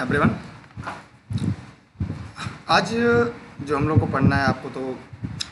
Everyone आज जो हम लोग को पढ़ना है, आपको तो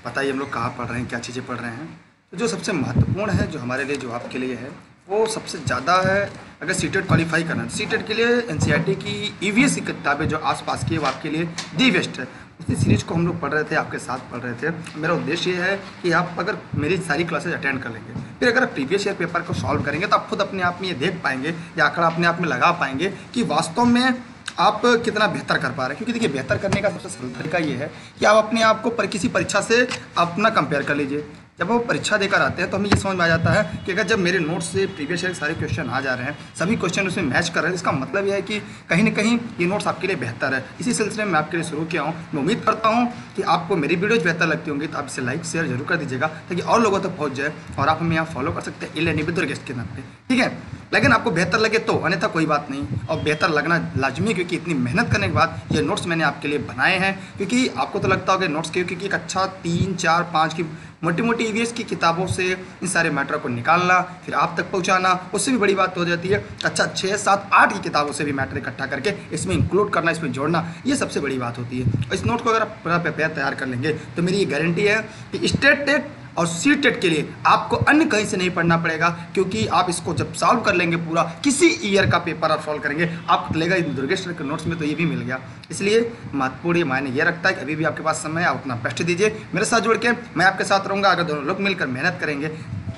पता ही हम लोग कहाँ पढ़ रहे हैं, क्या चीज़ें पढ़ रहे हैं। तो जो सबसे महत्वपूर्ण है, जो हमारे लिए, जो आपके लिए है, वो सबसे ज़्यादा है अगर सी टेट क्वालिफाई करना है। सी टेट के लिए एन की ई वी की किताबें जो आसपास की है, वो आपके लिए दी बेस्ट है। उसी सीरीज़ को हम लोग पढ़ रहे थे, आपके साथ पढ़ रहे थे। मेरा उद्देश्य ये है कि आप अगर मेरी सारी क्लासेज अटेंड कर लेंगे, फिर अगर प्रीवियस ईयर पेपर को सॉल्व करेंगे तो आप खुद अपने आप में ये देख पाएँगे, या आंकड़ा अपने आप में लगा पाएँगे कि वास्तव में आप कितना बेहतर कर पा रहे हैं? क्योंकि देखिए, बेहतर करने का सबसे सरल तरीका ये है कि आप अपने आप को पर, किसी परीक्षा से अपना कंपेयर कर लीजिए। जब वो परीक्षा देकर आते हैं तो हमें ये समझ में आ जाता है कि अगर जब मेरे नोट्स से प्रीवियस ईयर सारे क्वेश्चन आ जा रहे हैं, सभी क्वेश्चन उसमें मैच कर रहे हैं, इसका मतलब यह है कि कहीं ना कहीं ये नोट्स आपके लिए बेहतर है। इसी सिलसिले में मैं आपके लिए शुरू किया हूँ। मैं उम्मीद करता हूँ कि आपको मेरी वीडियोज़ बेहतर लगती होंगी तो आप इसे लाइक शेयर ज़रूर कर दीजिएगा, ताकि और लोगों तक पहुँच जाए और आप हमें यहाँ फॉलो कर सकते हैं इले निबिदुर गेस्ट के नाम पर ठीक है? लेकिन आपको बेहतर लगे तो अन्यथा कोई बात नहीं। और बेहतर लगना लाजमी क्योंकि इतनी मेहनत करने के बाद ये नोट्स मैंने आपके लिए बनाए हैं। क्योंकि आपको तो लगता होगा नोट्स के, क्योंकि एक अच्छा तीन, चार, पाँच की मोटी मोटी ई की किताबों से इन सारे मैटर को निकालना, फिर आप तक पहुंचाना, उससे भी बड़ी बात हो जाती है अच्छा छः सात, आठ की किताबों से भी मैटर इकट्ठा करके इसमें इंक्लूड करना, इसमें जोड़ना, ये सबसे बड़ी बात होती है। इस नोट को अगर आप पूरा पेपर तैयार कर लेंगे तो मेरी ये गारंटी है कि स्टेट टेट और सी टेट के लिए आपको अन्य कहीं से नहीं पढ़ना पड़ेगा, क्योंकि आप इसको जब सॉल्व कर लेंगे पूरा, किसी ईयर का पेपर आप सॉल्व करेंगे, आपको लगेगा दुर्गेश के नोट्स में तो ये भी मिल गया। इसलिए महत्वपूर्ण मायने ये रखता है कि अभी भी आपके पास समय है, आप अपना बेस्ट दीजिए। मेरे साथ जुड़ के मैं आपके साथ रहूँगा, अगर दोनों लोग मिलकर मेहनत करेंगे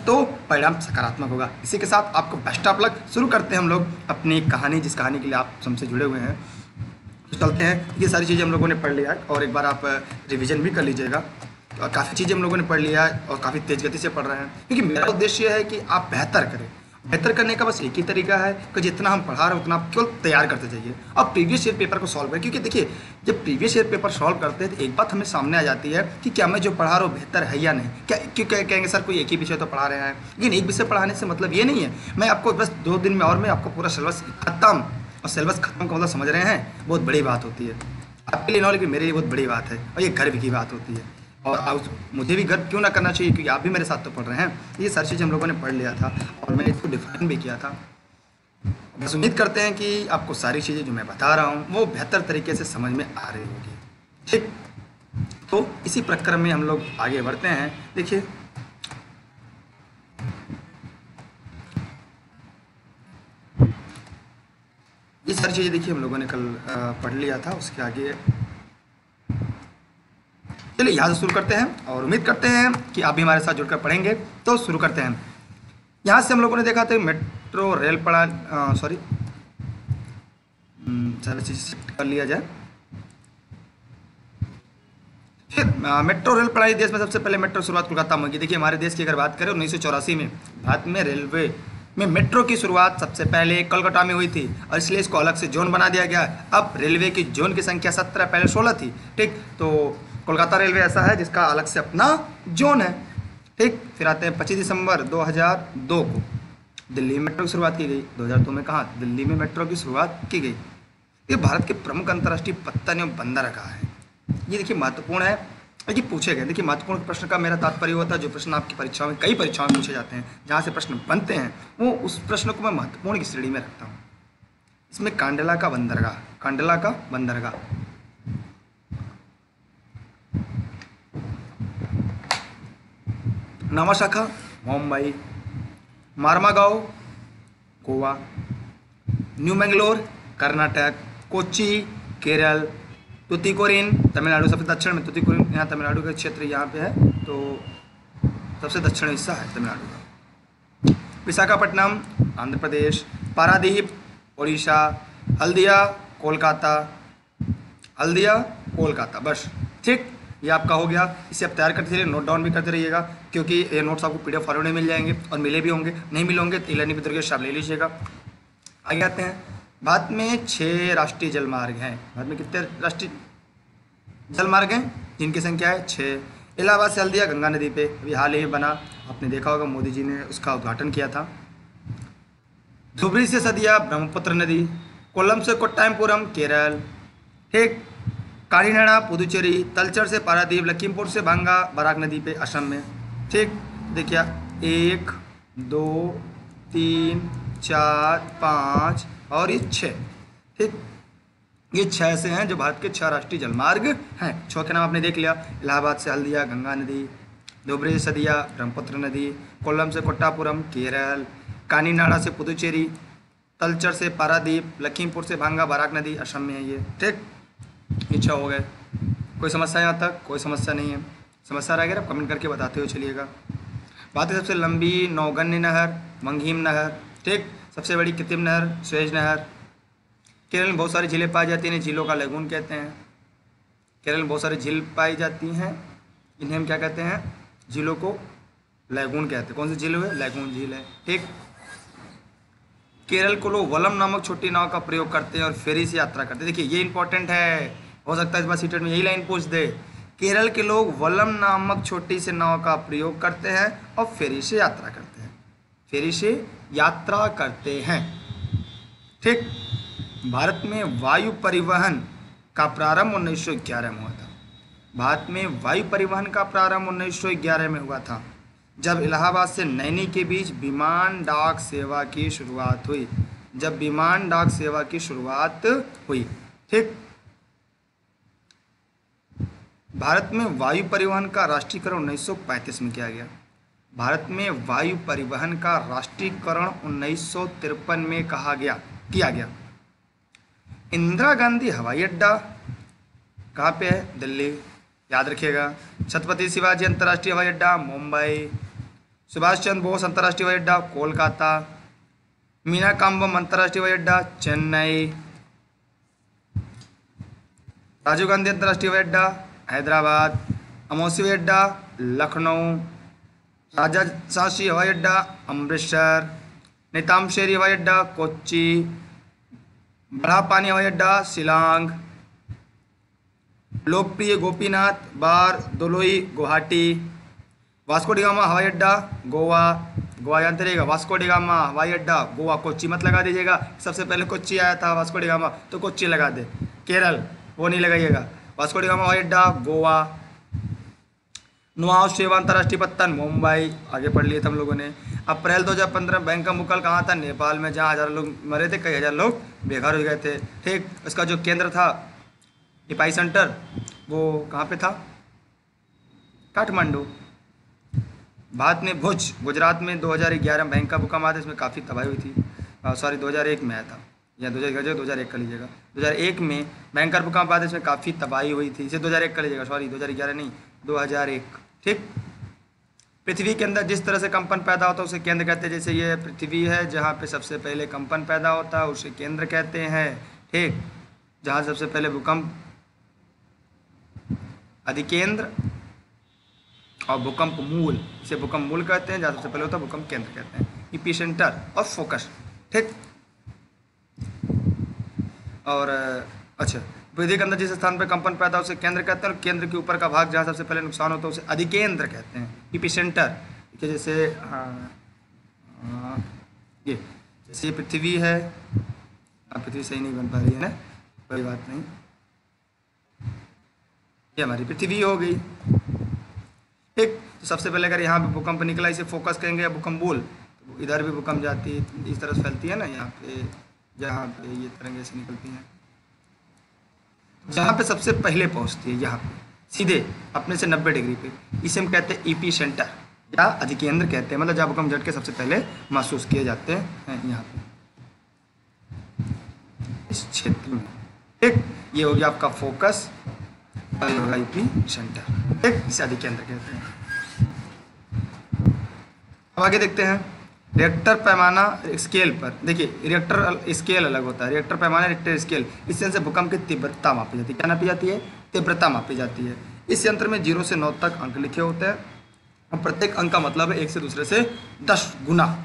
तो परिणाम सकारात्मक होगा। इसी के साथ आपको बेस्ट ऑफ़ लक शुरू करते हैं हम लोग अपनी कहानी, जिस कहानी के लिए आप हमसे जुड़े हुए हैं। चलते हैं, ये सारी चीज़ें हम लोगों ने पढ़ लिया और एक बार आप रिविज़न भी कर लीजिएगा। काफ़ी चीज़ें हम लोगों ने पढ़ लिया है और काफ़ी तेज़ गति से पढ़ रहे हैं। क्योंकि मेरा उद्देश्य है कि आप बेहतर करें। बेहतर करने का बस एक ही तरीका है कि जितना हम पढ़ा रहे हैं उतना आप केवल तैयार करते जाइए। अब प्रीवियस ईयर पेपर को सॉल्व करें क्योंकि देखिए जब प्रीवियस ईयर पेपर सॉल्व करते हैं तो एक बात हमें सामने आ जाती है कि क्या मैं जो पढ़ा रहा हूँ बेहतर है या नहीं? क्या क्यों कह, कहेंगे सर कोई एक ही विषय तो पढ़ा रहे हैं? लेकिन एक विषय पढ़ाने से मतलब ये नहीं है। मैं आपको बस दो दिन में और मैं आपको पूरा सिलेबस खत्म और सिलेबस खत्म का मतलब समझ रहे हैं बहुत बड़ी बात होती है। आपके लिए नॉलेज मेरे लिए बहुत बड़ी बात है और ये गर्व की बात होती है। और मुझे भी गर्व क्यों ना करना चाहिए? क्योंकि आप भी मेरे साथ तो पढ़ रहे हैं। ये सारी चीज़ हम लोगों ने पढ़ लिया था और मैंने इसको डिफाइन भी किया था। बस उम्मीद करते हैं कि आपको सारी चीज़ें जो मैं बता रहा हूँ, वो बेहतर तरीके से समझ में आ रही होगी। ठीक? तो इसी प्रक्रम में हम लोग आगे बढ़ते हैं। देखिए। ये सारी चीज़ें देखिए, हम लोगों ने कल पढ़ लिया था। उसके आगे चलिए यहाँ से शुरू करते हैं और उम्मीद करते हैं कि आप भी हमारे साथ जुड़कर पढ़ेंगे। तो शुरू करते हैं। यहाँ से हम लोगों ने देखा था मेट्रो रेल पढ़ा सॉरी हम्म, सारी चीज़ कर लिया जाए। फिर मेट्रो रेल पढ़ाई देश में सबसे पहले मेट्रो शुरुआत कोलकाता में की देखिए हमारे देश की अगर बात करें उन्नीस सौ चौरासी में भारत में रेलवे में मेट्रो की शुरुआत सबसे पहले कोलकाता में हुई थी और इसलिए इसको अलग से जोन बना दिया गया। अब रेलवे की जोन की संख्या सत्रह पहले सोलह थी ठीक? तो कोलकाता रेलवे ऐसा है जिसका अलग से अपना जोन है। ठीक, फिर आते हैं पच्चीस दिसंबर 2002 को। दिल्ली में मेट्रो की शुरुआत की गई। 2002 में कहा? दिल्ली में मेट्रो की शुरुआत की गई। ये भारत के प्रमुख अंतर्राष्ट्रीय पत्तन एवं बंदरगाह है। ये देखिए महत्वपूर्ण है। ये पूछे गए। देखिए महत्वपूर्ण प्रश्न का मेरा तात्पर्य होता है जो प्रश्न आपकी परीक्षाओं में, कई परीक्षाओं में पूछे जाते हैं, जहाँ से प्रश्न बनते हैं, वो उस प्रश्न को मैं महत्वपूर्ण की श्रेणी में रखता हूँ। इसमें कांडला का बंदरगाह, कांडला का बंदरगाह। नावाशाखा मुंबई, मारमागांव, गोवा, न्यू मैंगलोर, कर्नाटक कोची केरल, तुतिकोरिन, तमिलनाडु सबसे दक्षिण में, तुतिकोरिन यहाँ तमिलनाडु का क्षेत्र यहाँ पे है तो सबसे दक्षिण हिस्सा है तमिलनाडु का। विशाखापट्टनम, आंध्र प्रदेश, पारादीप उड़ीसा हल्दिया, कोलकाता हल्दिया, कोलकाता, बस, ठीक? ये आपका हो गया। इसे आप तैयार करते रहिए नोट डाउन भी करते रहिएगा, क्योंकि ये नोट्स आपको पी डी फॉरवर्ड में मिल जाएँगे और मिले भी होंगे। नहीं मिले होंगे तो इलानी विद्रोह के आप ले लीजिएगा। आगे आते हैं। भारत में छः राष्ट्रीय जलमार्ग हैं। भारत में कितने राष्ट्रीय जलमार्ग हैं? जिनकी संख्या है छः इलाहाबाद से हल्दिया गंगा नदी पे। अभी हाल ही बना। आपने देखा होगा, मोदी जी ने उसका उद्घाटन किया था। धुबरी से सदिया ब्रह्मपुत्र नदी। कोल्लम से कोट्टायमपुरम केरल। ठीक कारीनाडा पुदुचेरी, तलचर से पारादीप, लखीमपुर से भांगा बराक नदी पे असम में। ठीक, देखिए एक, दो, तीन, चार, पाँच और ये छः। ठीक, ये छः ऐसे हैं जो भारत के छह राष्ट्रीय जलमार्ग हैं। छः के नाम आपने देख लिया। इलाहाबाद से हल्दिया, गंगा नदी, धुबरी सदिया, ब्रह्मपुत्र नदी, कोल्लम से कोट्टापुरम, केरल कानीनाडा से पुदुचेरी, तलचर से पारादीप, लखीमपुर से भांगा बाराक नदी, असम में है ये। ठीक ये छः हो गए। कोई समस्या यहाँ तक? कोई समस्या नहीं है। समस्या रह गया आप कमेंट करके बताते हो चलिएगा। बात है सबसे लंबी नौगन्य नहर मंगीम नहर। ठीक? सबसे बड़ी कृत्रिम नहर स्वेज नहर। केरल में बहुत सारी झीलें पाई जाती हैं झीलों का लगून कहते हैं। केरल में बहुत सारी झील पाई जाती हैं। इन्हें हम क्या कहते हैं? झीलों को लैगून कहते हैं। कौन सी झील हुए लैगून झील है। ठीक? केरल को लोग वलम नामक छोटी नाव का प्रयोग करते हैं और फेरी से यात्रा करते हैं। देखिए, ये इंपॉर्टेंट है। हो सकता है इस बार सीटेट में यही लाइन पूछ दे। केरल के लोग वलम नामक छोटी से नाव का प्रयोग करते हैं और फेरी से यात्रा करते हैं। फेरी से यात्रा करते हैं। ठीक? भारत में वायु परिवहन का प्रारंभ 1911 में हुआ था। भारत में वायु परिवहन का प्रारंभ 1911 में हुआ था। जब इलाहाबाद से नैनी के बीच विमान डाक सेवा की शुरुआत हुई। जब विमान डाक सेवा की शुरुआत हुई, ठीक। भारत में वायु परिवहन का राष्ट्रीयकरण 1935 में किया गया। भारत में वायु परिवहन का राष्ट्रीयकरण उन्नीस सौ तिरपन में कहा गया, किया गया। इंदिरा गांधी हवाई अड्डा, कहाँ पे है? दिल्ली। याद रखिएगा। छत्रपति शिवाजी अंतर्राष्ट्रीय हवाई अड्डा, मुंबई। सुभाष चंद्र बोस अंतर्राष्ट्रीय हवाई अड्डा कोलकाता मीना काम्बम अंतर्राष्ट्रीय हवाई अड्डा चेन्नई राजीव गांधी अंतर्राष्ट्रीय हवाई अड्डा हैदराबाद अमोसी हवाई अड्डा लखनऊ राजा सांसी हवाई अड्डा अमृतसर नितामशेरी हवाई अड्डा कोच्चि बड़ा पानी हवाई अड्डा Shillong Lokpriya Gopinath Bordoloi Guwahati Vasco da Gama हवाई अड्डा गोवा गोवा जानते रहेगा। वास्को डिगामा हवाई अड्डा गोवा कोच्चि मत लगा दीजिएगा। सबसे पहले कोच्चि आया था वास्को डिगामा तो कोच्चि लगा दे। केरल, वो नहीं लगाइएगा। वास्को डिगामा हवाई अड्डा गोवा नुआव सेवा अंतर्राष्ट्रीय पत्तन मुंबई आगे पढ़ लिए थे हम लोगों ने। अप्रैल 2015 बैंक का मुकल कहाँ था? नेपाल में, जहाँ हज़ार लोग मरे थे, कई हज़ार लोग बेघर हो गए थे। ठीक, उसका जो केंद्र था इपाई सेंटर वो कहाँ पे था? काठमांडू। भारत में भुज, गुजरात में 2011 में बैंक का भूकंप आया था इसमें काफ़ी तबाही हुई थी। सॉरी 2001 में आया था। या हज़ार एक कर लीजिएगा। 2001 में बैंकर भूकंप आया था इसमें काफ़ी तबाही हुई थी। इसे 2001 कर लीजिएगा सॉरी 2011 नहीं 2001 ठीक? पृथ्वी के अंदर जिस तरह से कंपन पैदा होता है, उसे केंद्र कहते हैं। जैसे ये पृथ्वी है, जहाँ पे सबसे पहले कंपन पैदा होता है, उसे केंद्र कहते हैं। ठीक? जहाँ सबसे पहले भूकंप, अधिकेंद्र और भूकंप मूल इसे भूकंप मूल कहते हैं जहाँ सबसे पहले होता है भूकंप केंद्र कहते हैं। इपी सेंटर और फोकस ठीक? और अच्छा पृथ्वी के अंदर जिस स्थान पर कंपन पैदा उसे केंद्र कहते हैं और केंद्र के ऊपर का भाग जहाँ सबसे पहले नुकसान होता है उसे अधिकेंद्र कहते हैं। इपी सेंटर जैसे हाँ, हाँ, ये जैसे ये पृथ्वी है पृथ्वी सही नहीं बन पा रही है ना? कोई बात नहीं। ये हमारी पृथ्वी हो गई। ठीक सबसे पहले अगर यहाँ पे भूकंप निकला, इसे फोकस करेंगे या भूकंप बोल तो इधर भी भूकंप जाती है इस तरह से फैलती है ना, यहाँ पे, जहाँ पे ये तरंगे से निकलती हैं। जहाँ पे सबसे पहले पहुँचती है, यहाँ पे, सीधे, अपने से 90 डिग्री पे। इसे हम कहते हैं ईपी सेंटर या अधिकेंद्र कहते हैं मतलब जहाँ भूकंप झटके सबसे पहले महसूस किए जाते हैं, यहाँ पे। इस क्षेत्र में ठीक ये हो गया आपका फोकस आईपी सेंटर। ठीक इसे अधिकेंद्र कहते हैं। अब आगे देखते हैं। रिएक्टर पैमाना स्केल पर। देखिए, रिएक्टर स्केल अलग होता है। रिएक्टर पैमाना, रिएक्टर स्केल। इस यंत्र से भूकंप की तीव्रता मापी जाती है। क्या नापी जाती है? तीव्रता मापी जाती है। इस यंत्र में ज़ीरो से नौ तक अंक लिखे होते हैं। और प्रत्येक अंक का मतलब है एक से दूसरे से दस गुना।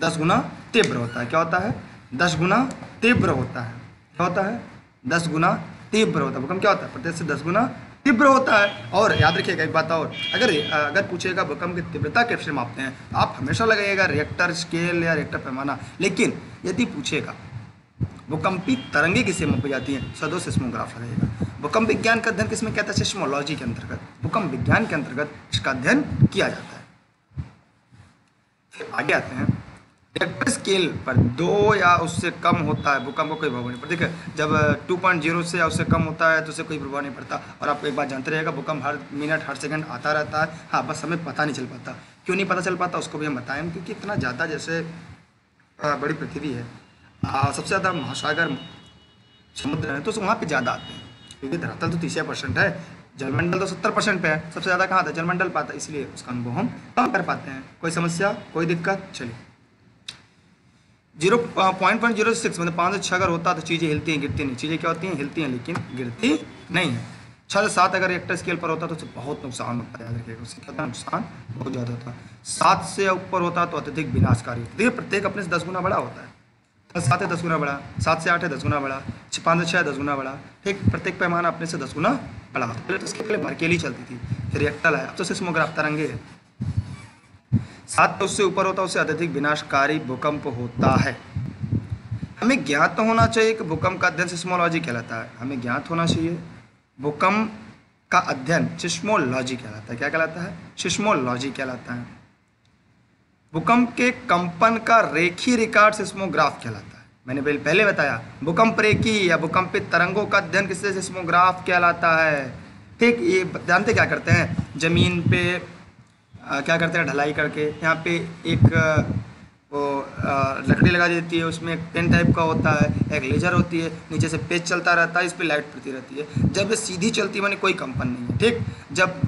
दस गुना तीव्र होता है। क्या होता है? दस गुना तीव्र होता है। क्या होता है? दस गुना तीव्र होता है। भूकंप क्या होता है? प्रत्येक से दस गुना तीव्र होता है। और याद रखिएगा एक बात और, अगर अगर पूछेगा भूकंप की तीव्रता कैसे मापते हैं तो आप हमेशा लगाइएगा रिएक्टर स्केल या रिएक्टर पैमाना। लेकिन यदि पूछेगा भूकंपी तरंगे किसे मापी जाती हैं? सदो सिस्मोग्राफ लगाइएगा भूकंप विज्ञान का अध्ययन किसमें कहता है? सिस्मोलॉजी के अंतर्गत। भूकंप विज्ञान के अंतर्गत इसका अध्ययन किया जाता है। आगे आते हैं। रिएक्टर स्केल पर दो या उससे कम होता है, भूकंप को कोई प्रभाव नहीं पड़ता। देखिए, जब टू पॉइंट ज़ीरो से या उससे कम होता है तो उसे कोई प्रभाव नहीं पड़ता। और आप एक बात जानते रहेगा भूकंप हर मिनट हर सेकंड आता रहता है। हाँ बस हमें पता नहीं चल पाता। क्यों नहीं पता चल पाता, उसको भी हम बताएँ क्योंकि इतना ज़्यादा जैसे बड़ी पृथ्वी है। सबसे ज़्यादा महासागर, समुद्र है तो वहाँ पर ज़्यादा आते हैं। क्योंकि धरातल तो तीसरा परसेंट है, जलमंडल तो सत्तर परसेंट पे है। सबसे ज़्यादा कहाँ था जलमंडल पाता है, इसलिए उसका अनुभव हम कम कर पाते हैं। कोई समस्या, कोई दिक्कत, चलिए। Zero point point zero six मतलब पाँच से छः अगर होता तो चीज़ें हिलती हैं, गिरती नहीं चीज़ें क्या होती हैं? हिलती हैं, लेकिन गिरती नहीं है। छः से सात अगर एक्टर स्केल पर होता तो उसे बहुत नुकसान होता है याद रखिएगा। उससे क्या नुकसान बहुत ज़्यादा होता सात से ऊपर होता तो अत्यधिक विनाशकारी होता। देखिए, प्रत्येक अपने से दस गुना बड़ा होता है। सात है दस गुना बड़ा, सात से आठ है दस गुना बड़ा छः पाँच से छः है दस गुना बड़ा। ठीक, प्रत्येक पैमाना अपने से दस गुना बड़ा। होता है तो उसके पहले भरकेली चलती थी। फिर रिएक्टर आया अब तो सिस्मोग्राफ तरंगे है। सात उससे ऊपर होता है, उससे अत्यधिक विनाशकारी भूकंप होता है। हमें ज्ञात तो होना चाहिए कि भूकंप का अध्ययन सिस्मोलॉजी कहलाता है। हमें ज्ञात होना चाहिए, भूकंप का अध्ययन सिस्मोलॉजी कहलाता है। क्या कहलाता है? सिस्मोलॉजी कहलाता है। भूकंप के कंपन का रेखी रिकॉर्ड सिस्मोग्राफ कहलाता है। मैंने पहले बताया, भूकंप रेखी या भूकंपित तरंगों का अध्ययन किससे सिस्मोग्राफ कहलाता है? ठीक, ये जानते क्या करते हैं? ज़मीन पे क्या करते हैं ढलाई करके? यहाँ पे एक वो लकड़ी लगा देती है, उसमें एक पेन टाइप का होता है, एक लेजर होती है, नीचे से पेज चलता रहता है, इस पर लाइट पड़ती रहती है। जब ये सीधी चलती है, मैंने कोई कंपन नहीं है, ठीक? जब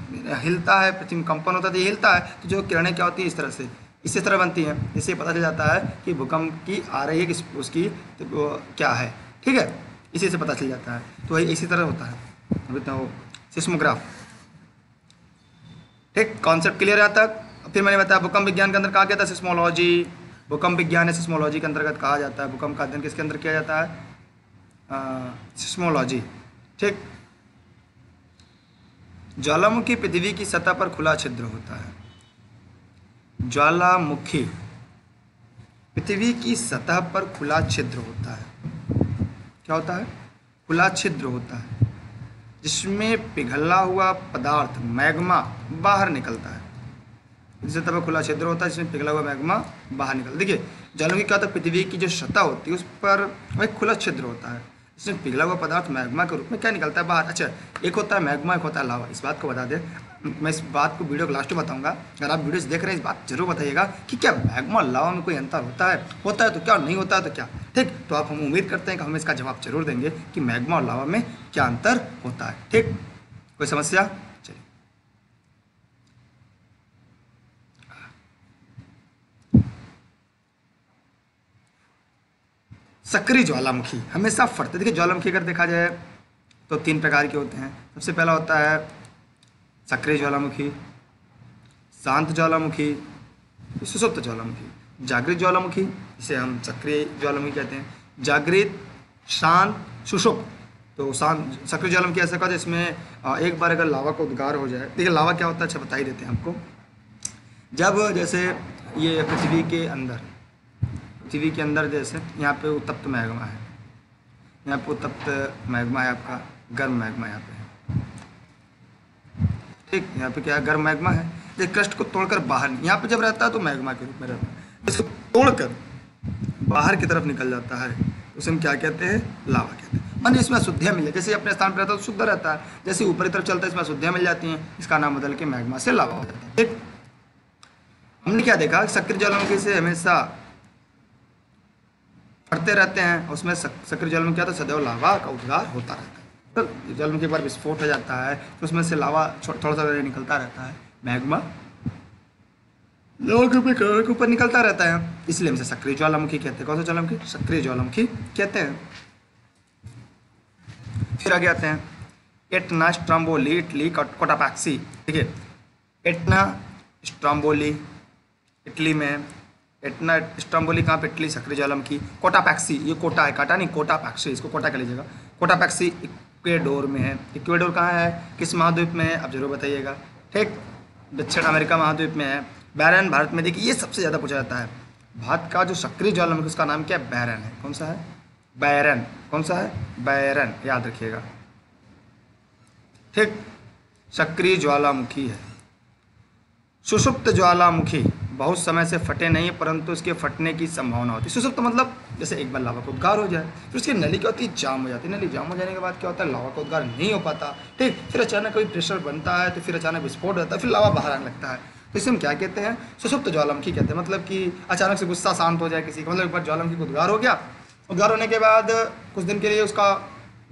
हिलता है पृथ्वी में कंपन होता है तो हिलता है तो जो किरणें क्या होती है, इस तरह से, इसी तरह बनती हैं। इससे पता चल जाता है कि भूकंप की आ रही है कि उसकी तो क्या है, ठीक है? इसी से पता चल जाता है तो वही इसी तरह होता है। सिस्मोग्राफ। ठीक कॉन्सेप्ट क्लियर है तक? फिर मैंने बताया, भूकंप विज्ञान के अंदर कहा गया था सिस्मोलॉजी भूकंप विज्ञान सिस्मोलॉजी के अंतर्गत कहा जाता है। भूकंप का अध्ययन किसके अंदर किया जाता है? सिस्मोलॉजी ठीक। ज्वालामुखी पृथ्वी की सतह पर खुला छिद्र होता है। ज्वालामुखी पृथ्वी की सतह पर खुला छिद्र होता है। क्या होता है? खुला छिद्र होता है। जिसमें पिघला हुआ पदार्थ, मैग्मा, बाहर निकलता है। जिससे तब खुला क्षेत्र होता है, जिसमें पिघला हुआ मैग्मा बाहर निकलता देखिए, जलों की क्या है पृथ्वी की जो सतह होती है, उस पर एक खुला क्षेत्र होता है। इसमें पिघला हुआ पदार्थ मैग्मा के रूप में क्या निकलता है बाहर? अच्छा एक होता है मैग्मा, एक होता है लावा। इस बात को बता दें। मैं इस बात को वीडियो को लास्ट में बताऊँगा। अगर आप वीडियो देख रहे हैं, इस बात ज़रूर बताइएगा कि क्या मैग्मा लावा में कोई अंतर होता है? होता है तो क्या? नहीं होता है तो क्या? ठीक? तो आप हम उम्मीद करते हैं कि हम इसका जवाब ज़रूर देंगे कि मैग्मा और लावा में क्या अंतर होता है। ठीक? कोई समस्या? सक्रिय ज्वालामुखी। हमेशा फटते देखिए, ज्वालामुखी अगर देखा जाए तो तीन प्रकार के होते हैं। सबसे पहला होता है सक्रिय ज्वालामुखी, शांत ज्वालामुखी, सुसुप्त ज्वालामुखी, जागृत ज्वालामुखी, इसे हम सक्रिय ज्वालामुखी कहते हैं। जागृत, शांत सुषुप्त तो शांत सक्रिय ज्वालामुखी ऐसा कहा इसमें एक बार अगर लावा का उद्गार हो जाए, देखिए लावा क्या होता है अच्छा बता ही देते हैं आपको जब जैसे ये पृथ्वी के अंदर, पृथ्वी के अंदर जैसे, यहाँ पे उत्तप्त मैग्मा है। यहाँ पे उत्तप्त मैग्मा है आपका, गर्म मैग्मा यहाँ पे। ठीक यहाँ पे क्या है, गर्म मैग्मा है। ये क्रस्ट को तोड़कर बाहर यहाँ पे जब रहता है तो मैग्मा के रूप में रहता है। इसको तोड़कर बाहर की तरफ़ निकल जाता है। उसे हम क्या कहते हैं? लावा कहते हैं। मान इसमें अशुद्धियाँ मिल जैसे अपने स्थान पर रहता है तो शुद्ध रहता है। जैसे ऊपरी तरफ़ चलता है, इसमें अशुद्धियाँ मिल जाती हैं। इसका नाम बदल के मैग्मा से लावा हो जाता है। ठीक हमने क्या देखा? सक्रिय ज्वालामुखी से हमेशा पढ़ते रहते हैं। उसमें सक्रिय जल में क्या था सदैव लावा का उद्गार होता रहता है। तो जल के बार विस्फोट हो जाता है तो उसमें से लावा थोड़ा सा निकलता रहता है। मैग्मा लावा के ऊपर निकलता रहता है। इसलिए हमसे सक्रिय ज्वालामुखी कहते हैं। कौन सा ज्वालामुखी? सक्रिय ज्वालामुखी कहते हैं। फिर आगे आते हैं। Etna Stromboli Italy Cotopaxi. ठीक है एटना स्ट्रम्बोली इटली में, एटना स्टम्बोली कहाँ पे इटली सक्रिय जालम की कोटा ये कोटा है, काटा नहीं कोटा पैक्सी इसको कोटा कह लीजिएगा। कोटा पैक्सी इक्वेडोर में है। इक्वेडोर कहाँ है? किस महाद्वीप में है? आप ज़रूर बताइएगा। ठीक? दक्षिण अमेरिका महाद्वीप में है। बैरन, भारत में, देखिए, ये सबसे ज़्यादा पूछा जाता है। भारत का जो सक्रिय ज्वालामुखी उसका नाम क्या है? बैरन है। कौन सा है? बैरन। कौन सा है? बैरन। याद रखिएगा। ठीक? सक्रिय ज्वालामुखी है। सुषुप्त ज्वालामुखी। बहुत समय से फटे नहीं परंतु उसके फटने की संभावना होती है। सुसुप्त मतलब जैसे एक बार लावा का उद्गार हो जाए, फिर उसकी नली क्या होती है? जाम हो जाती है। नली जाम हो जाने के बाद क्या होता है? लावा का उद्गार नहीं हो पाता। ठीक, फिर अचानक कोई प्रेशर बनता है तो फिर अचानक विस्फोट होता है, फिर लावा बाहर आने लगता है। तो इसे हम क्या कहते हैं? सुसुप्त ज्वालामुखी कहते हैं। मतलब कि अचानक से गुस्सा शांत हो जाए किसी का। मतलब एक बार ज्वालामुखी उद्गार हो गया। उद्गार होने के बाद कुछ दिन के लिए उसका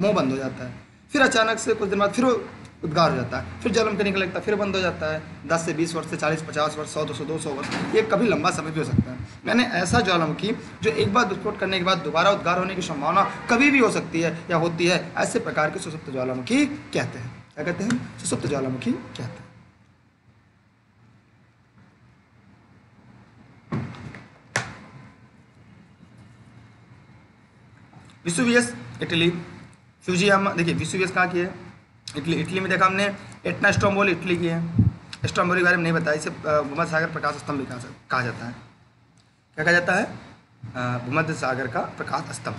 मुँह बंद हो जाता है। फिर अचानक से कुछ दिन बाद, फिर उद्गार हो जाता है। फिर जलम करने लगता है फिर बंद हो जाता है। दस से बीस वर्ष से चालीस, पचास वर्ष, सौ, दो सौ दो सौ वर्ष, ये कभी लंबा समय भी हो सकता है। मैंने ऐसा ज्वालामुखी जो एक बार विस्फोट करने के बाद दोबारा उद्गार होने की संभावना कभी भी हो सकती है या होती है, ऐसे प्रकार के सुसुप्त ज्वालामुखी कहते हैं। क्या कहते हैं? सुसुप्त ज्वालामुखी कहते हैं। विश्ववियस, इटली, फ्यूजियामा, देखिए, विश्ववियस कहाँ की है? इटली इटली में देखा हमने एटना स्टोम्बोल इटली की है। स्टोम्बोल के बारे में नहीं बताया, इसे भूमध्य सागर प्रकाश स्तंभ भी कहा जाता है। क्या कहा जाता है? भूमध्य सागर का प्रकाश स्तंभ।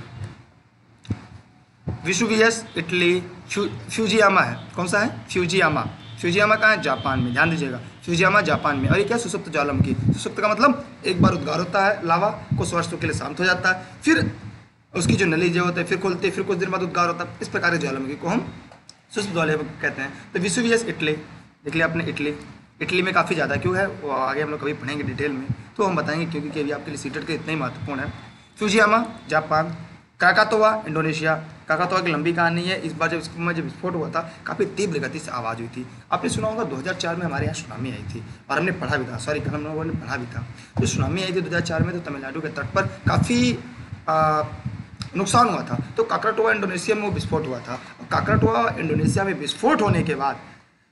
विश्ववियस इटली फ्यूजियामा है। कौन सा है? फ्यूजियामा। फ्यूजियामा कहाँ है? जापान में। ध्यान दीजिएगा, फ्यूजियामा जापान में। और ये क्या सुसुप्त ज्वालामुखी सुसुप्त का मतलब एक बार उद्गार होता है, लावा कुछ वर्षों के लिए शांत हो जाता है, फिर उसकी जो नली जो होता है, फिर खोलते फिर कुछ दिन बाद उद्गार होता है। इस प्रकार के ज्वालामुखी को हम ज्वाला कहते हैं। तो विश्ववियस इटली देख लिया आपने इटली इटली में काफ़ी ज़्यादा क्यों है? वो आगे हम लोग कभी पढ़ेंगे डिटेल में। तो हम बताएँगे क्योंकि अभी आपके लिए सीटेट के इतना ही महत्वपूर्ण है। Fujiyama Japan Krakatoa Indonesia Krakatoa की लंबी कहानी है। इस बार जब इसमें जब विस्फोट हुआ था, काफ़ी तीव्र गति से आवाज़ हुई थी। आपने सुना होगा 2004 में हमारे यहाँ सुनामी आई थी और हमने पढ़ा भी था। सॉरी हम लोगों ने पढ़ा भी था। जो सुनामी आई थी 2004 में तो तमिलनाडु के तट पर काफ़ी नुकसान हुआ था। तो काकराटोआ, इंडोनेशिया में वो विस्फोट हुआ था। काकराटोआ, इंडोनेशिया में विस्फोट होने के बाद,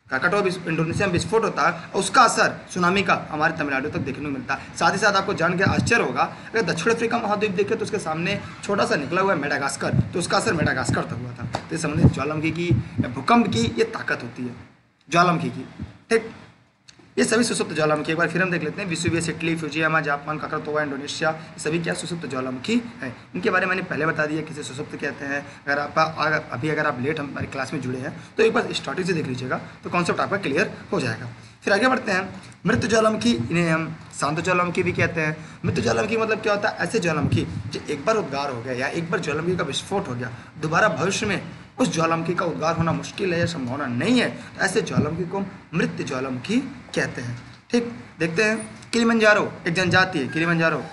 काकराटोआ, इंडोनेशिया में विस्फोट होता है और उसका असर सुनामी का हमारे तमिलनाडु तक देखने को मिलता। है साथ ही साथ आपको जान के आश्चर्य होगा, अगर दक्षिण अफ्रीका महाद्वीप देखे तो उसके सामने छोटा सा निकला हुआ है मेडागास्कर तो उसका असर मेडागास्कर तक हुआ था। तो इस संबंधित ज्वालामुखी की भूकंप की ये ताकत होती है। ज्वालामुखी की, ठीक? ये सभी सुसुप्त ज्वालामुखी, एक बार फिर हम देख लेते हैं। Vesuvius Italy Fujiyama, Japan Krakatoa Indonesia सभी क्या सुसुप्त ज्वालामुखी है? इनके बारे में मैंने पहले बता दिया किसे सुसुप्त कहते हैं। अगर आप अभी अगर आप लेट हमारी क्लास में जुड़े हैं तो एक बार स्टार्टिंग से देख लीजिएगा तो कॉन्सेप्ट आपका क्लियर हो जाएगा। फिर आगे बढ़ते हैं। मृत ज्वालामुखी, इन्हें हम शांत ज्वालामुखी भी कहते हैं। मृत ज्वालामुखी मतलब क्या होता है? ऐसे ज्वालामुखी जो एक बार उद्गार हो गया या एक बार ज्वालामुखी का विस्फोट हो गया, दोबारा भविष्य में उस ज्वालामुखी का उद्गार होना मुश्किल है या संभावना नहीं है तो ऐसे ज्वालामुखी को मृत ज्वालामुखी कहते हैं। ठीक, देखते हैं। किलीमंजारो, एक जनजाति है, किलीमंजारो।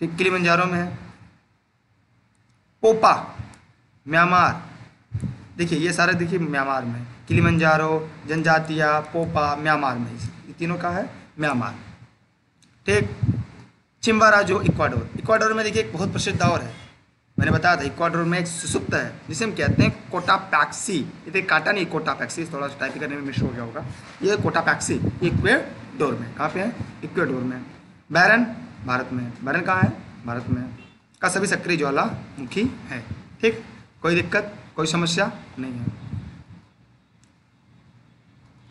ठीक, किलीमंजारो में है। पोपा, म्यांमार। देखिए, ये सारे देखिए म्यांमार में। किलीमंजारो, जनजातिया, पोपा, म्यांमार में। ये तीनों का है, म्यांमार। ठीक चिम्बारा जो इक्वाडोर। इक्वाडोर में देखिए एक बहुत प्रसिद्ध और है। मैंने बताया था, इक्वाडोर में एक सुसुप्त है, जिसे हम कहते हैं कोटापैक्सी। इतने तो काटा नहीं, कोटापैक्सी थोड़ा सा टाइप करने में मिश्र हो गया होगा। ये कोटापैक्सी, इक्वेडोर में। कहाँ पे है? इक्वेडोर में। बैरन, भारत में। बैरन कहाँ है? भारत में। का सभी सक्रिय ज्वालामुखी है। ठीक? कोई दिक्कत, कोई समस्या? नहीं है।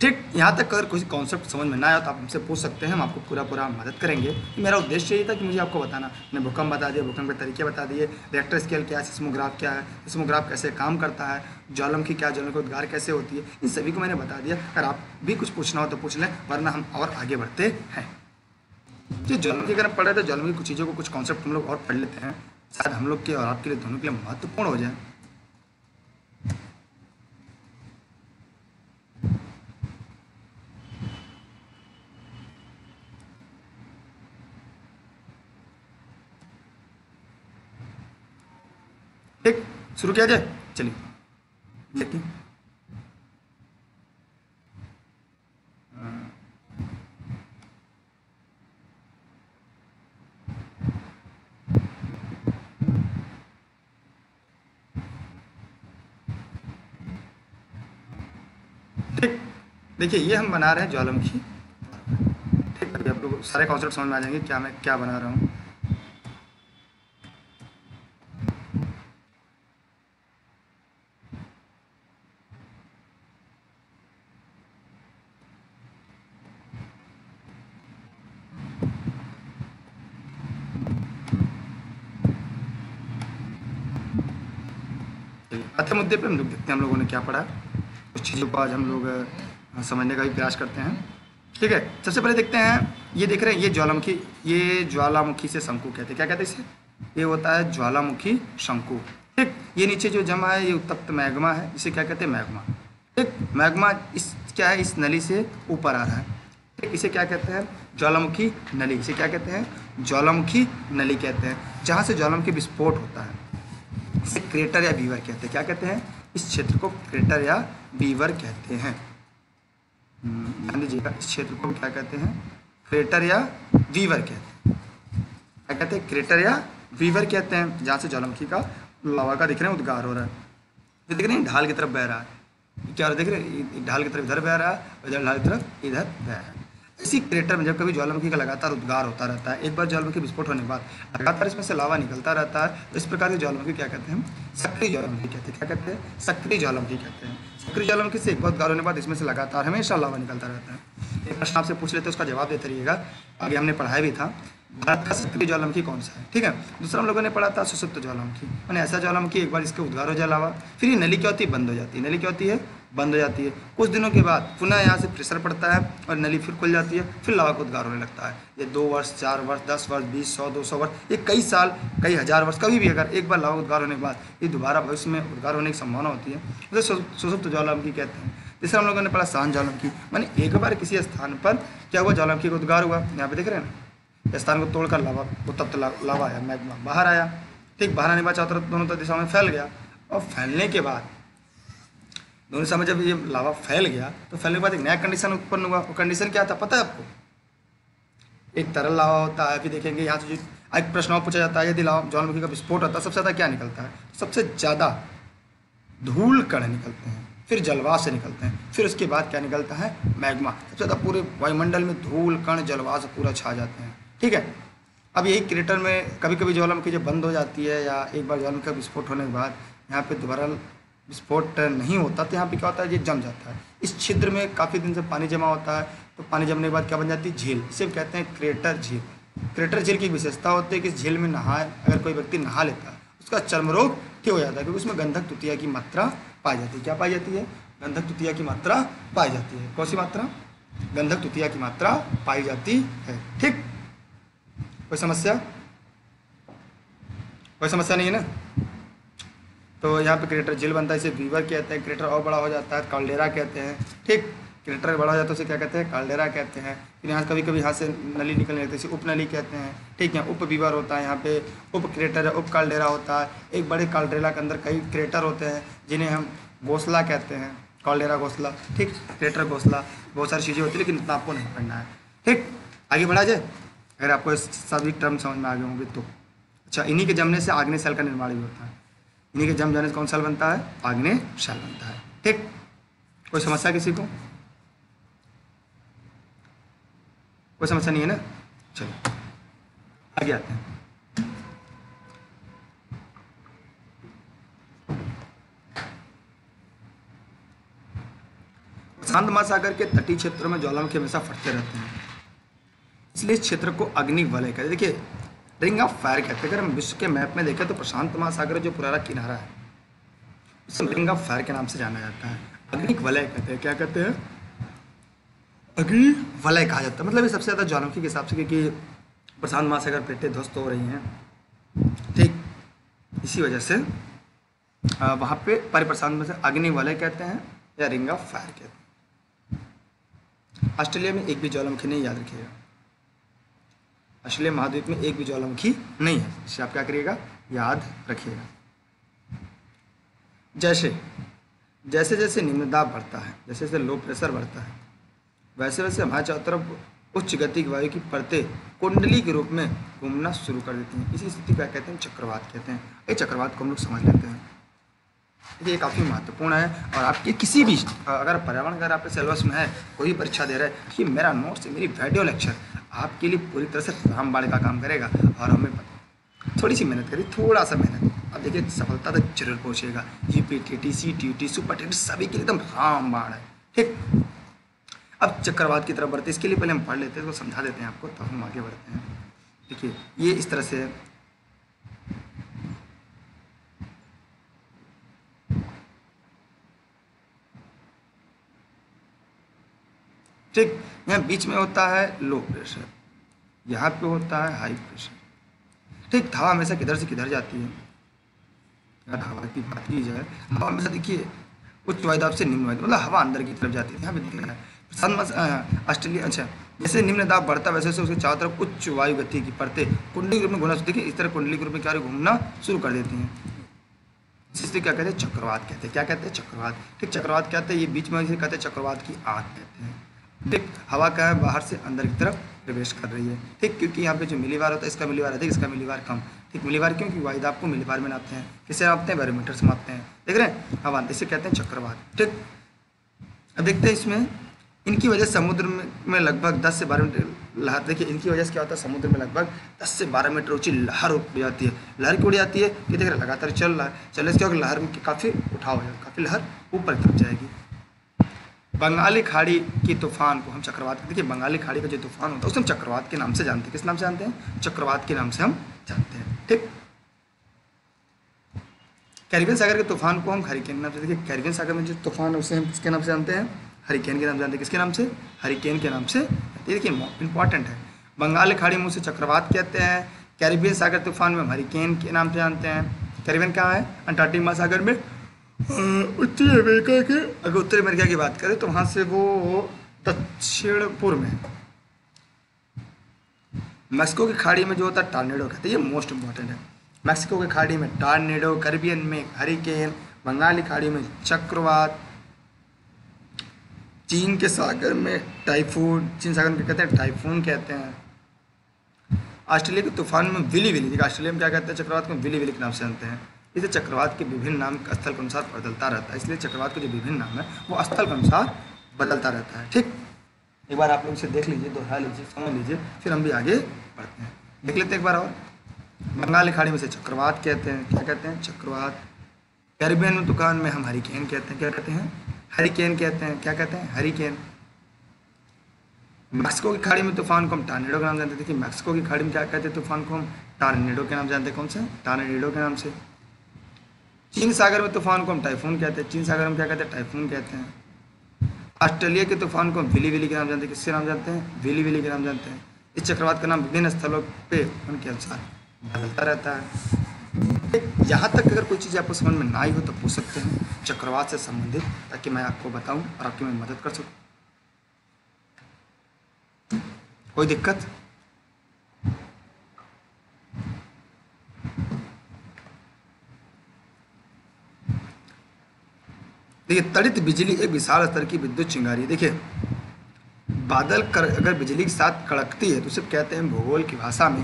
ठीक, यहाँ तक अगर कोई कॉन्सेप्ट समझ में ना आया तो आप हमसे पूछ सकते हैं, हम आपको पूरा पूरा मदद करेंगे। मेरा उद्देश्य यही था कि मुझे आपको बताना। मैंने भूकंप बता दिया भूकंप के तरीके बता दिए रिएक्टर स्केल क्या है सिस्मोग्राफ क्या है सिस्मोग्राफ कैसे काम करता है, ज्वालम की क्या, ज्वालम की उद्गार कैसे होती है, इन सभी को मैंने बता दिया। अगर आप भी कुछ पूछना हो तो पूछ लें, वरना हम और आगे बढ़ते हैं। जो, ज्वालम की अगर हम पढ़ रहे तो ज्वालम की कुछ चीज़ों को कुछ कॉन्सेप्ट हम लोग और पढ़ लेते हैं। शायद हम लोग के और आपके लिए दोनों के लिए महत्वपूर्ण हो जाए ठीक शुरू किया जाए? चलिए। देखिए ठीक। देखिए, ये हम बना रहे हैं ज्वालामुखी। ठीक है आप लोग सारे कॉन्सेप्ट समझ में आ जाएँगे क्या मैं क्या बना रहा हूँ। चौथे मुद्दे पे हम लोग देखते हैं हम लोगों ने क्या पढ़ा। कुछ चीज़ों को आज हम लोग समझने का भी प्रयास करते हैं। ठीक है, सबसे पहले देखते हैं, ये देख रहे हैं, ये ज्वालामुखी ये ज्वालामुखी से शंकु कहते हैं। क्या कहते हैं इसे? ये होता है ज्वालामुखी शंकु। ठीक, ये नीचे जो जमा है, ये उत्तप्त मैग्मा है। इसे क्या कहते हैं? मैग्मा। ठीक, मैग्मा इस, क्या है? इस नली से ऊपर आ रहा है। ठीक, इसे क्या कहते हैं? ज्वालामुखी नली। इसे क्या कहते हैं? ज्वालामुखी नली कहते हैं, जहाँ से ज्वालामुखी विस्फोट होता है। इसे क्रेटर या बीवर कहते हैं। क्या कहते हैं? इस क्षेत्र को क्रेटर या बीवर कहते हैं। हम्म, ध्यान दीजिएगा इस क्षेत्र को क्या कहते हैं? क्रेटर या वीवर कहते हैं। क्या कहते हैं? क्रेटर या वीवर कहते हैं। जहाँ से ज्वालामुखी का लावा का दिख रहे हैं उद्गार हो रहा है। देख रहे हैं ढाल की तरफ़ बह रहा है। क्या देख रहे हैं ढाल की तरफ़ इधर बह रहा है इधर ढाल की तरफ़ इधर बह रहा है। इसी क्रेटर में जब कभी ज्वालामुखी का लगातार उद्गार होता रहता है, एक बार ज्वालामुखी विस्फोट होने के बाद लगातार इसमें से लावा निकलता रहता है तो इस प्रकार की ज्वालामुखी क्या कहते हैं सक्रिय ज्वालामुखी कहते हैं। क्या कहते हैं? सक्रिय ज्वालामुखी कहते हैं। सक्रिय ज्वालामुखी से एक बार उद्गार होने के बाद इसमें से लगातार हमेशा लावा निकलता रहता है। एक प्रश्न आपसे पूछ लेते हैं, उसका जवाब देते रहिएगा। आगे हमने पढ़ाया भी था भारत का सक्रिय ज्वालामुखी कौन सा है? ठीक है? दूसरा हम लोगों ने पढ़ा था सुसुप्त ज्वालामुखी। मैंने ऐसा ज्वालामुखी एक बार इसके उद्गार हो जाए लावा, फिर ये नली क्या होती बंद हो जाती है। नली क्या होती है? बंद हो जाती है। कुछ दिनों के बाद पुनः यहाँ से प्रेशर पड़ता है और नली फिर खुल जाती है, फिर लावा का उद्गार होने लगता है। ये दो वर्ष, चार वर्ष, दस वर्ष, बीस, सौ, दो सौ वर्ष, ये कई साल, कई हज़ार वर्ष, कभी भी अगर एक बार लावा उद्गार होने के बाद ये दोबारा भविष्य में उद्गार होने की संभावना होती है, उसे सुसुप्त ज्वालामुखी कहते हैं। जैसे हम लोगों ने पढ़ा, शांत ज्वालामुखी, मैंने एक बार किसी स्थान पर क्या हुआ, ज्वालामुखी का उद्गार हुआ, यहाँ पे देख रहे हैं ना? स्थान को तोड़कर लावा, उत्तप्त लावा आया, मैग्मा बाहर आया। ठीक बाहर आने के बाद तरफ़ दोनों तरफ़ दिशा में फैल गया और फैलने के बाद दोनों समय जब ये लावा फैल गया तो फैलने के बाद एक नया कंडीशन उत्पन्न हुआ। वो कंडीशन क्या था पता है आपको? एक तरल लावा होता है फिर देखेंगे यहाँ से जो एक प्रश्न पूछा जाता है, यदि लावा ज्वालामुखी का विस्फोट होता है, सबसे ज़्यादा क्या निकलता है? सबसे ज़्यादा धूल कण निकलते हैं, फिर जलवास से निकलते हैं, फिर उसके बाद क्या निकलता है? मैग्मा। सबसे ज़्यादा पूरे वायुमंडल में धूल, कण जलवास पूरा छा जाते हैं। ठीक है? अब यही क्रेटर में कभी कभी ज्वालामुखी जब बंद हो जाती है या एक बार ज्वालामुखी का विस्फोट होने के बाद, यहाँ पे दोबारा विस्फोट नहीं होता तो यहाँ पे क्या होता है, ये जम जाता है। इस छिद्र में काफ़ी दिन से पानी जमा होता है तो पानी जमने के बाद क्या बन जाती है? झील। इसे कहते हैं क्रेटर झील। क्रेटर झील की विशेषता होती है कि इस झील में नहाए, अगर कोई व्यक्ति नहा लेता है, उसका चर्म रोग ठीक हो जाता है, क्योंकि उसमें गंधक तुतिया की मात्रा पाई जाती है। क्या पाई जाती है? गंधक तुतिया की मात्रा पाई जाती है। कौन सी मात्रा? गंधक तुतिया की मात्रा पाई जाती है। ठीक? कोई समस्या? कोई समस्या नहीं है ना? तो यहाँ पे क्रेटर जेल बनता है, इसे वीवर कहते हैं क्रेटर और बड़ा हो जाता है कालडेरा कहते हैं, ठीक? क्रेटर बड़ा हो जाता है, उसे क्या कहते हैं? कालडेरा कहते हैं। फिर यहाँ कभी कभी यहाँ से नली निकलने लगती है, इसे उप नली कहते हैं, ठीक? है उप वीवर होता है, यहाँ पे उप क्रेटर है, उप कालडेरा होता है। एक बड़े कालडेरा के अंदर कई क्रेटर होते हैं, जिन्हें हम घोसला कहते हैं काल्डेरा घोसला ठीक? क्रेटर घोसला बहुत सारी चीज़ें होती है, लेकिन इतना आपको नहीं पढ़ना है, ठीक? आगे बढ़ा जाए, अगर आपको सभी टर्म समझ में आ गए होंगे तो। अच्छा इन्हीं के जमने से आग्नेय सेल का निर्माण भी होता है। इन्हीं के जम जाने से कौन साल बनता है? आग्नेय सेल बनता है। ठीक? कोई समस्या किसी को? कोई समस्या नहीं है ना? चलो, आगे आते हैं। शांत महासागर के तटीय क्षेत्रों में ज्वालामुखी हमेशा फटते रहते हैं। इसलिए इस क्षेत्र को अग्नि वलय कहते देखिए रिंग ऑफ़ फायर कहते हैं। अगर हम विश्व के मैप में देखें तो प्रशांत महासागर जो पुराना किनारा है। उसे रिंग ऑफ़ फायर के नाम से जाना जाता है। अग्निक वलय कहते हैं। क्या कहते हैं? अग्नि वलय कहा जाता है। मतलब ये सबसे ज़्यादा ज्वालामुखी के हिसाब से, क्योंकि प्रशांत महासागर पेटे ध्वस्त हो रही हैं। ठीक, इसी वजह से वहाँ पे परिप्रशांत में से अग्नि वलय कहते हैं, या रिंग ऑफ़ फायर कहते हैं। ऑस्ट्रेलिया में एक भी ज्वालामुखी नहीं याद रखिएगा। ऑस्ट्रेलिया महाद्वीप में एक भी ज्वालामुखी नहीं है। इसे आप क्या करिएगा? याद रखिएगा। जैसे जैसे जैसे निम्न दाब बढ़ता है, जैसे जैसे लो प्रेशर बढ़ता है, वैसे वैसे हमारे चारों तरफ़ उच्च गति की वायु की परतें कुंडली के रूप में घूमना शुरू कर देती हैं। इसी स्थिति को कहते हैं? चक्रवात कहते हैं। ये चक्रवात को हम लोग समझ लेते हैं। ये काफ़ी महत्वपूर्ण है और आपके किसी भी, अगर पर्यावरण अगर आपके सिलेबस में है, कोई भी परीक्षा दे रहा है कि मेरा नोट्स मेरी वीडियो लेक्चर आपके लिए पूरी तरह से रामबाड़ का काम करेगा और हमें थोड़ी सी मेहनत करिए थोड़ा सा मेहनत। अब देखिए, सफलता तक ज़रूर पहुँचेगा। G P T T C T T super T सभी के लिए एकदम रामबाड़ है। ठीक? अब चक्रवात की तरफ़ बढ़ते इसके लिए पहले हम पढ़ लेते हैं तो समझा देते हैं आपको तो हम आगे बढ़ते हैं। देखिए, ये इस तरह से ठीक, यहाँ बीच में होता है लो प्रेशर यहाँ पे होता है हाई प्रेशर ठीक हवा हमेशा किधर से किधर जाती है? अगर हवा की बात की जाए, हवा हमेशा देखिए, उच्च वायुदाब से निम्न वायुदाब मतलब हवा अंदर की तरफ़ जाती है, यहाँ पे दिख रहा है। ऑस्ट्रेलिया अच्छा जैसे निम्न दाब बढ़ता वैसे वैसे उसके चारों तरफ़ उच्च वायु गति की परतें कुंडली ग्रुप में घूमना देखिए इस तरह कुंडली ग्रुप में क्या घूमना शुरू कर देती हैं। जिससे क्या कहते हैं? चक्रवात कहते हैं। क्या कहते हैं? चक्रवात। ठीक, चक्रवात कहते हैं? ये बीच में कहते हैं चक्रवात की आग कहते हैं। ठीक हवा क्या है बाहर से अंदर की तरफ़ प्रवेश कर रही है। ठीक क्योंकि यहाँ पे जो मिलीवार होता है इसका मिलीवार अधिक इसका मिलीवार कम। ठीक मिलीवार क्यों? क्योंकि वायुदाब को मिलीवार में नापते हैं। किससे नापते हैं बैरोमीटर से मापते हैं। देख रहे हैं? हवा इसे कहते हैं चक्रवात। ठीक अब देखते हैं इसमें इनकी वजह समुद्र में, लगभग 10 से 12 मीटर लहर देखिए इनकी वजह से क्या होता है? समुद्र में लगभग 10 से 12 मीटर ऊँची लहर उड़ जाती है। लहर क्यों उड़ जाती है? कि देख रहे लगातार चल रहा है। चलने से क्या लहर में काफ़ी उठाव हो जाएगा काफ़ी लहर ऊपर की तरफ़ जाएगी। बंगाली खाड़ी की तूफ़ान को हम चक्रवात, देखिए बंगाली खाड़ी का जो तूफ़ान होता है, उसे हम चक्रवात के नाम से जानते हैं। किस नाम से जानते हैं? चक्रवात के नाम से हम जानते हैं, ठीक? कैरिबियन सागर के तूफ़ान को हम हरिकेन नाम से, देखिए कैरिबियन सागर में जो तूफ़ान है, उसे हम किसके नाम से जानते हैं? हरिकेन के नाम जानते हैं। किसके नाम से? हरिकेन के नाम से देखिए इंपॉर्टेंट है। बंगाल खाड़ी में उसे चक्रवात कहते हैं। कैरिबियन सागर तूफ़ान में हम हरिकेन के नाम से जानते हैं। कैरिबियन कहाँ है? अंटार्कटिक महासागर में। उत्तरी अमेरिका के अगर उत्तरी अमेरिका की बात करें तो वहाँ से वो दक्षिण पूर्व में मैक्सिको की खाड़ी में जो होता है टार्नेडो कहते हैं। ये मोस्ट इंपॉर्टेंट है। मैक्सिको की खाड़ी में टार्नेडो, कैरिबियन में हरिकेन, बंगाली खाड़ी में चक्रवात, चीन के सागर में टाइफून, चीन सागर में कहते हैं? टाइफून कहते हैं। ऑस्ट्रेलिया के तूफ़ान में विली विली ऑस्ट्रेलिया में क्या कहते हैं? चक्रवात में विली विली के नाम से जानते हैं। इसे चक्रवात के विभिन्न नाम स्थल के अनुसार बदलता रहता है। इसलिए चक्रवात के जो विभिन्न नाम है, वो स्थल के अनुसार बदलता रहता है। ठीक? एक बार आप लोग इसे देख लीजिए, दोहरा लीजिए, समझ लीजिए, फिर हम भी आगे बढ़ते हैं। देख लेते हैं एक बार और। बंगाल खाड़ी में से चक्रवात कहते हैं। क्या कहते हैं? चक्रवात। कैरिबियन दुकान में हम हरिकेन कहते हैं। क्या कहते हैं? हरिकेन कहते हैं। क्या कहते हैं? हरिकेन। मैक्सिको की खाड़ी में तूफ़ान को हम टार्नेडो के नाम जानते थे कि मैक्सिको की खाड़ी में क्या कहते हैं तूफ़ान को हम? टार्नेडो के नाम जानते कौन से? टार्नेडो के नाम से। चीन सागर में तूफ़ान को हम टाइफून कहते हैं, चीन सागर में क्या कहते हैं? टाइफून कहते हैं। ऑस्ट्रेलिया के तूफ़ान को हम विली विली के नाम जानते हैं। किससे नाम जानते हैं? विली विली के नाम जानते हैं। इस चक्रवात का नाम विभिन्न स्थलों पे उनके अनुसार बदलता रहता है। यहाँ तक अगर कोई चीज़ आपको समझ में ना आई हो तो पूछ सकते हैं। चक्रवात से संबंधित, ताकि मैं आपको बताऊँ और आपकी मैं मदद कर सकूँ। कोई दिक्कत? देखिए, तड़ित बिजली एक विशाल स्तर की विद्युत चिंगारी देखिए, बादल कर, अगर बिजली के साथ कड़कती है तो उसे कहते हैं भूगोल की भाषा में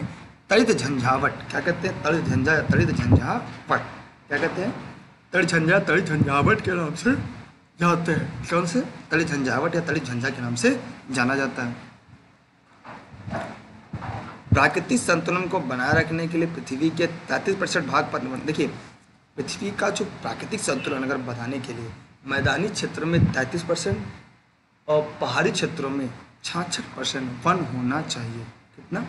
तड़ित झंझावट। क्या कहते हैं? तड़ित झंझा, तड़ित झंझावट। क्या कहते हैं? तड़ित झंझा, तड़ित झंझावट के नाम से जाते हैं। कौन से? तड़ित झंझावट या तड़ित झंझा के नाम से जाना जाता है। प्राकृतिक संतुलन को बनाए रखने के लिए पृथ्वी के तैंतीस परसेंट भाग पर देखिए, पृथ्वी का जो प्राकृतिक संतुलन अगर बढ़ाने के लिए मैदानी क्षेत्र में तैंतीस परसेंट और पहाड़ी क्षेत्रों में छाछठ परसेंट वन होना चाहिए। कितना?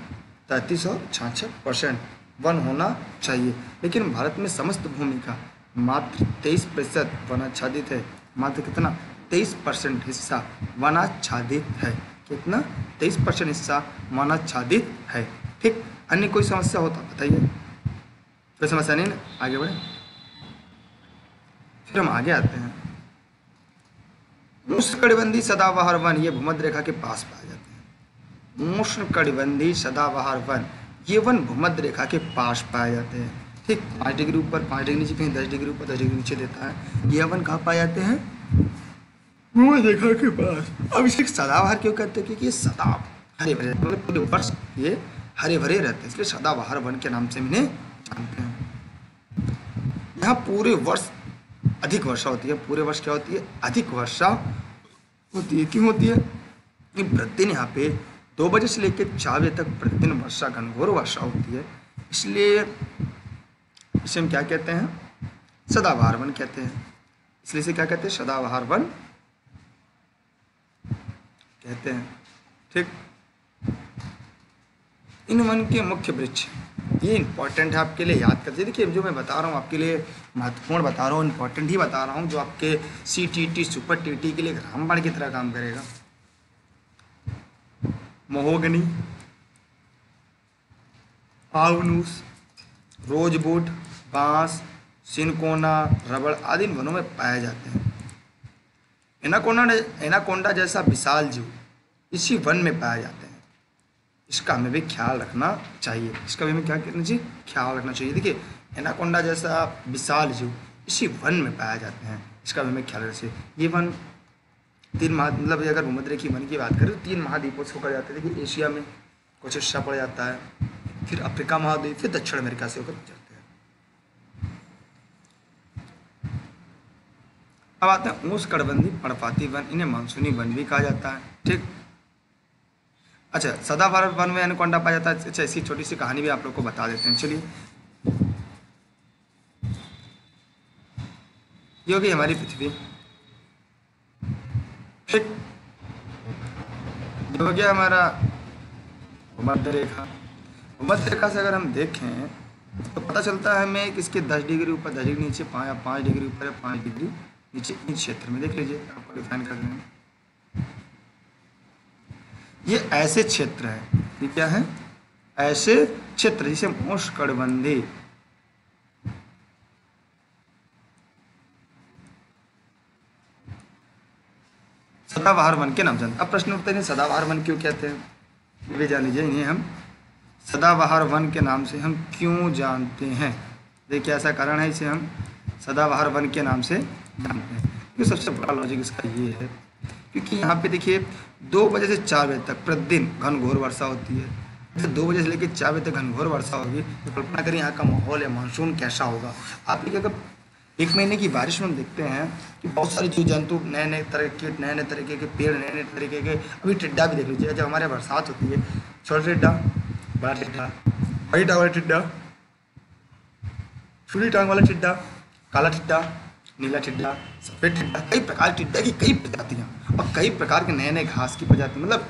तैंतीस और छाछठ परसेंट वन होना चाहिए। लेकिन भारत में समस्त भूमि का मात्र तेईस प्रतिशत वनाच्छादित है। मात्र कितना? तेईस परसेंट हिस्सा वनाच्छादित है। कितना? तेईस परसेंट हिस्सा वनाच्छादित है। ठीक? अन्य कोई समस्या हो तो बताइए। कोई समस्या नहीं ना? आगे बढ़े। फिर हम आगे आते हैं। उष्णकटिबंधी सदाबहार वन ये भूमध्य रेखा के पास पाए जाते हैं। उष्णकटिबंधी सदाबहार वन ये वन भूमध्य रेखा के पास पाए जाते हैं। ठीक पाँच डिग्री ऊपर पाँच डिग्री नीचे कहीं दस डिग्री ऊपर दस डिग्री नीचे देता है। ये वन कहाँ पाए जाते हैं? भूमध्य रेखा के पास। अब इसे सदाबहार क्यों कहते हैं? क्योंकि ये सदा हरे भरे मतलब पूरे वर्ष ये हरे भरे रहते हैं। इसलिए सदाबहार वन के नाम से इन्हें जानते हैं। यहाँ पूरे वर्ष अधिक वर्षा होती है, पूरे वर्ष क्या होती है? अधिक वर्षा होती है। क्यों होती है? कि प्रतिदिन यहाँ पे दो बजे से लेकर चार बजे तक प्रतिदिन वर्षा, घनघोर वर्षा होती है। इसलिए इसे हम क्या कहते हैं? सदाबहार वन कहते हैं। इसलिए इसे क्या कहते हैं? सदाबहार वन कहते हैं। ठीक? इन वन के मुख्य वृक्ष। ये इंपॉर्टेंट है आपके लिए याद करते देखिए, जो मैं बता रहा हूँ, आपके लिए महत्वपूर्ण बता रहा हूँ इंपॉर्टेंट ही बता रहा हूँ, जो आपके C T T super T T के लिए रामबाण की तरह काम करेगा। महोगनी आउनूस रोजबुड बाँस, सिनकोना, रबड़ आदि वनों में पाए जाते हैं। एनाकोंडा एनाकोंडा जैसा विशाल जीव इसी वन में पाए जाते हैं। इसका हमें भी ख्याल रखना चाहिए। इसका भी हमें क्या करना चाहिए? ख्याल रखना चाहिए। देखिए, एनाकोंडा जैसा विशाल जीव इसी वन में पाया जाते हैं। इसका भी हमें ख्याल रखना चाहिए। ये वन तीन महा मतलब अगर भूमध्य की वन की बात करें तो तीन महाद्वीपों से होकर जाते हैं। देखिए, एशिया में कुछ हिस्सा पड़ जाता है, फिर अफ्रीका महाद्वीप, फिर दक्षिण अमेरिका से होकर जाते हैं। अब आते हैं ऊस कड़बंदी पर्णपाती वन, इन्हें मानसूनी वन भी कहा जाता है। ठीक? अच्छा सदाबहार वन में एनकोंडा पाया जाता है। अच्छा इसकी छोटी सी कहानी भी आप लोग को बता देते हैं। चलिए। ये होगी हमारी पृथ्वी। ठीक ये हो गया हमारा भूमध्य रेखा भूमध्य रेखा से अगर हम देखें तो पता चलता है हमें किसके दस डिग्री ऊपर, दस डिग्री नीचे पाँच या पाँच डिग्री ऊपर या पाँच डिग्री नीचे इस क्षेत्र में। देख लीजिए आपको डिफाइन कर देंगे ये ऐसे क्षेत्र है। ये क्या है? ऐसे क्षेत्र, जिसे उष्णकटिबंधी सदाबहार वन के नाम से अब प्रश्न उठते हैं सदाबहार वन क्यों कहते हैं? भी जान लीजिए, इन्हें हम। सदाबहार वन के नाम से हम क्यों जानते हैं? देखिए, ऐसा कारण है इसे हम सदाबहार वन के नाम से जानते हैं। क्योंकि सबसे बड़ा लॉजिक इसका ये है, क्योंकि यहाँ पे देखिए दो बजे से चार बजे तक प्रतिदिन घनघोर वर्षा होती है। जैसे दो बजे से लेकर चार बजे तक घनघोर वर्षा होगी तो कल्पना करें यहाँ का माहौल है मानसून कैसा होगा। आप देखिए अगर एक महीने की बारिश में देखते हैं कि बहुत सारे जीव जंतु नए नए तरह के नए नए तरीके के पेड़ नए नए तरीके के, अभी टिड्डा भी देख लीजिए, जब हमारे बरसात होती है, छोटा टिड्डा, बड़ा टिड्डा, बड़ी टांग वाला टिड्डा छोटी टांग वाला टिड्डा, काला टिड्डा नीला टिड्डा, सफ़ेद टिड्डा, कई प्रकार टिड्डा की कई प्रजातियाँ और कई प्रकार के नए नए घास की प्रजाति। मतलब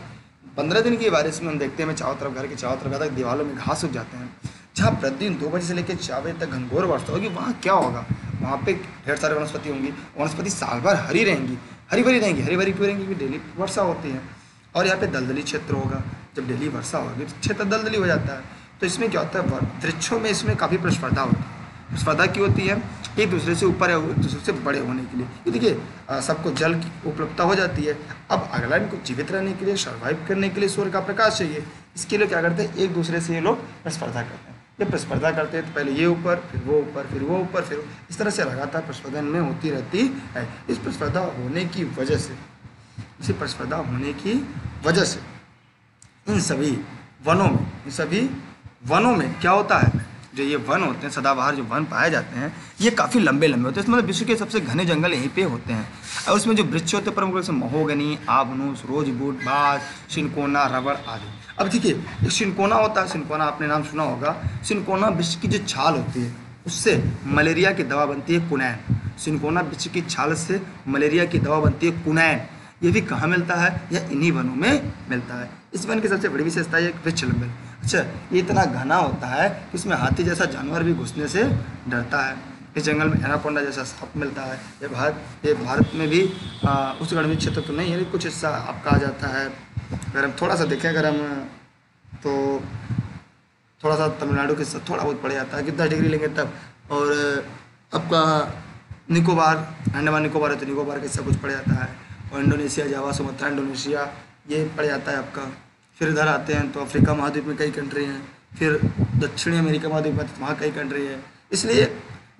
पंद्रह दिन की बारिश में हम देखते हैं चारों तरफ़, घर के चारों तरफ़ तक दीवारों में घास उग जाते हैं। जहाँ प्रतिदिन दो बजे से लेकर चार बजे तक घनघोर वर्षा होगी, वहाँ क्या होगा? वहाँ पे ढेर सारे वनस्पति होंगी। वनस्पति साल भर हरी रहेंगी। हरी भरी रहेंगी हरी भरी क्यों रहेंगी? क्योंकि डेली वर्षा होती है। और यहाँ पे दलदली क्षेत्र होगा। जब डेली वर्षा होगी तो क्षेत्र दलदली हो जाता है। तो इसमें क्या होता है? वृक्षों में इसमें काफ़ी प्रतिस्पर्धा होती है। स्पर्धा की होती है, एक दूसरे से ऊपर या दूसरे से बड़े होने के लिए। ये देखिए सबको जल की उपलब्धता हो जाती है। अब अगला इनको जीवित रहने के लिए सर्वाइव करने के लिए सूर्य का प्रकाश चाहिए। इसके लिए क्या करते हैं? एक दूसरे से ये लोग स्पर्धा करते हैं। जब प्रतिस्पर्धा करते हैं तो पहले ये ऊपर, फिर वो ऊपर, फिर वो ऊपर, फिर इस तरह से लगातार प्रतिस्पर्धा में होती रहती है। इस प्रतिस्पर्धा होने की वजह से, इसी प्रतिस्पर्धा होने की वजह से इन सभी वनों में, इन सभी वनों में क्या होता है? जो ये वन होते हैं, सदाबहार जो वन पाए जाते हैं, ये काफ़ी लंबे लंबे होते हैं। मतलब विश्व के सबसे घने जंगल यहीं पे होते हैं। और उसमें जो वृक्ष होते हैं, प्रमुख रूप से महोगनी आबनूस रोजबूट, बाज सिनकोना रबड़ आदि। अब देखिए, एक सिनकोना होता है सिनकोना आपने नाम सुना होगा। सिनकोना विश्व की जो छाल होती है, उससे मलेरिया की दवा बनती है कुनैन। सिनकोना वृक्ष की छाल से मलेरिया की दवा बनती है कुनैन। ये भी कहाँ मिलता है? यह इन्हीं वनों में मिलता है। इस वन की सबसे बड़ी विशेषता है वृक्ष लंबन अच्छा ये इतना घना होता है कि इसमें हाथी जैसा जानवर भी घुसने से डरता है। इस जंगल में एनाकोंडा जैसा सांप मिलता है। ये भारत ये भारत में भी उस गणवीय क्षेत्र तो नहीं है कुछ हिस्सा आपका आ जाता है। अगर हम थोड़ा सा देखें, अगर हम तो थोड़ा सा तमिलनाडु के साथ थोड़ा बहुत पड़ जाता है कितना डिग्री लेंगे तब। और आपका निकोबार, अंडमान निकोबार है तो निकोबार का हिस्सा कुछ पड़ जाता है। और इंडोनेशिया, जावा, सुमत्रा, इंडोनेशिया, ये पड़ जाता है आपका फिर इधर आते हैं तो अफ्रीका महाद्वीप में कई कंट्री हैं, फिर दक्षिणी अमेरिका महाद्वीप में वहाँ कई कंट्री है। इसलिए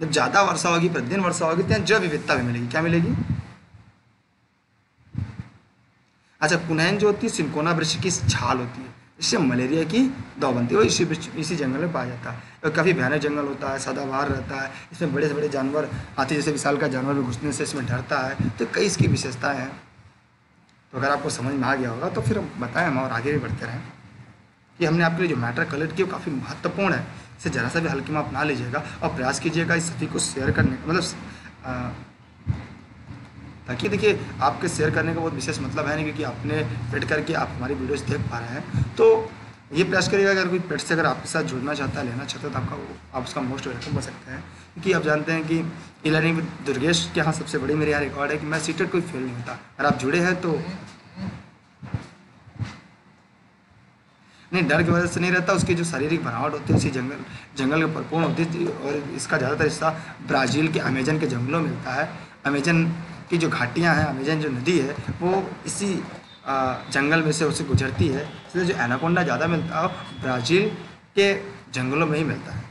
जब ज़्यादा वर्षा होगी, प्रतिदिन वर्षा होगी तो जैव विविधता भी मिलेगी। क्या मिलेगी? अच्छा पुनैन जो होती है सिंकोना वृक्ष की छाल होती है इससे मलेरिया की दवा बनती है वो इसी इसी जंगल में पाया जाता है। और काफ़ी भयानक जंगल होता है, सदाबहार रहता है, इसमें बड़े से बड़े जानवर, हाथी जैसे विशाल का जानवर भी घुसने से इसमें डरता है। तो कई इसकी विशेषताएँ हैं। तो अगर आपको समझ में आ गया होगा तो फिर हम बताएँ, हम और आगे भी बढ़ते रहें। कि हमने आपके लिए जो मैटर कलेक्ट किया काफ़ी महत्वपूर्ण है। इसे ज़रा सा भी हल्के में अपना लीजिएगा और प्रयास कीजिएगा इस सभी को शेयर करने का। मतलब ताकि देखिए, आपके शेयर करने का बहुत विशेष मतलब है नहीं क्योंकि आपने पेड करके आप हमारी वीडियोस देख पा रहे हैं। तो ये प्रयास करिएगा, अगर कोई पेट से अगर आपके साथ जुड़ना चाहता है, लेना चाहता है तो आपका आप उसका मोस्ट वेलकम कर सकते हैं। क्योंकि आप जानते हैं कि विद दुर्गेश के यहाँ सबसे बड़ी मेरे यहाँ रिकॉर्ड है कि मैं सीटेड कोई फेल नहीं होता। अगर आप जुड़े हैं तो नहीं, डर की वजह से नहीं रहता, उसकी जो शारीरिक बनावट होती है, उसी जंगल जंगल में परिपूर्ण होती है, और इसका ज़्यादातर हिस्सा ब्राज़ील के अमेजन के जंगलों में मिलता है। अमेजन की जो घाटियाँ हैं, अमेजन जो नदी है, वो इसी जंगल में से उसे गुजरती है। इसलिए जो एनाकोंडा ज़्यादा मिलता है ब्राज़ील के जंगलों में ही मिलता है।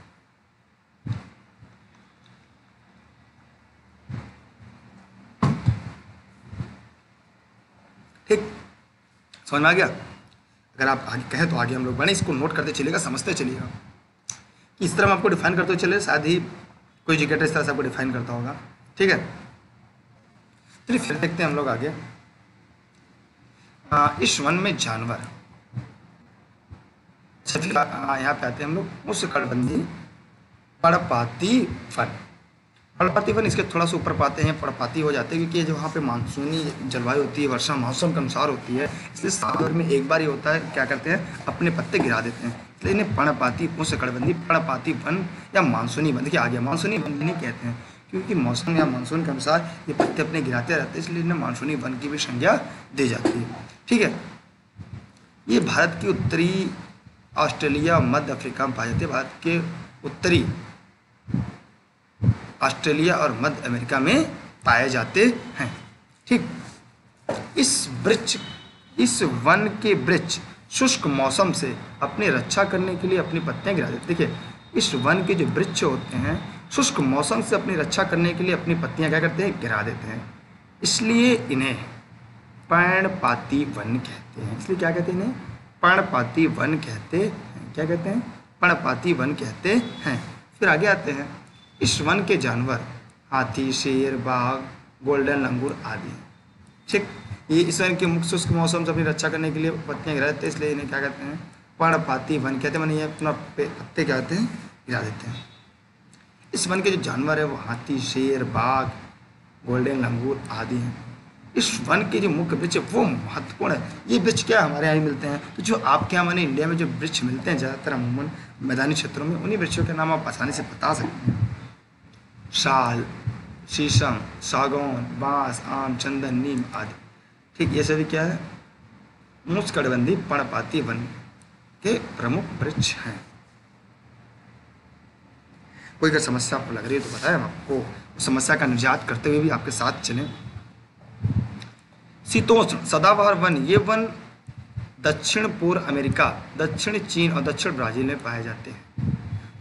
ठीक। समझ में आ गया? अगर आप आगे कहें तो आगे हम लोग बने इसको नोट करते चलिएगा समझते चलिएगा। इस तरह हम आपको डिफाइन करते चले शायद ही कोई एजुकेटर इस तरह से आपको डिफाइन करता होगा। ठीक है? चलिए फिर देखते हैं हम लोग आगे। आ, इस वन में जानवर। यहाँ पे आते हैं हम लोग। उस कड़बंदी पड़पाती फन पड़पाती वन इसके थोड़ा सा ऊपर पाते हैं पड़पाती हो जाते हैं, क्योंकि वहाँ पे मानसूनी जलवायु होती है, वर्षा मौसम के अनुसार होती है, इसलिए साल में एक बार ही होता है, क्या करते हैं, अपने पत्ते गिरा देते हैं। इसलिए इन्हें पड़पाती उस कड़बंदी पड़पाती वन या मानसूनी वन, देखिए आगे, मानसूनी वन नहीं कहते हैं, क्योंकि मौसम या मानसून के अनुसार ये पत्ते अपने गिराते रहते हैं, इसलिए इन्हें मानसूनी वन की भी संज्ञा दी जाती है। ठीक है, ये भारत की उत्तरी ऑस्ट्रेलिया, मध्य अफ्रीका में पाए जाते हैं, भारत के उत्तरी ऑस्ट्रेलिया और मध्य अमेरिका में पाए जाते हैं। ठीक। इस वृक्ष इस वन के वृक्ष शुष्क मौसम से अपनी रक्षा करने के लिए अपनी पत्तियाँ गिरा देते देखिए, इस वन के जो वृक्ष होते हैं, शुष्क मौसम से अपनी रक्षा करने के लिए अपनी पत्तियाँ क्या करते हैं? गिरा देते हैं। इसलिए इन्हें पर्णपाती वन कहते हैं। इसलिए क्या कहते हैं इन्हें? पर्णपाती वन कहते हैं। क्या कहते हैं? पर्णपाती वन कहते हैं। फिर आगे आते हैं। इस वन के जानवर, हाथी, शेर, बाघ, गोल्डन लंगूर आदि। ठीक, ये इस वन के मुख्य शुष्क मौसम से अपनी रक्षा करने के लिए पत्तियाँ गिरा देते हैं, इसलिए इन्हें क्या कहते हैं? पर्णपाती वन कहते हैं, मैंने ये अपना पत्ते क्या कहते हैं? गिरा देते हैं। इस वन के जो जानवर है, वो हाथी, शेर, बाघ, गोल्डन लंगूर आदि हैं। इस वन के जो मुख्य वृक्ष वो महत्वपूर्ण है। ये वृक्ष क्या हमारे यहाँ मिलते हैं? तो जो आपके यहाँ, मैंने इंडिया में जो वृक्ष मिलते हैं, ज़्यादातर अमूमन मैदानी क्षेत्रों में, उन्हीं वृक्षों के नाम आप आसानी से बता सकते हैं। शाल, शीशम, सागौन, बाँस, आम, चंदन, नीम आदि। ठीक, ये सभी क्या है? मुस्कड़बंदी पर्णपाती वन के प्रमुख वृक्ष हैं। कोई अगर समस्या आपको लग रही है तो बताएँ, हम आपको समस्या का निजात करते हुए भी आपके साथ चलें। शीतोष्ण, सदाबहार वन, ये वन दक्षिण पूर्व अमेरिका, दक्षिण चीन और दक्षिण ब्राज़ील में पाए जाते हैं।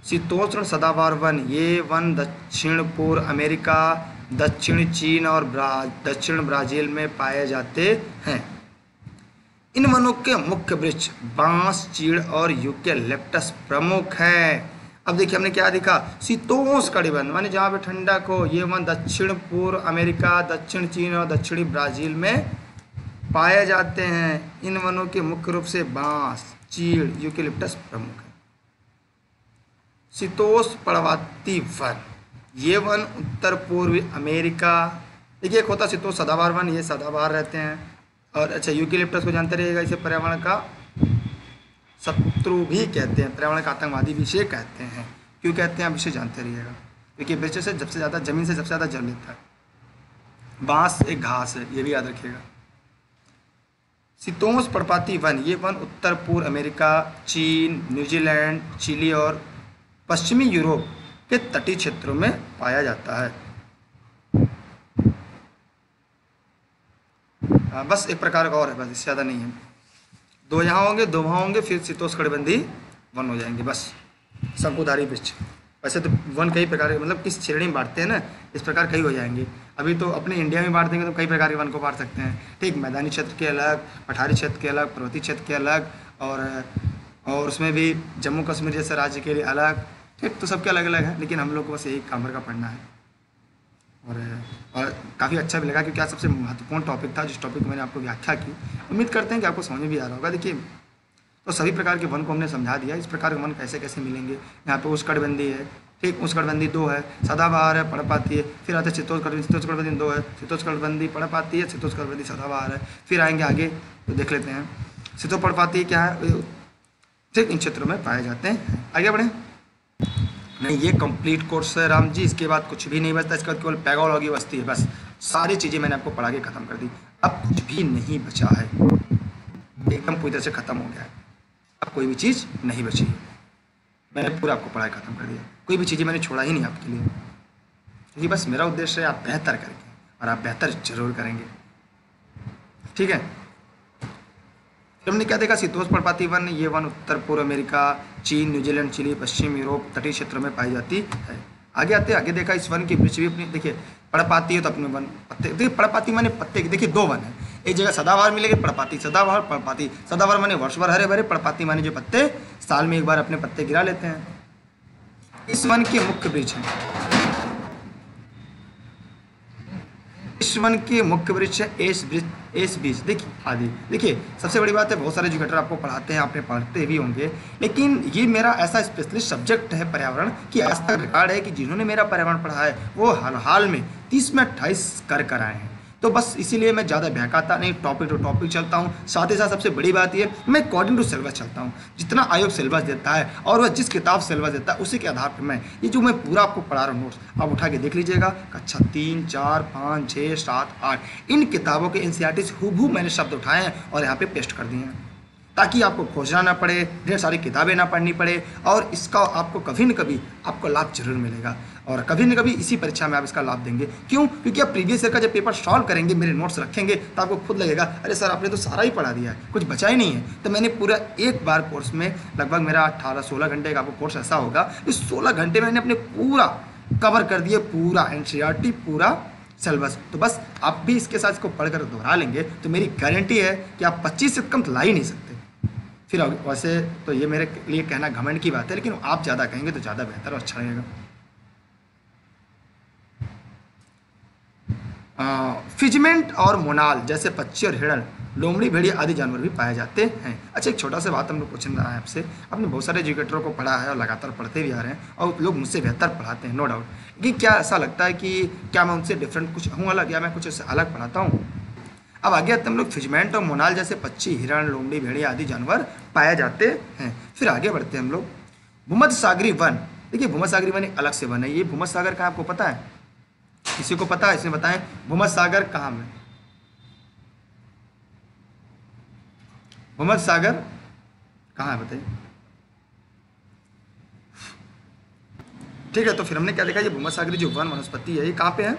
शीतोष्ण सदाबहार वन, ये वन दक्षिण पूर्व अमेरिका, दक्षिण चीन और ब्रा, दक्षिण ब्राज़ील में पाए जाते हैं। इन वनों के मुख्य वृक्ष बाँस, चीड़ और यूकेलिप्टस प्रमुख हैं। अब देखिए हमने क्या देखा? शीतोष कड़िबन माने जहाँ पे ठंडक हो ये वन दक्षिण पूर्व अमेरिका, दक्षिण चीन और दक्षिणी ब्राज़ील में पाए जाते हैं। इन वनों के मुख्य रूप से बाँस, चीड़ यूकेलिप्टस प्रमुख शीतोष पर्वती वन ये वन उत्तर पूर्वी अमेरिका, देखिए एक होता शीतोष सदाबार वन, ये सदाबार रहते हैं। और अच्छा यूकेलिप्टस को जानते रहिएगा, इसे पर्यावरण का शत्रु भी कहते हैं, पर्यावरण का आतंकवादी भी इसे कहते हैं। क्यों कहते हैं, आप इसे जानते रहिएगा। क्योंकि वृक्ष से सबसे ज़्यादा, ज़मीन से सबसे ज़्यादा जल लेता है। बाँस एक घास है, ये भी याद रखिएगा। सितोस पर्वतीय वन, ये वन उत्तर पूर्व अमेरिका, चीन, न्यूजीलैंड, चिली और पश्चिमी यूरोप के तटीय क्षेत्रों में पाया जाता है। बस एक प्रकार का और है, बस इससे ज़्यादा नहीं है। दो यहाँ होंगे, दो वहाँ होंगे, फिर शीतोष कड़बंदी वन हो जाएँगे, बस। शंकुधारी वृक्ष वैसे तो वन कई प्रकार के मतलब किस श्रेणी में बांटते हैं ना, इस प्रकार कई हो जाएँगे। अभी तो अपने इंडिया में बांट देंगे तो कई प्रकार के वन को बांट सकते हैं। ठीक, मैदानी क्षेत्र के अलग, पठारी क्षेत्र के अलग पर्वतीय क्षेत्र के अलग, और और उसमें भी जम्मू कश्मीर जैसे राज्य के लिए अलग तो सबके अलग अलग है, लेकिन हम लोग को बस यही कामर का पढ़ना है। और और काफ़ी अच्छा भी लगा, क्योंकि आज सबसे महत्वपूर्ण टॉपिक था, जिस टॉपिक मैंने आपको व्याख्या की। उम्मीद करते हैं कि आपको समझ में भी आ रहा होगा। देखिए तो सभी प्रकार के वन को हमने समझा दिया, इस प्रकार के वन कैसे कैसे मिलेंगे। यहाँ पे उस कड़बंदी है, ठीक उस कड़बंदी दो है, सदाबहार है पड़ पाती है, फिर आते चित्तोज कड़बंदी दो है चित्तोज कड़बंदी पड़ पाती है चित्तोज कड़बंदी सदाबहार है, फिर आएँगे आगे तो देख लेते हैं। सितो पड़ पाती है? क्या है ठीक, इन क्षेत्रों में पाए जाते हैं। आगे बढ़ें। नहीं, ये कंप्लीट कोर्स है राम जी, इसके बाद कुछ भी नहीं बचता, इसके बाद केवल पैगोलॉजी बचती है, बस। सारी चीज़ें मैंने आपको पढ़ा के ख़त्म कर दी। अब कुछ भी नहीं बचा है। एकदम पूरी तरह से ख़त्म हो गया है। अब कोई भी चीज़ नहीं बची। मैंने पूरा आपको पढ़ाई खत्म कर दिया। कोई भी चीज़ें मैंने छोड़ा ही नहीं आपके लिए। क्योंकि बस मेरा उद्देश्य है आप बेहतर करेंगे और आप बेहतर ज़रूर करेंगे। ठीक है? हमने क्या देखा? शीतोष पर्वतीय वन, ये वन उत्तर पूर्व अमेरिका, चीन, न्यूजीलैंड, चिली, पश्चिम यूरोप, तटीय क्षेत्रों में पाई जाती है। आगे आते, आगे देखा, इस वन की भी अपनी, देखिए पड़पाती है तो अपने वन, पत्ते, देखिए पड़पाती माने पत्ते, देखिए, दो वन है। एक जगह सदाबहार मिलेगी पड़पाती सदाबहार पड़पाती सदाबहार माने वर्ष भर हरे भरे पड़पाती माने जो पत्ते साल में एक बार अपने पत्ते गिरा लेते हैं। इस वन के मुख्य वृक्ष हैं। इस वन के मुख्य वृक्ष है एस वृक्ष एस बीज देखिए, आदि। देखिए, सबसे बड़ी बात है, बहुत सारे एजुकेटर आपको पढ़ाते हैं, आपने पढ़ते भी होंगे। लेकिन ये मेरा ऐसा स्पेशलिस्ट सब्जेक्ट है पर्यावरण कि तक रिकॉर्ड है कि जिन्होंने मेरा पर्यावरण पढ़ा है, वो हाल हाल में तीस में अट्ठाईस कर कर आए हैं। तो बस इसीलिए मैं ज़्यादा बहकाता नहीं, टॉपिक टू टॉपिक चलता हूँ। साथ ही साथ सबसे बड़ी बात यह मैं अकॉर्डिंग टू सिलेबस चलता हूँ। जितना आयोग सिलेबस देता है और वह जिस किताब सिलेबस देता है, उसी के आधार पर मैं, ये जो मैं पूरा आपको पढ़ा रहा हूँ नोट्स आप उठा के देख लीजिएगा, कक्षा तीन, चार, पाँच छः सात, आठ, इन किताबों के एन सी हु मैंने शब्द उठाए हैं और यहाँ पर पेस्ट कर दिए हैं। ताकि आपको खोजना ना पड़े, ढेर सारी किताबें ना पढ़नी पड़े और इसका आपको कभी न कभी आपको लाभ ज़रूर मिलेगा। और कभी न कभी इसी परीक्षा में आप इसका लाभ देंगे। क्यों? क्योंकि आप प्रीवियस ईयर का जब पेपर सॉल्व करेंगे, मेरे नोट्स रखेंगे तो आपको खुद लगेगा, अरे सर, आपने तो सारा ही पढ़ा दिया है, कुछ बचा ही नहीं है। तो मैंने पूरा एक बार कोर्स में लगभग मेरा अट्ठारह सोलह घंटे का आपको कोर्स ऐसा होगा, इस सोलह घंटे मैंने अपने पूरा कवर कर दिए, पूरा एनसीआरटी पूरा सिलेबस तो बस आप भी इसके साथ इसको पढ़कर दोहरा लेंगे तो मेरी गारंटी है कि आप 25 से कम तो ला ही नहीं सकते। फिर वैसे तो ये मेरे लिए कहना घमंड की बात है, लेकिन आप ज़्यादा कहेंगे तो ज़्यादा बेहतर और अच्छा लगेगा। फिजमेंट और मोनाल जैसे पक्षी और हिरण, लोमड़ी भेड़िया आदि जानवर भी पाए जाते हैं। अच्छा एक छोटा सा बात हम लोग पूछना है आपसे। आपने बहुत सारे एजुकेटरों को पढ़ा है और लगातार पढ़ते भी आ रहे हैं और लोग मुझसे बेहतर पढ़ाते हैं नो डाउट लेकिन क्या ऐसा लगता है कि क्या मैं उनसे डिफरेंट कुछ हूँ अलग या मैं कुछ उससे अलग पढ़ाता हूँ? अब आगे आते हम लोग, फिजमेंट और मोनाल जैसे पक्षी, हिरण, लोमड़ी भेड़िया आदि जानवर पाए जाते हैं। फिर आगे बढ़ते हैं हम लोग। भूमध सागरी वन। देखिए भूमध सागरी वन एक अलग से वन है। ये भूमध सागर का आपको पता है? किसी को पता है इसमें बताएँ भूमध सागर कहाँ में? भूमध सागर कहाँ है, बताइए। ठीक है तो फिर हमने क्या देखा ये भूमध सागरी जो वन वनस्पति है, ये कहाँ पे है?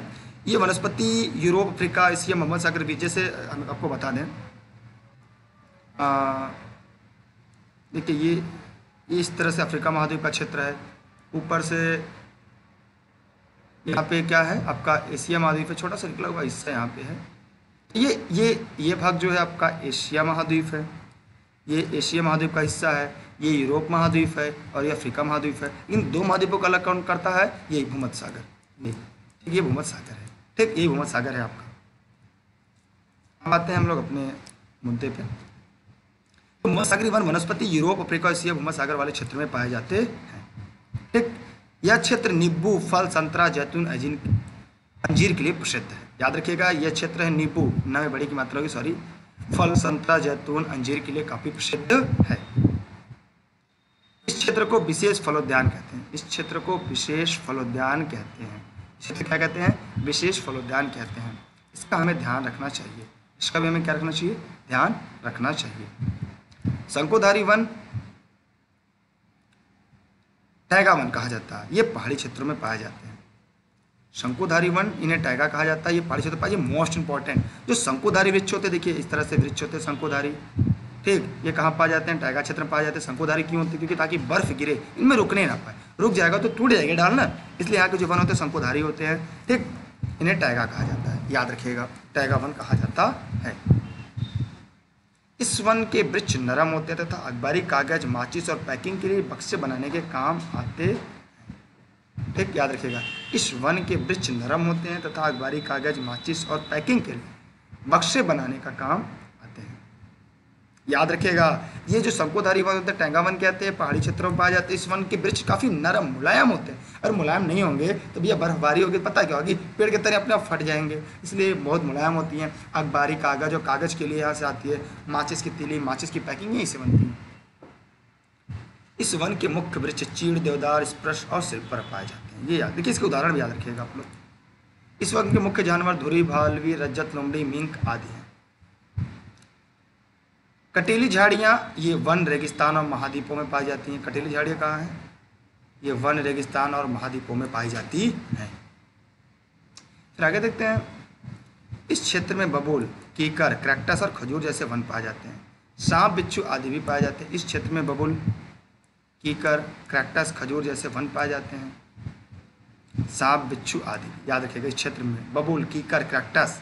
ये वनस्पति यूरोप, अफ्रीका एशिया मोहम्मद सागर बीजे से हम आपको बता दें। देखिए ये इस तरह से अफ्रीका महाद्वीप का क्षेत्र है। ऊपर से यहाँ पे क्या है? आपका एशिया महाद्वीप है, छोटा सा निकला हुआ हिस्सा यहाँ पे है। ये ये ये भाग जो है आपका एशिया महाद्वीप है। ये एशिया महाद्वीप का हिस्सा है, ये यूरोप महाद्वीप है और ये अफ्रीका महाद्वीप है। इन दो महाद्वीपों का अलग कौन करता है? ये भूमध सागर। ये ये भूमध सागर है। ठीक, ये भूमध सागर है आपका। आते हैं हम लोग अपने मुद्दे पे। तो भूमध सागरी वन वनस्पति यूरोप, अफ्रीका एशिया भूमध सागर वाले क्षेत्र में पाए जाते हैं। ठीक यह क्षेत्र नींबू, फल, संतरा, जैतून, अजीन अंजीर के लिए प्रसिद्ध है। याद रखिएगा, यह क्षेत्र है नींबू न में बड़ी की मात्रा होगी सॉरी फल, संतरा, जैतून, अंजीर के लिए काफ़ी प्रसिद्ध है। इस क्षेत्र को विशेष फलोद्यान कहते हैं। इस क्षेत्र को विशेष फलोद्यान कहते हैं। इसे क्या कहते हैं? विशेष फलोद्यान कहते हैं। इसका हमें ध्यान रखना चाहिए। इसका भी हमें क्या रखना चाहिए? ध्यान रखना चाहिए। शंकुधारी वन टैगा वन कहा जाता है। ये पहाड़ी क्षेत्रों में पाए जाते हैं। शंकुधारी वन इन्हें टैगा कहा जाता है। ये पहाड़ी क्षेत्र पाए मोस्ट इंपॉर्टेंट जो शंकुधारी वृक्ष होते, देखिए, इस तरह से वृक्ष होते हैं, शंकुधारी। ठीक? ये कहाँ पाए जाते हैं? टाइगर क्षेत्र में पाए जाते हैं। शंकुधारी क्यों होती? क्योंकि ताकि बर्फ़ गिरे। इनमें रुकने ना पाए। रुक जाएगा तो टूट जाएगा, डालना। इसलिए यहाँ के जो वन होते हैं, शंकुधारी होते हैं। ठीक? इन्हें टैगा कहा जाता है। याद रखिएगा टैगा वन कहा जाता है। इस वन के वृक्ष नरम होते हैं तथा अखबारी कागज़, माचिस और पैकिंग के लिए बक्से बनाने के काम आते ठीक याद रखिएगा, इस वन के वृक्ष नरम होते हैं तथा अखबारी कागज़, माचिस और पैकिंग के लिए बक्से बनाने का काम याद रखिएगा, ये जो शंकुधारी वन होते हैं टेंगा वन कहते हैं, पहाड़ी क्षेत्रों में पाए जाते हैं, इस वन के वृक्ष काफ़ी नरम, मुलायम होते हैं। अगर मुलायम नहीं होंगे तो भैया बर्फबारी होगी, पता क्या होगी, पेड़ के तरह अपने आप फट जाएँगे। इसलिए बहुत मुलायम होती हैं। अखबारी कागज़ और कागज़ के लिए यहाँ से आती है, माचिस की तिली, माचिस की पैकिंग, यहीं से बनती है। इस वन के मुख्य वृक्ष चीड़, देवदार, स्प्रश और पर पाए जाते हैं। ये याद, देखिए, इसके उदाहरण भी याद रखिएगा आप लोग। इस वन के मुख्य जानवर धुरी, भालवी, रजत, लुमड़ी, मिंक आदि हैं। कटीली झाड़ियाँ, ये वन रेगिस्तान और महाद्वीपों में पाई जाती हैं। कटीली झाड़ियाँ कहाँ हैं? ये वन रेगिस्तान और महाद्वीपों में पाई जाती हैं। फिर आगे देखते हैं। इस क्षेत्र में बबूल, कीकर क्रैक्टस और खजूर जैसे वन पाए जाते हैं। सांप, बिच्छू आदि भी पाए जाते हैं। इस क्षेत्र में बबूल, कीकर क्रैक्टस खजूर जैसे वन पाए जाते हैं। सांप, बिच्छू आदि, याद रखिएगा इस क्षेत्र में। बबूल, कीकर क्रैक्टस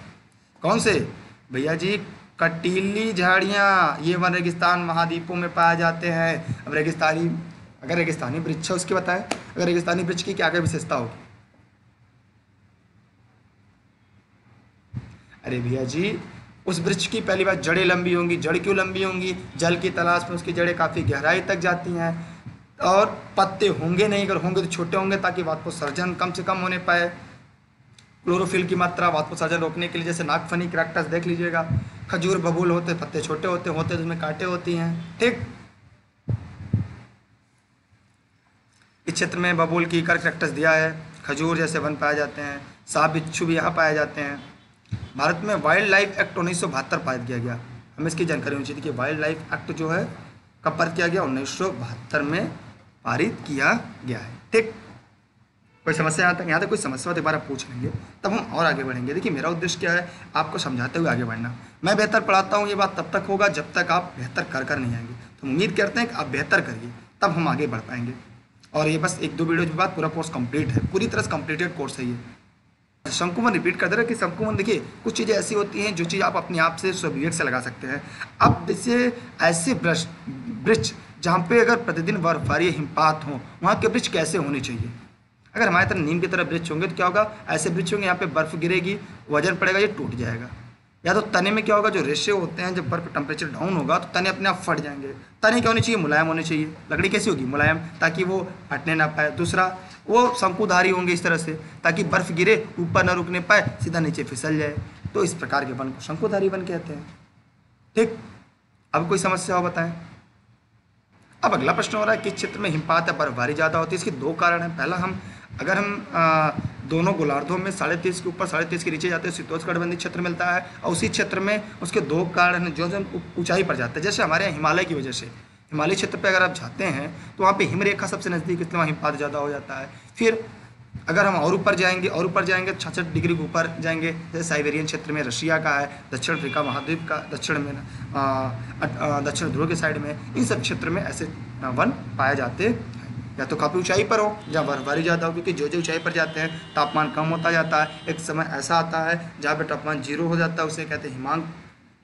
कौन से? भैया जी कटीली झाड़ियाँ, ये वन रेगिस्तान महाद्वीपों में पाए जाते हैं। अब रेगिस्तानी, अगर रेगिस्तानी वृक्ष है, उसकी बताएँ, अगर रेगिस्तानी वृक्ष की क्या क्या विशेषता होगी? अरे भैया जी, उस वृक्ष की पहली बात, जड़ें लंबी होंगी। जड़ क्यों लंबी होंगी? जल की तलाश में उसकी जड़ें काफ़ी गहराई तक जाती हैं। और पत्ते होंगे नहीं, अगर होंगे तो छोटे होंगे, ताकि सर्जन कम से कम होने पाए। क्लोरोफिल की मात्रा सर्जन रोकने के लिए जैसे नागफनी, क्रैक्टस देख लीजिएगा। खजूर बबूल होते, पत्ते छोटे होते होते उसमें कांटे होती हैं। ठीक? इस क्षेत्र में बबूल की कर क्रैक्टस दिया है। खजूर जैसे वन पाए जाते हैं। सांप, बिच्छू भी यहाँ पाए जाते हैं। भारत में वाइल्ड लाइफ एक्ट उन्नीस सौ बहत्तर पारित किया गया। हमें इसकी जानकारी होनी चाहिए कि वाइल्ड लाइफ एक्ट जो है, कब पारित किया गया? उन्नीस सौ बहत्तर में पारित किया गया है। ठीक? कोई समस्या यहाँ तक यहाँ तक कोई समस्या दोबारा पूछ लेंगे, तब हम और आगे बढ़ेंगे। देखिए, मेरा उद्देश्य क्या है? आपको समझाते हुए आगे बढ़ना। मैं बेहतर पढ़ाता हूँ, ये बात तब तक होगा जब तक आप बेहतर कर कर नहीं आएँगे। तो उम्मीद करते हैं कि आप बेहतर करिए, तब हम आगे बढ़ पाएँगे। और ये बस एक दो वीडियो के बाद पूरा कोर्स कंप्लीट है। पूरी तरह से कंप्लीटेड कोर्स है ये। शंकुमन रिपीट कर दे रहे कि शंकुमन देखिए, कुछ चीज़ें ऐसी होती हैं, जो चीज़ आप अपने आप से स्वविवेक से लगा सकते हैं। अब जैसे ऐसे ब्रश वृक्ष जहाँ पे अगर प्रतिदिन बर्फबारी, हिमपात हो, वहाँ के वृक्ष कैसे होने चाहिए? अगर हमारे तरह नीम की तरह वृक्ष होंगे तो क्या होगा? ऐसे वृक्ष होंगे, यहाँ पे बर्फ़ गिरेगी, वज़न पड़ेगा, ये टूट जाएगा। या तो तने में क्या होगा? जो रेशे होते हैं, जब बर्फ़ टेम्परेचर डाउन होगा तो तने अपने आप फट जाएँगे। तने क्या होनी चाहिए? मुलायम होनी चाहिए। लकड़ी कैसी होगी? मुलायम, ताकि वो हटने ना पाए। दूसरा, वो शंकुधारी होंगे इस तरह से, ताकि बर्फ़ गिरे, ऊपर ना रुकने पाए, सीधा नीचे फिसल जाए। तो इस प्रकार के वन को शंकुधारी वन कहते हैं। ठीक? अब कोई समस्या हो बताएँ। अब अगला प्रश्न हो रहा है, किस क्षेत्र में हिमपात या बर्फबारी ज़्यादा होती है? इसके दो कारण हैं। पहला, हम अगर हम आ, दोनों गोलार्धों में साढ़े तीस के ऊपर साढ़े तीस के नीचे जाते हैं शीतोष्ण क्षेत्र मिलता है और उसी क्षेत्र में उसके दो कारण जो जो ऊंचाई पर जाते हैं। जैसे हमारे यहाँ हिमालय की वजह से हिमालय क्षेत्र पर अगर आप जाते हैं तो वहाँ पे हिमरेखा सबसे नज़दीक इसलिए हिमपात ज़्यादा हो जाता है। फिर अगर हम और ऊपर जाएँगे और ऊपर जाएँगे छठ डिग्री के ऊपर जाएँगे जैसे साइबेरियन क्षेत्र में रशिया का है दक्षिण अफ्रीका महाद्वीप का दक्षिण में दक्षिण ध्रुव के साइड में इन सब क्षेत्र में ऐसे वन पाए जाते या तो काफ़ी ऊंचाई पर हो, जहाँ बर्फबारी ज़्यादा हो क्योंकि जो जो ऊंचाई पर जाते हैं, तापमान कम होता जाता है। एक समय ऐसा आता है, जहाँ पर तापमान ज़ीरो हो जाता है, उसे कहते हैं हिमांग।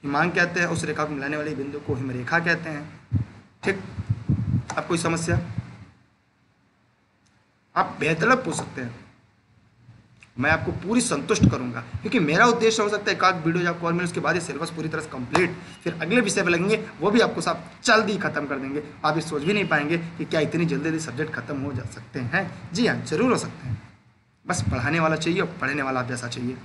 हिमांग कहते हैं, उस रेखा को मिलाने वाली बिंदु को हिमरेखा कहते हैं। ठीक? आप कोई समस्या? आप बेहतर पूछ सकते हैं। मैं आपको पूरी संतुष्ट करूँगा। क्योंकि मेरा उद्देश्य हो सकता है एक आध वीडियो जब कॉल मिले उसके बाद ये सिलेबस पूरी तरह से कंप्लीट फिर अगले विषय पर लगेंगे, वो भी आपको सब जल्दी खत्म कर देंगे। आप ये सोच भी नहीं पाएँगे कि क्या इतनी जल्दी जल्दी सब्जेक्ट खत्म हो जा सकते हैं। जी हाँ ज़रूर हो सकते हैं। बस पढ़ाने वाला चाहिए और पढ़ने वाला आप जैसा चाहिए।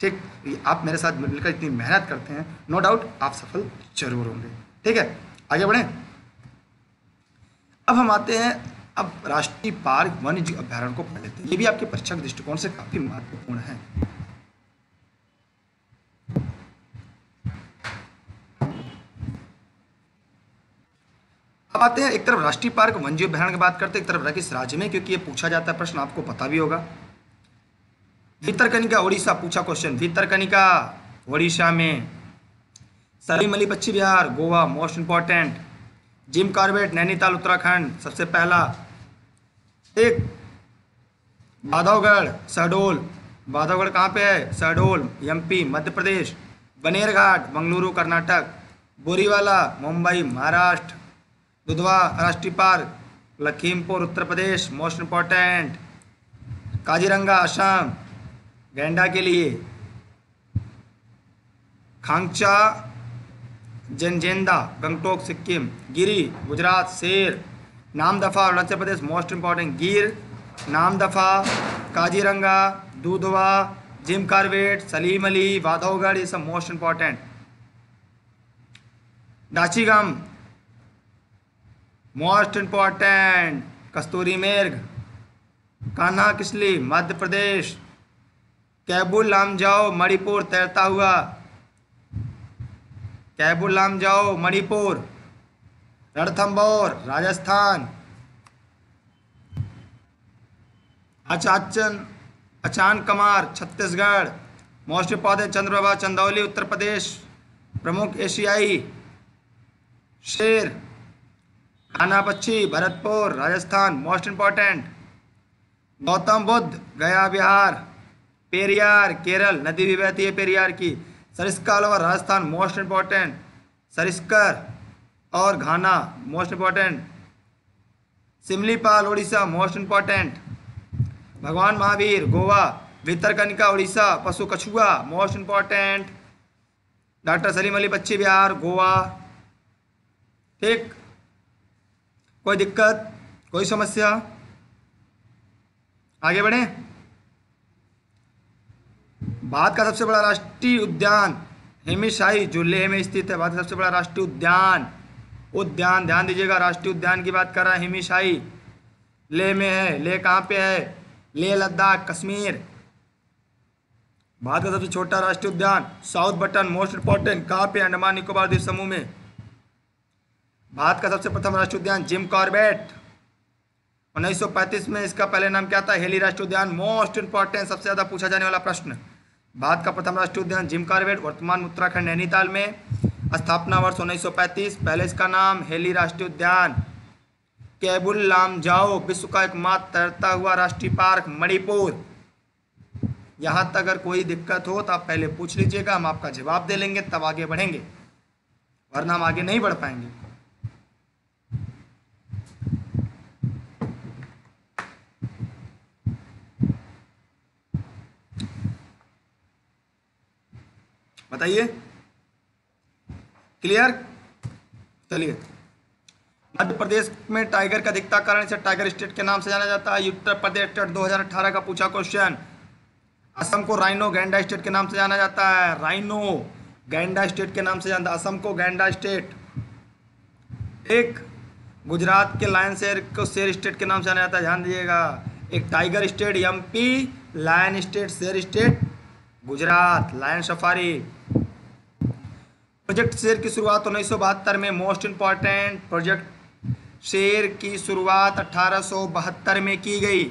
ठीक? आप मेरे साथ मिलकर इतनी मेहनत करते हैं नो डाउट आप सफल ज़रूर होंगे। ठीक है? आगे बढ़ें। अब हम आते हैं अब राष्ट्रीय पार्क वन्य जीव अभ्यारण्य को पढ़ लेते हैं। ये भी आपके परीक्षा दृष्टिकोण से काफ़ी महत्वपूर्ण है। अब आते हैं, एक तरफ़ राष्ट्रीय पार्क वन्य जीव अभ्यारण्य की बात करते हैं, एक तरफ़ किस राज्य में, क्योंकि ये पूछा जाता है प्रश्न, आपको पता भी होगा। भितरकनिका उड़ीसा पूछा क्वेश्चन भितरकनिका उड़ीसा में। सलीम अली पश्चिम Bihar, Goa most important Jim Corbett, Nainital, Uttarakhand, सबसे पहला। एक बाधवगढ़ शहडोल। बाधवगढ़ कहाँ पे है? शहडोल एमपी मध्य प्रदेश। बनेर घाट बंगलुरु, कर्नाटक। बोरीवाला, मुंबई, महाराष्ट्र। दुधवा, राष्ट्रीय park. Lakhimpur, Uttar Pradesh, most important. Kaziranga Assam गैंडा के लिए। खांगचा जनजेंदा गंगटोक, सिक्किम। गिरी, गुजरात, शेर। नाम दफ़ा अरुणाचल प्रदेश मोस्ट इंपॉर्टेंट गिर, नाम दफ़ा काजीरंगा, दूधवा, जिम कार्बेट सलीम अली, वाधवगढ़, ये सब most important. Dachigam most important, कस्तूरी मेर्ग, कान्हा किसली, मध्य प्रदेश, कैबुल लाम जाओ, मणिपुर तैरता हुआ। कैबुल लाम जाओ, मणिपुर। रणथम्बोर राजस्थान। अचाचन अचान कमार, छत्तीसगढ़। मोस्ट पौधे चंद्रप्रभा, चंदौली, उत्तर प्रदेश। प्रमुख एशियाई शेर। पक्षी भरतपुर, राजस्थान, मोस्ट इंपॉर्टेंट गौतम बुद्ध, गया, बिहार। पेरियार, केरल, नदी भी बहती है पेरियार की। सरिस्का राजस्थान, मोस्ट इंपॉर्टेंट सरिस्कर और Ghana most important Similipal Orissa most important Bhagwan Mahavir, Goa Bhitarkanika Orissa पशु कछुआ most important doctor Salim Ali बच्ची बिहार, गोवा. ठीक? कोई दिक्कत? कोई समस्या? आगे बढ़े। भारत का सबसे बड़ा राष्ट्रीय उद्यान हेमिशाही जो लेह में स्थित है। भारत का सबसे बड़ा राष्ट्रीय उद्यान। उद्यान, ध्यान दीजिएगा, राष्ट्रीय उद्यान की बात कर रहा है, हेमिशाही। लेह में है, ले कहाँ पे है? ले, लद्दाख, कश्मीर। भारत का सबसे छोटा राष्ट्रीय उद्यान, साउथ बटन, मोस्ट इंपॉर्टेंट कहाँ पे अंडमान, निकोबार द्वीप समूह में। भारत का सबसे प्रथम राष्ट्रीय उद्यान, जिम कॉर्बेट। 1935 में इसका पहले नाम क्या था? हेली राष्ट्रीय उद्यान, मोस्ट इंपॉर्टेंट सबसे ज़्यादा पूछा जाने वाला प्रश्न। भारत का प्रथम राष्ट्रीय उद्यान, जिम कॉर्बेट, वर्तमान उत्तराखंड, नैनीताल में। स्थापना वर्ष 1935 पहले इसका नाम हेली राष्ट्रीय उद्यान। केबुल लामजाओ विश्व का एकमात्र तैरता हुआ राष्ट्रीय पार्क, मणिपुर। यहाँ तक अगर कोई दिक्कत हो तो आप पहले पूछ लीजिएगा, हम आपका जवाब दे लेंगे, तब आगे बढ़ेंगे। वरना हम आगे नहीं बढ़ पाएँगे। बताइए। क्लियर चलिए। मध्य प्रदेश में टाइगर का दिखता कारण इसे टाइगर स्टेट के नाम से जाना जाता है। उत्तर प्रदेश स्टेट 2018 का पूछा क्वेश्चन असम को राइनो गैंडा स्टेट के नाम से जाना जाता है। राइनो गैंडा स्टेट के नाम से जानता असम को गैंडा स्टेट एक गुजरात के लायन शेर को शेर स्टेट के नाम से जाना जाता है। ध्यान दीजिएगा। एक tiger state MP lion state शेर state Gujarat lion safari project शेर की शुरुआत उन्नीस सौ बहत्तर में मोस्ट इंपॉर्टेंट प्रोजेक्ट शेर की शुरुआत अठारह सौ बहत्तर में की गई।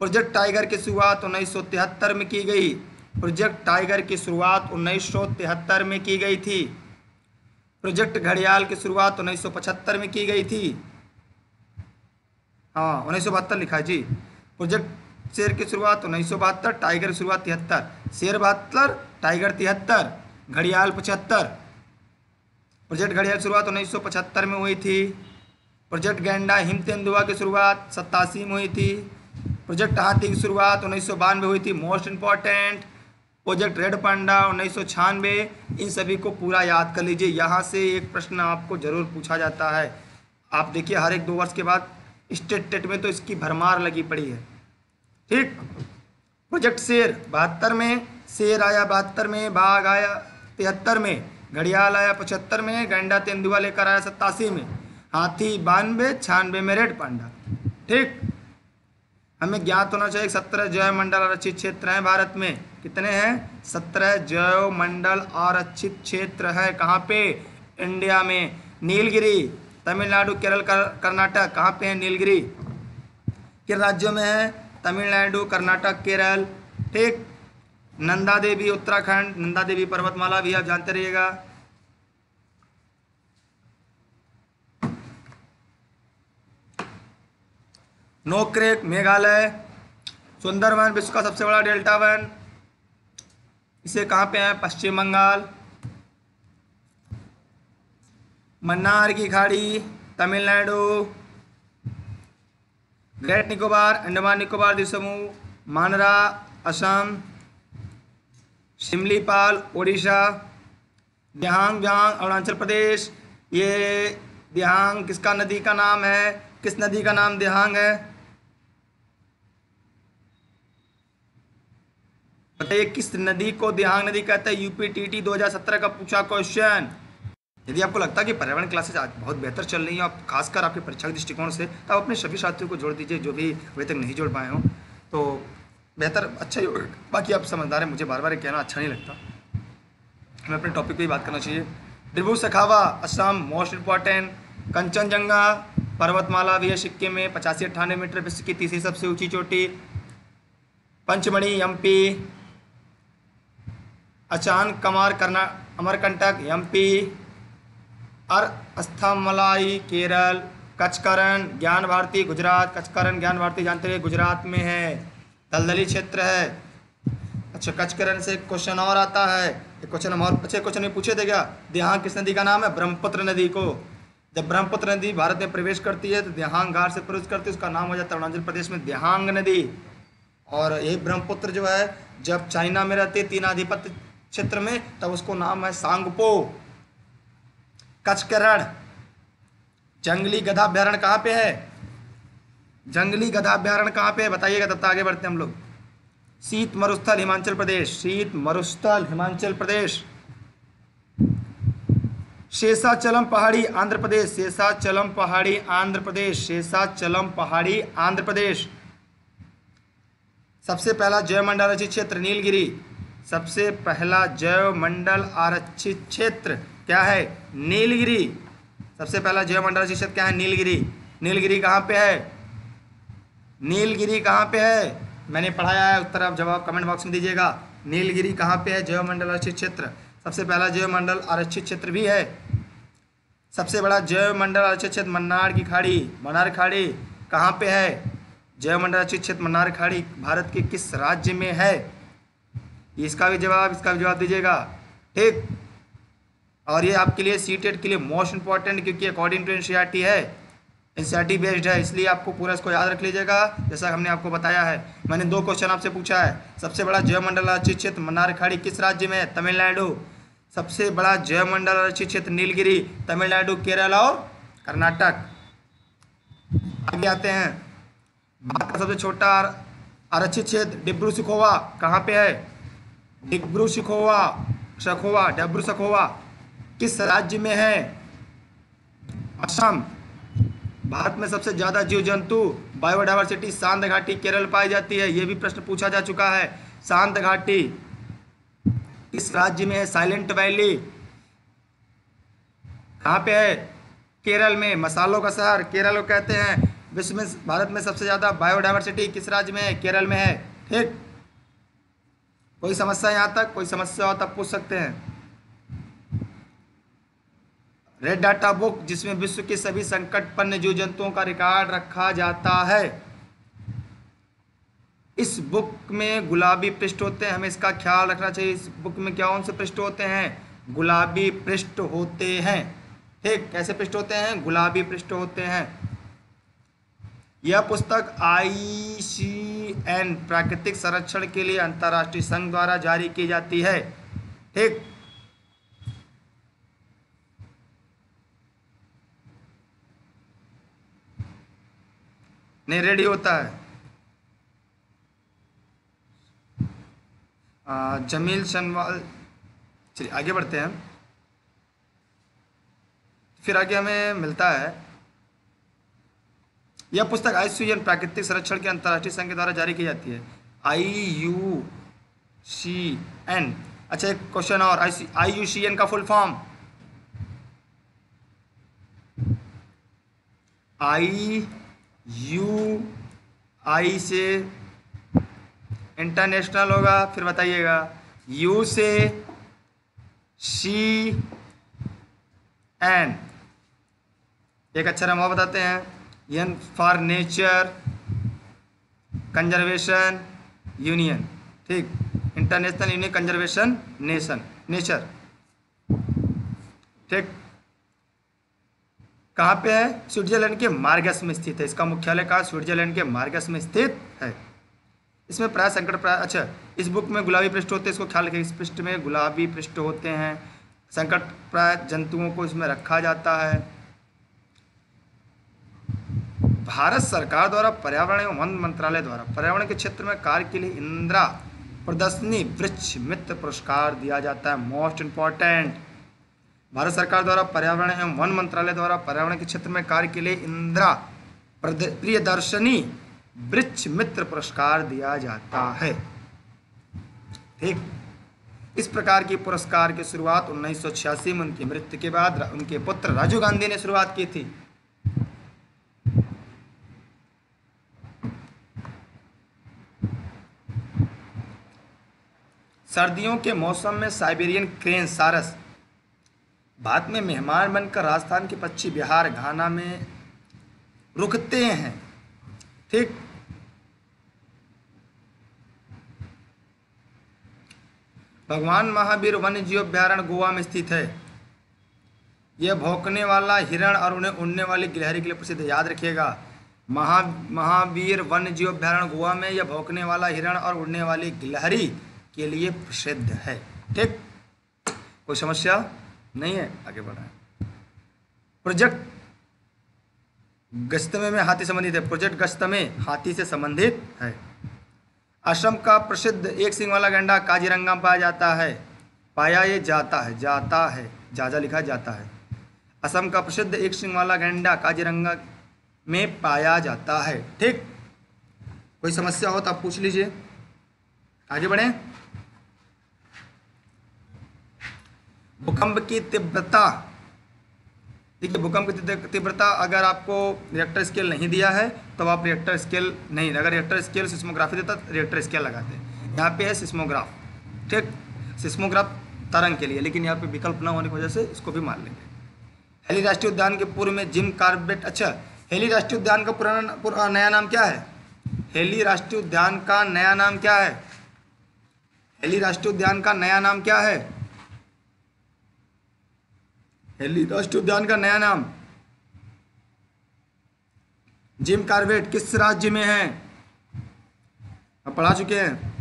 प्रोजेक्ट टाइगर की शुरुआत उन्नीस सौ तिहत्तर में की गई। प्रोजेक्ट टाइगर की शुरुआत उन्नीस सौ तिहत्तर में की गई थी। प्रोजेक्ट घड़ियाल की शुरुआत उन्नीस सौ पचहत्तर में की गई थी। हाँ उन्नीस सौ बहत्तर लिखा जी। प्रोजेक्ट शेयर की शुरुआत उन्नीस सौ बहत्तर, टाइगर की शुरुआत तिहत्तर। शेर बहत्तर, टाइगर तिहत्तर। घड़ियाल पचहत्तर। प्रोजेक्ट घड़ियाल शुरुआत उन्नीस सौ पचहत्तर में हुई थी। प्रोजेक्ट गेंडा हिम तेंदुआ की शुरुआत सत्तासी में हुई थी। प्रोजेक्ट हाथी की शुरुआत उन्नीस में हुई थी। Most important. Project red panda उन्नीस सौ छियानवे। इन सभी को पूरा याद कर लीजिए। यहाँ से एक प्रश्न आपको ज़रूर पूछा जाता है। आप देखिए, हर एक दो वर्ष के बाद स्टेट टेट में तो इसकी भरमार लगी पड़ी है। ठीक? प्रोजेक्ट शेर बहत्तर में, शेर आया बहत्तर में, बाघ आया तिहत्तर में, घड़ियाल आया पचहत्तर में, गंडा तेंदुआ लेकर आया सत्तासी में, हाथी बानवे छियानवे में रेड पांडा। ठीक? हमें ज्ञात होना चाहिए सत्रह जैव मंडल आरक्षित क्षेत्र हैं भारत में। कितने हैं? सत्रह जैव मंडल आरक्षित क्षेत्र है। कहाँ पे? इंडिया में। नीलगिरी, तमिलनाडु, केरल कर्नाटक। कहाँ पे है नीलगिरी? किन राज्यों में है? तमिलनाडु, कर्नाटक, केरल। ठीक? नंदा देवी उत्तराखंड, नंदा देवी पर्वतमाला भी आप जानते रहिएगा। नोक्रेक मेघालय, सुंदरवन विश्व का सबसे बड़ा डेल्टा वन। इसे कहाँ पे है? पश्चिम बंगाल। मन्नार की खाड़ी, तमिलनाडु। ग्रेट निकोबार, अंडमान निकोबार द्वीप समूह। मानरा, असम। शिमलीपाल उड़ीसा दिहांग दिहांग अरुणाचल प्रदेश। ये दिहांग किसका नदी का नाम है? किस नदी का नाम दिहांग है? बताइए, किस नदी को दिहांग नदी कहते हैं? यूपी टी टी दो हज़ार सत्रह का पूछा क्वेश्चन यदि आपको लगता है कि पर्यावरण क्लासेज आज बहुत बेहतर चल रही हैं और खासकर आपके परीक्षा के दृष्टिकोण से तो आप अपने सभी साथियों को जोड़ दीजिए, जो भी अभी तक नहीं जोड़ पाए हों। तो बेहतर अच्छा ही होगा। बाकी आप समझदार हैं, मुझे बार बार कहना अच्छा नहीं लगता। हमें अपने टॉपिक पे ही बात करना चाहिए। डिब्रू सखावा, असम, मोस्ट इंपॉर्टेंट, कंचनजंगा, पर्वतमाला भी है सिक्किम में पचासी अट्ठानवे मीटर विश्व की तीसरी सबसे ऊँची चोटी, पंचमढ़ी एमपी अचान, कमार, कर्ना, अमरकंटक एमपी अर, अस्थामलाई, केरल कचकरण ज्ञान भारती, गुजरात कचकरण ज्ञान भारती, जानते हैं गुजरात में है। दलदली क्षेत्र है। अच्छा कचकरण से क्वेश्चन और आता है। एक क्वेश्चन हम और अच्छे क्वेश्चन में पूछे थे क्या? देहांग किस नदी का नाम है? ब्रह्मपुत्र नदी को। जब ब्रह्मपुत्र नदी भारत में प्रवेश करती है तो देहांग घाट से प्रवेश करती है, उसका नाम हो जाता है अरुणाचल प्रदेश में देहांग नदी। और ये ब्रह्मपुत्र जो है, जब चाइना में रहती तीन आधिपत्य क्षेत्र में, तब उसको नाम है सांगपो। कचकरण। जंगली गधा अभ्यारण कहाँ पे है? जंगली गधा अभ्यारण कहाँ पे है? बताइएगा तब तक आगे बढ़ते हैं हम लोग। शीत मरुस्थल, हिमाचल प्रदेश। शीत मरुस्थल, हिमाचल प्रदेश। शेषाचलम पहाड़ी, आंध्र प्रदेश। शेषाचलम पहाड़ी, आंध्र प्रदेश। शेषाचलम पहाड़ी, आंध्र प्रदेश। सबसे पहला जैव मंडल आरक्षित क्षेत्र, नीलगिरी। सबसे पहला जैव मंडल आरक्षित क्षेत्र क्या है? नीलगिरी। सबसे पहला जैव मंडल आरक्षित क्षेत्र क्या है? नीलगिरी। नीलगिरी कहाँ पे है? नीलगिरी कहाँ पे है? मैंने पढ़ाया है, उत्तर आप जवाब कमेंट बॉक्स में दीजिएगा। नीलगिरी कहाँ पे है? जैव मंडल आरक्षित क्षेत्र। सबसे पहला जैव मंडल आरक्षित क्षेत्र भी है। सबसे बड़ा जैव मंडल आरक्षित क्षेत्र मन्नार की खाड़ी। मन्नार खाड़ी कहाँ पे है? जैव मंडल आरक्षित क्षेत्र मन्नार खाड़ी भारत के किस राज्य में है? इसका भी जवाब, इसका भी जवाब दीजिएगा। ठीक। और ये आपके लिए सी टेट के लिए मोस्ट इंपॉर्टेंट क्योंकि अकॉर्डिंग टू एन है। एन बेस्ड है, इसलिए आपको पूरा इसको याद रख लीजिएगा। जैसा हमने आपको बताया है, मैंने दो क्वेश्चन आपसे पूछा है। सबसे बड़ा जैव मंडल आरक्षित क्षेत्र मन्नार खाड़ी किस राज्य में है? तमिलनाडु। सबसे बड़ा जैव मंडल आरक्षित क्षेत्र नीलगिरी, तमिलनाडु, केरल और कर्नाटक। आगे आते हैं। भारत का सबसे छोटा आरक्षित क्षेत्र डिब्रू सिखोवा कहाँ पे है? डिब्रू सिखोवा, सखोवा, डब्रू सखोवा किस राज्य में है? असम। भारत में सबसे ज़्यादा जीव जंतु बायोडाइवर्सिटी शांत घाटी केरल पाई जाती है, ये भी प्रश्न पूछा जा चुका है। शांत घाटी किस राज्य में है? Silent valley. कहाँ पे है? केरल में, मसालों का शहर। केरल को कहते हैं, विश्व में, भारत में सबसे ज़्यादा बायोडाइवर्सिटी किस राज्य में है? केरल में है। ठीक। कोई समस्या यहाँ तक? कोई समस्या हो तब पूछ सकते हैं। रेड डाटा बुक जिसमें विश्व के सभी संकटपन्न जीव जंतुओं का रिकॉर्ड रखा जाता है। इस बुक में गुलाबी पृष्ठ होते हैं, हमें इसका ख्याल रखना चाहिए। इस बुक में क्या, कौन से पृष्ठ होते हैं? गुलाबी पृष्ठ होते हैं। ठीक, कैसे पृष्ठ होते हैं? गुलाबी पृष्ठ होते हैं। यह पुस्तक आई सी एन प्राकृतिक संरक्षण के लिए अंतर्राष्ट्रीय संघ द्वारा जारी की जाती है। ठीक नहीं रेडी होता है। आ, जमील शनवाल चलिए आगे बढ़ते हैं फिर आगे हमें मिलता है यह पुस्तक आई प्राकृतिक संरक्षण के अंतर्राष्ट्रीय संघ के द्वारा जारी की जाती है। आई यू सी एन अच्छा एक क्वेश्चन और I I U C N का full form I U I से इंटरनेशनल होगा, फिर बताइएगा। यू से सी एन। एक अक्षर हम और बताते हैं। N for nature, conservation union. ठीक। International union, conservation nation, nature. ठीक। कहाँ पे है? स्विट्जरलैंड के मार्गस में स्थित है। इसका मुख्यालय कहाँ? स्विट्जरलैंड के मार्गस में स्थित है। इसमें प्राय संकट प्राय अच्छा इस बुक में गुलाबी पृष्ठ होते हैं, इसको ख्याल रखें इस पृष्ठ में गुलाबी पृष्ठ होते हैं। संकट प्राय जंतुओं को इसमें रखा जाता है। भारत सरकार द्वारा पर्यावरण एवं वन मंत्रालय द्वारा पर्यावरण के क्षेत्र में कार्य के लिए इंदिरा प्रदर्शनी वृक्ष मित्र पुरस्कार दिया जाता है। मोस्ट इंपॉर्टेंट भारत सरकार द्वारा पर्यावरण एवं वन मंत्रालय द्वारा पर्यावरण के क्षेत्र में कार्य के लिए इंदिरा प्रियदर्शनी वृक्ष मित्र पुरस्कार दिया जाता है। ठीक। इस प्रकार की पुरस्कार की शुरुआत उन्नीस सौ छियासी में उनकी मृत्यु के बाद उनके पुत्र राजीव गांधी ने शुरुआत की थी। सर्दियों के मौसम में साइबेरियन क्रेन सारस भारत में मेहमान बनकर राजस्थान के पश्चिम बिहार घाना में रुकते हैं। ठीक। भगवान महावीर वन्य जीव अभ्यारण्य गोवा में स्थित है। यह भौंकने वाला हिरण और उन्हें उड़ने वाली गिलहरी के लिए प्रसिद्ध, याद रखिएगा। महा, महावीर वन्य जीव अभ्यारण्य गोवा में यह भौंकने वाला हिरण और उड़ने वाली गिलहरी के लिए प्रसिद्ध है। ठीक। कोई समस्या? नहीं है, आगे बढ़ाएँ। प्रोजेक्ट गश्तमे में हाथी संबंधित है। प्रोजेक्ट गश्तमे हाथी से संबंधित है। असम का प्रसिद्ध एक सिंह वाला गंडा काजीरंगा पाया जाता है। पाया ये जाता है जाता है, जाजा लिखा जाता है। असम का प्रसिद्ध एक सिंह वाला गंडा काजीरंगा में पाया जाता है। ठीक? कोई समस्या हो तो आप पूछ लीजिए। आगे बढ़ें। भूकंप की तीव्रता। देखिए भूकंप की तीव्रता अगर आपको रिएक्टर स्केल नहीं दिया है तो आप रिएक्टर स्केल नहीं अगर रिएक्टर स्केल सिस्मोग्राफी देता तो रिएक्टर स्केल लगाते। यहाँ पे है सिस्मोग्राफ ठीक? सिस्मोग्राफ तरंग के लिए लेकिन यहाँ पे विकल्प न होने की वजह से इसको भी मान लेंगे। हेली राष्ट्रीय उद्यान के पूर्व में जिम कार्बेट अच्छा हेली राष्ट्रीय उद्यान का पुराना पुरा, नया नाम क्या है? हेली राष्ट्रीय उद्यान का नया नाम क्या है? हेली राष्ट्रीय उद्यान का नया नाम क्या है? हेली राष्ट्रीय उद्यान का नया नाम? जिम कार्बेट किस राज्य में है? आप पढ़ा चुके हैं।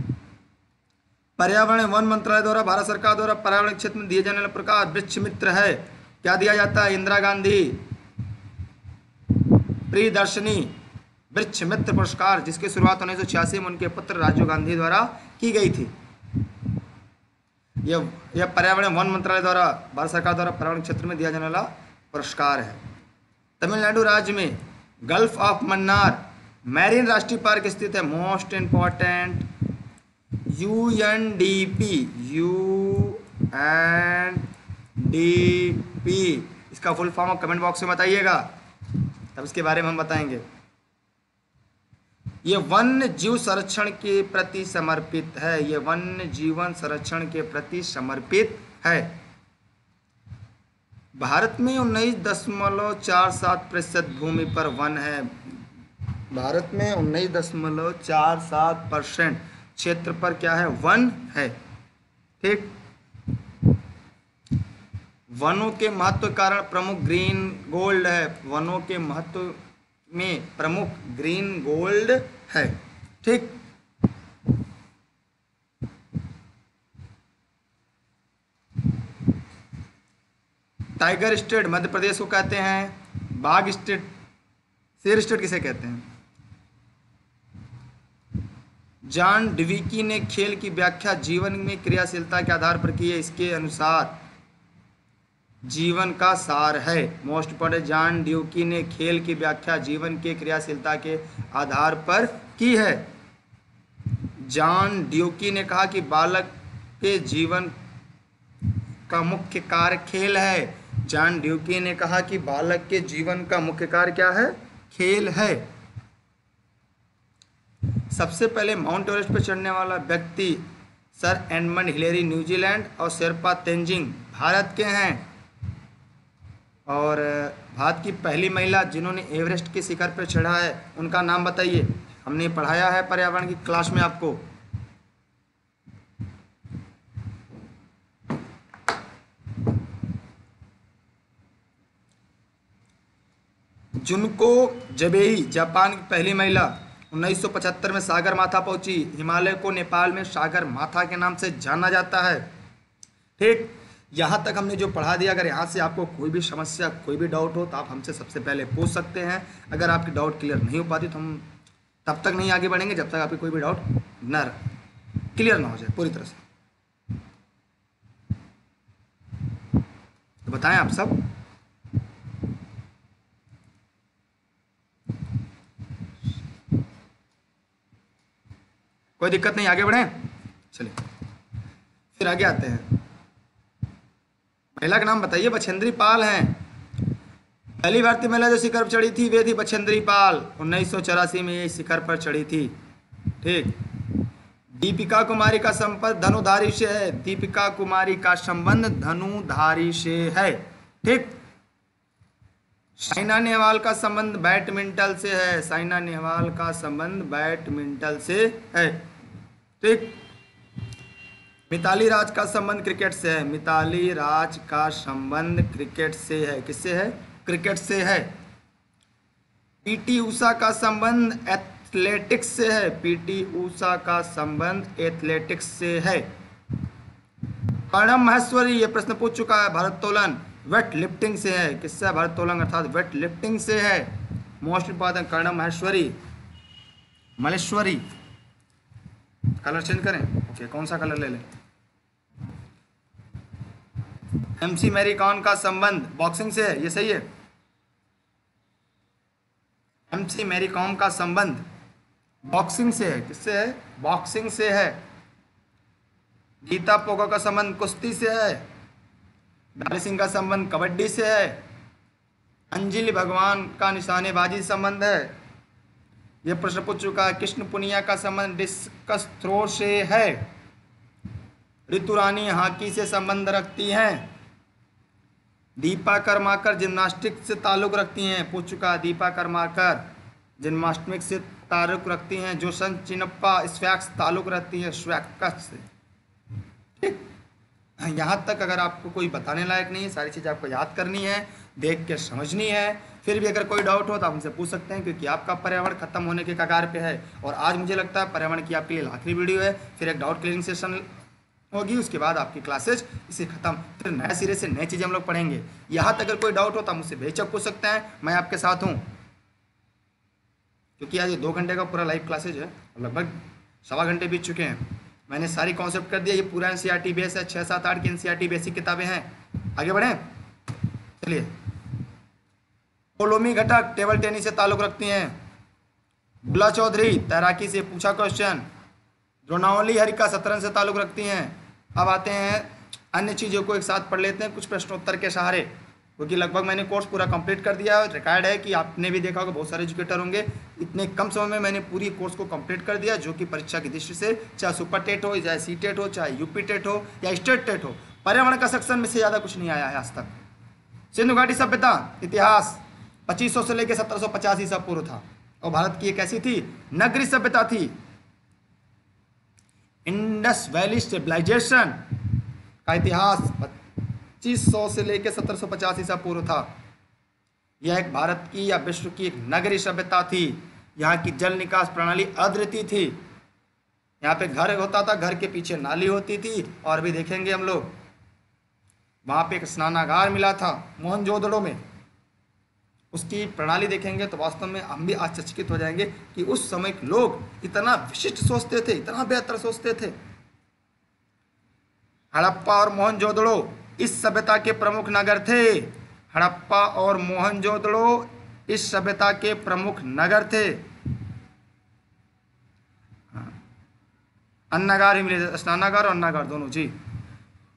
पर्यावरण वन मंत्रालय द्वारा, भारत सरकार द्वारा पर्यावरण क्षेत्र में दिए जाने वाले प्रकार, वृक्ष मित्र है। क्या दिया जाता है? इंदिरा गांधी, प्रियदर्शनी, वृक्ष मित्र पुरस्कार, जिसकी शुरुआत उन्नीस सौ छियासी में उनके पुत्र राजीव गांधी द्वारा की गई थी। यह यह पर्यावरण वन मंत्रालय द्वारा, भारत सरकार द्वारा पर्यावरण क्षेत्र में दिया जाने वाला पुरस्कार है। तमिलनाडु राज्य में गल्फ ऑफ़ मन्नार मैरीन राष्ट्रीय पार्क स्थित है। Most important U N D P U N D P इसका फुल फॉर्म कमेंट बॉक्स में बताइएगा। तब इसके बारे में हम बताएँगे। ये वन्य जीव संरक्षण के प्रति समर्पित है। ये वन्य जीवन संरक्षण के प्रति समर्पित है। भारत में उन्नीस दशमलव चार सात प्रतिशत भूमि पर वन है। भारत में उन्नीस दशमलव चार सात परसेंट क्षेत्र पर क्या है? वन है। ठीक? वनों के महत्व कारण प्रमुख ग्रीन गोल्ड है। वनों के महत्व में प्रमुख ग्रीन गोल्ड है। ठीक? टाइगर स्टेट मध्य प्रदेश को कहते हैं, बाघ स्टेट, शेर स्टेट किसे कहते हैं? जॉन डिविकी ने खेल की व्याख्या जीवन में क्रियाशीलता के आधार पर की है, इसके अनुसार जीवन का सार है। मोस्ट पर जॉन ड्यूकी ने खेल की व्याख्या जीवन के क्रियाशीलता के आधार पर की है। जॉन ड्यूकी ने कहा कि बालक के जीवन का मुख्य कार्य खेल है। जॉन ड्यूकी ने कहा कि बालक के जीवन का मुख्य कार्य क्या है? खेल है। सबसे पहले माउंट एवरेस्ट पर चढ़ने वाला व्यक्ति सर एडमंड हिलेरी, न्यूजीलैंड और शेरपा तेंजिंग भारत के हैं। और, भारत की पहली महिला जिन्होंने एवरेस्ट के शिखर पर चढ़ा है, उनका नाम बताइए। हमने पढ़ाया है पर्यावरण की क्लास में आपको। जुनको जबेही, जापान की पहली महिला 1975 में सागर माथा पहुँची। हिमालय को नेपाल में सागर माथा के नाम से जाना जाता है। ठीक यहाँ तक हमने जो पढ़ा दिया, अगर यहाँ से आपको कोई भी समस्या, कोई भी डाउट हो तो आप हमसे सबसे पहले पूछ सकते हैं। अगर आपकी डाउट क्लियर नहीं हो पाती तो हम तब तक नहीं आगे बढ़ेंगे, जब तक आपकी कोई भी डाउट न क्लियर ना हो जाए, पूरी तरह से। तो बताएँ आप सब। कोई दिक्कत नहीं, आगे बढ़ें। चलिए, फिर आगे आते हैं। महिला का नाम बताइए, बछेंद्री पाल हैं। पहली भारतीय महिला जो शिखर पर चढ़ी थी, वे थी बछेंद्री पाल। उन्नीस में ये शिखर पर चढ़ी थी। ठीक। दीपिका कुमारी का संपर्क धनुधारी से है। दीपिका कुमारी का संबंध धनुधारी से है। ठीक। साइना नेहवाल का संबंध बैडमिंटन से है। साइना नेहवाल का संबंध बैडमिंटन से है। ठीक। मिताली राज का संबंध क्रिकेट से है। मिताली राज का संबंध क्रिकेट से है। किससे है? क्रिकेट से है। पीटी उषा का संबंध एथलेटिक्स से है। पीटी उषा का संबंध एथलेटिक्स से है। कर्णम महेश्वरी, ये प्रश्न पूछ चुका है। भारतोलन वेट लिफ्टिंग से है। किससे भारतोलन अर्थात वेट लिफ्टिंग से है। Most important Karnam Maheshwari. Malleswari. Colour change करें? ओके कौन सा कलर ले लें? एमसी मैरी कॉन का संबंध बॉक्सिंग से है, ये सही है? एमसी मैरी कॉम का संबंध बॉक्सिंग से है, किससे है? बॉक्सिंग से है। गीता पोको का संबंध कुश्ती से है। डाली सिंह का संबंध कबड्डी से है। अंजलि भगवान का निशानेबाजी संबंध है। यह प्रश्न पूछ चुका है, कृष्ण पुनिया का संबंध डिस्कस थ्रो से है। ऋतु रानी हॉकी से संबंध रखती हैं। दीपा कर्माकर जिम्नास्टिक से ताल्लुक़ रखती हैं, पूछ चुका दीपा कर्माकर जिम्नास्टिक से ताल्लुक़ रखती हैं जो सन चिनप्पा स्वैक्स ताल्लुक़ रखती है, स्वैक्स से। ठीक? यहाँ तक अगर आपको कोई बताने लायक नहीं है, सारी चीज़ आपको याद करनी है, देख के समझनी है फिर भी अगर कोई डाउट हो तो आप हमसे पूछ सकते हैं, क्योंकि आपका पर्यावरण खत्म होने के कगार पे है। और आज मुझे लगता है पर्यावरण की आपके लिए आखिरी वीडियो है। फिर एक डाउट क्लियरिंग सेशन होगी, उसके बाद आपकी क्लासेज इसे खत्म। फिर नए सिरे से नई चीज़ें हम लोग पढ़ेंगे। यहाँ तक अगर कोई डाउट हो तो आप मुझसे बेचक पूछ सकते हैं। मैं आपके साथ हूँ। क्योंकि आज ये दो घंटे का पूरा लाइव क्लासेज है। लगभग सवा घंटे बीत चुके हैं। मैंने सारी कॉन्सेप्ट कर दिया। ये पूरा N C R T base है। छः सात आठ की N C R T basic किताबें हैं। आगे बढ़ें। चलिए। पोलोमी घटक टेबल टेनिस से ताल्लुक़ रखती हैं। बुला चौधरी, तैराकी से पूछा क्वेश्चन द्रोणावली हरिका शतरंज से ताल्लुक़ रखती हैं। अब आते हैं, अन्य चीज़ों को एक साथ पढ़ लेते हैं, कुछ प्रश्नोत्तर के सहारे। क्योंकि लगभग मैंने कोर्स पूरा कंप्लीट कर दिया है रिकॉर्ड है कि आपने भी देखा होगा, बहुत सारे एजुकेटर होंगे। इतने कम समय में मैंने पूरी कोर्स को कंप्लीट कर दिया, जो कि परीक्षा की दृष्टि से, चाहे सुपर टेट हो, चाहे सी टेट हो, चाहे यूपी टेट हो, या स्टेट टेट हो, पर्यावरण का सेक्शन में से ज़्यादा कुछ नहीं आया है आज तक। सिंधु घाटी सभ्यता, इतिहास। 2500 से लेकर 1750 ईसा पूर्व था। और भारत की एक ऐसी थी? नगरी सभ्यता थी। इंडस वैली स्टेबलाइजेशन का इतिहास 2500 से लेकर 1750 ईसा पूर्व था। यह एक भारत की या विश्व की एक नगरी सभ्यता थी। यहाँ की जल निकास प्रणाली अद्वितीय थी। यहाँ पे घर होता था, घर के पीछे नाली होती थी, और भी देखेंगे हम लोग। वहाँ पे एक स्नानागार मिला था मोहनजोदड़ो में। उसकी प्रणाली देखेंगे तो वास्तव में हम भी आश्चर्यचकित हो जाएँगे कि उस समय के लोग इतना विशिष्ट सोचते थे, इतना बेहतर सोचते थे। हड़प्पा और मोहनजोदड़ो इस सभ्यता के प्रमुख नगर थे। हड़प्पा और मोहनजोदड़ो इस सभ्यता के प्रमुख नगर थे। हाँ। अन्नागार ही मिले, स्नानागार और अन्नागार दोनों, जी।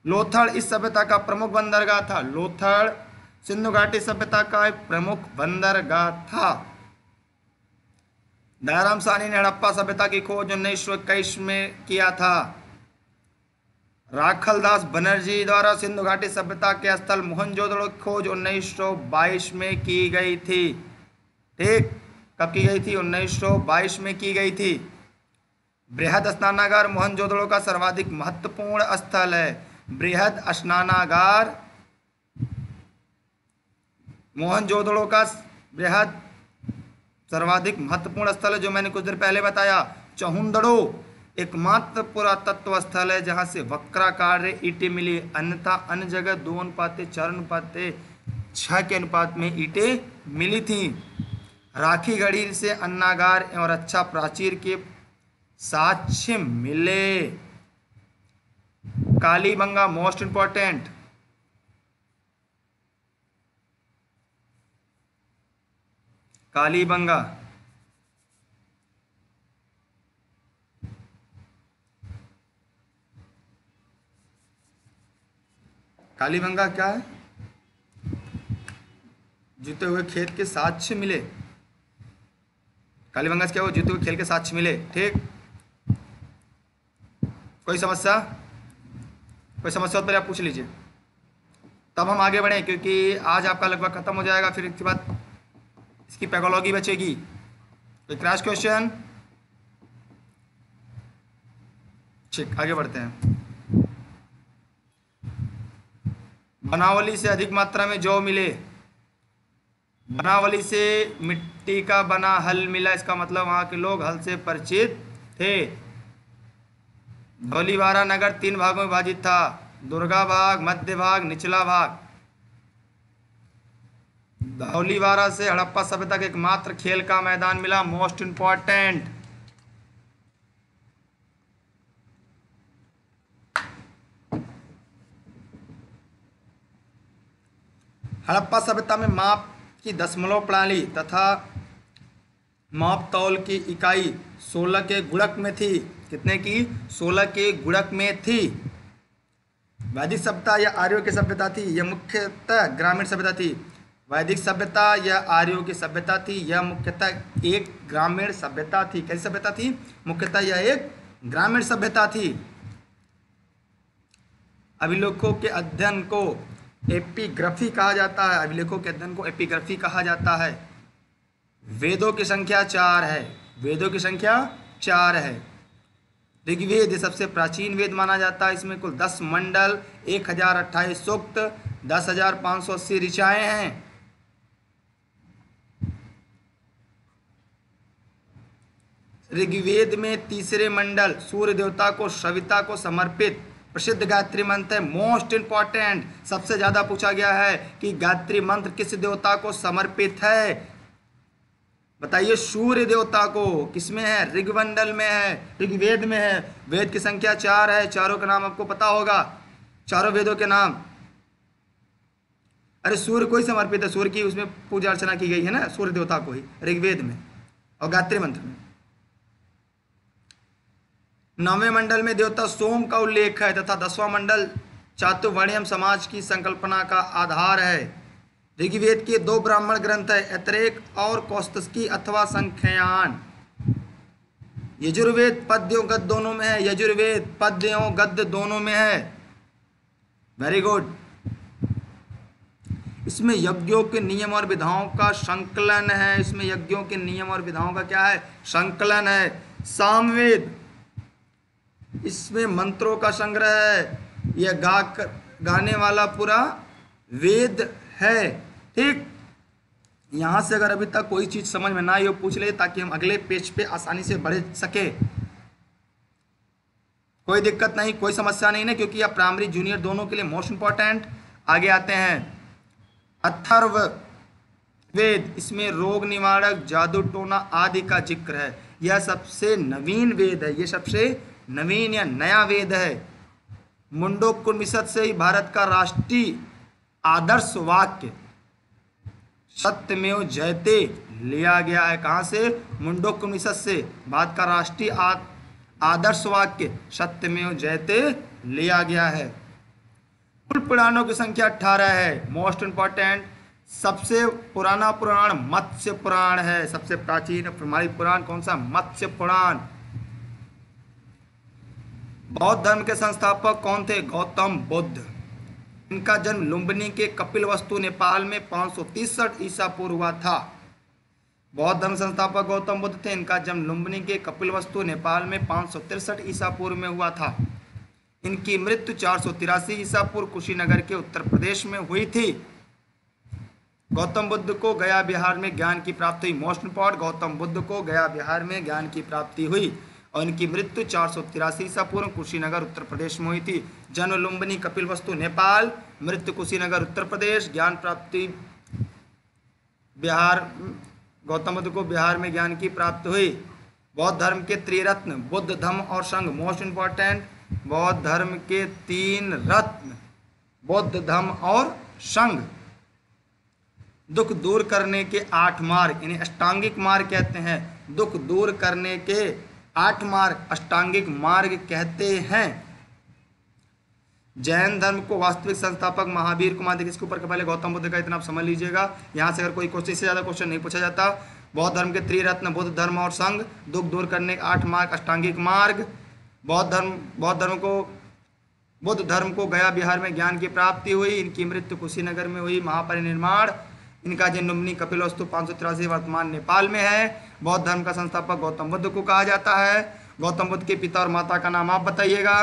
लोथड़ इस सभ्यता का प्रमुख बंदरगाह था। लोथड़ सिंधु घाटी सभ्यता का एक प्रमुख बंदरगाह था। दयाराम सानी ने हड़प्पा सभ्यता की खोज उन्नीस सौ इक्कीस में किया था। राखल दास बनर्जी द्वारा सिंधु घाटी सभ्यता के स्थल मोहनजोदड़ो की खोज 1922 में की गई थी। ठीक कब की गई थी? 1922 में की गई थी। बृहद स्नानागार मोहनजोदड़ो का सर्वाधिक महत्वपूर्ण स्थल है। बृहद स्नानागार मोहनजोदड़ो का बृहद सर्वाधिक महत्वपूर्ण स्थल है, जो मैंने कुछ देर पहले बताया। चहुंदड़ो एकमात्र पुरातत्व स्थल है, जहाँ से वक्राकार ईटे मिली। अन्यथा अन्य जगह दो अनुपात, चार अनुपात छः के अनुपात में ईटे मिली थी। राखी गढ़ी से अन्नागार और अच्छा प्राचीर के साक्ष्य मिले। कालीबंगा मोस्ट इंपॉर्टेंट कालीबंगा कालीबंगा क्या है? जीते हुए खेत के साक्ष्य मिले। कालीबंगा क्या हुआ? जीते हुए खेल के साक्ष्य मिले। ठीक? कोई समस्या? कोई समस्या हो तो आप पूछ लीजिए। तब हम आगे बढ़ें, क्योंकि आज आपका लगभग खत्म हो जाएगा, फिर इसके बाद इसकी पैकोलॉजी बचेगी। तो क्रैश क्वेश्चन ठीक, आगे बढ़ते हैं। बनावली से अधिक मात्रा में जौ मिले। बनावली से मिट्टी का बना हल मिला, इसका मतलब वहाँ के लोग हल से परिचित थे। धौलीवारा नगर तीन भागों में विभाजित था। दुर्गा भाग, मध्य भाग, निचला भाग। धौलीवारा से हड़प्पा सभ्यता के एकमात्र खेल का मैदान मिला मोस्ट इंपॉर्टेंट हड़प्पा सभ्यता में माप की दशमलव प्रणाली तथा माप तौल की इकाई 16 के गुणक में थी। कितने की? 16 के गुणक में थी। वैदिक सभ्यता या आर्यों की सभ्यता थी। यह मुख्यतः ग्रामीण सभ्यता थी। वैदिक सभ्यता या आर्यों की सभ्यता थी, यह मुख्यतः एक ग्रामीण सभ्यता थी। कैसी सभ्यता थी? मुख्यतः यह एक ग्रामीण सभ्यता थी। अभिलेखों के अध्ययन को एपिग्राफी कहा जाता है। अभिलेखों के अध्ययन को एपिग्राफी कहा जाता है। वेदों की संख्या चार है। वेदों की संख्या चार है। ऋग्वेद सबसे प्राचीन वेद माना जाता है। इसमें कुल दस मंडल, एक हज़ार अट्ठाईस सूक्त, दस हज़ार पाँच सौ अस्सी ऋचाएँ हैं। ऋग्वेद में तीसरे मंडल सूर्य देवता को, सविता को समर्पित प्रसिद्ध गायत्री मंत्र है। मोस्ट इंपॉर्टेंट सबसे ज़्यादा पूछा गया है कि गायत्री मंत्र किस देवता को समर्पित है? बताइए सूर्य देवता को किसमें है? ऋग्मंडल में है, ऋग्वेद में है। वेद की संख्या चार है, चारों का नाम आपको पता होगा। चारों वेदों के नाम। अरे, सूर्य को ही समर्पित है, सूर्य की उसमें पूजा अर्चना की गई है ना सूर्य देवता को ही, ऋग्वेद में और गायत्री मंत्र में। नौवें मंडल में देवता सोम का उल्लेख है तथा दसवां मंडल चातुवर्णियम समाज की संकल्पना का आधार है। ऋग्वेद के दो ब्राह्मण ग्रंथ है ऐतरेक और कौस्तस्की अथवा संख्यान यजुर्वेद पद्यों गद्य दोनों में है, यजुर्वेद पद्यों गद्य दोनों में है। वेरी गुड इसमें यज्ञों के नियम और विधाओं का संकलन है। इसमें यज्ञों के नियम और विधाओं का क्या है? संकलन है। सामवेद इसमें मंत्रों का संग्रह है। यह गा गाने वाला पूरा वेद है। ठीक? यहाँ से अगर अभी तक कोई चीज़ समझ में ना आई हो, पूछ ले ताकि हम अगले पेज पे आसानी से बढ़ सके। कोई दिक्कत नहीं, कोई समस्या नहीं ना, क्योंकि यह प्राइमरी जूनियर दोनों के लिए मोस्ट इंपॉर्टेंट आगे आते हैं। अथर्व वेद, इसमें रोग निवारक, जादू टोना आदि का ज़िक्र है। यह सबसे नवीन वेद है यह सबसे नवीन या नया वेद है। मुंडोकुनिषद से ही भारत का राष्ट्रीय आदर्श वाक्य सत्यमेव जयते लिया गया है। कहाँ से? मुंडोकुनिषद से। भारत का राष्ट्रीय आदर्श वाक्य सत्यमेव जयते लिया गया है। कुल पुराणों की संख्या अठारह है। मोस्ट इंपॉर्टेंट सबसे पुराना पुराण मत्स्य पुराण है। सबसे प्राचीन प्रमाणिक पुराण कौन सा? मत्स्य पुराण। बौद्ध धर्म के संस्थापक कौन थे? गौतम बुद्ध। इनका जन्म लुम्बिनी के कपिल वस्तु, नेपाल में पाँच ईसा पूर्व हुआ था। बौद्ध धर्म संस्थापक गौतम बुद्ध थे। इनका जन्म लुम्बिनी के कपिल वस्तु, नेपाल में पाँच ईसा पूर्व में हुआ था। इनकी मृत्यु चार सौ तिरासी ईसा पूर्व कुशीनगर के उत्तर प्रदेश में हुई थी। गौतम बुद्ध को गया बिहार में ज्ञान की प्राप्ति हुई। मोस्ट इंपॉर्टेंट गौतम बुद्ध को गया बिहार में ज्ञान की प्राप्ति हुई। और इनकी मृत्यु चार सौ तिरासी ईसा पूर्व कुशीनगर, उत्तर प्रदेश में हुई थी। जन्म लुम्बनी कपिल वस्तु, नेपाल। मृत्यु कुशीनगर, उत्तर प्रदेश। ज्ञान प्राप्ति बिहार गौतम बुद्ध को बिहार में ज्ञान की प्राप्ति हुई। बौद्ध धर्म के त्रिरत्न, बुद्ध धर्म और संघ, मोस्ट इंपॉर्टेंट बौद्ध धर्म के तीन रत्न, बौद्ध धर्म और संघ। दुख दूर करने के आठ मार्ग, इन्हें अष्टांगिक मार्ग कहते हैं। दुख दूर करने के आठ मार्ग अष्टांगिक मार्ग कहते हैं। जैन धर्म को वास्तविक संस्थापक महावीर को मानते किसके ऊपर पहले गौतम बुद्ध का इतना आप समझ लीजिएगा। यहाँ से अगर कोई क्वेश्चन से ज़्यादा क्वेश्चन नहीं पूछा जाता। बौद्ध धर्म के त्रिरत्न, बुद्ध धर्म और संघ, दुख दूर करने आठ मार्ग, अष्टांगिक मार्ग। बौद्ध धर्म बौद्ध धर्म को, बुद्ध धर्म को गया बिहार में ज्ञान की प्राप्ति हुई। इनकी मृत्यु कुशीनगर में हुई, महापरिनिर्माण। इनका जन्मभूमि कपिलवस्तु पाँच सौ तिरासी वर्तमान नेपाल में है, बौद्ध धर्म का संस्थापक गौतम बुद्ध को कहा जाता है। गौतम बुद्ध के पिता और माता का नाम आप बताइएगा।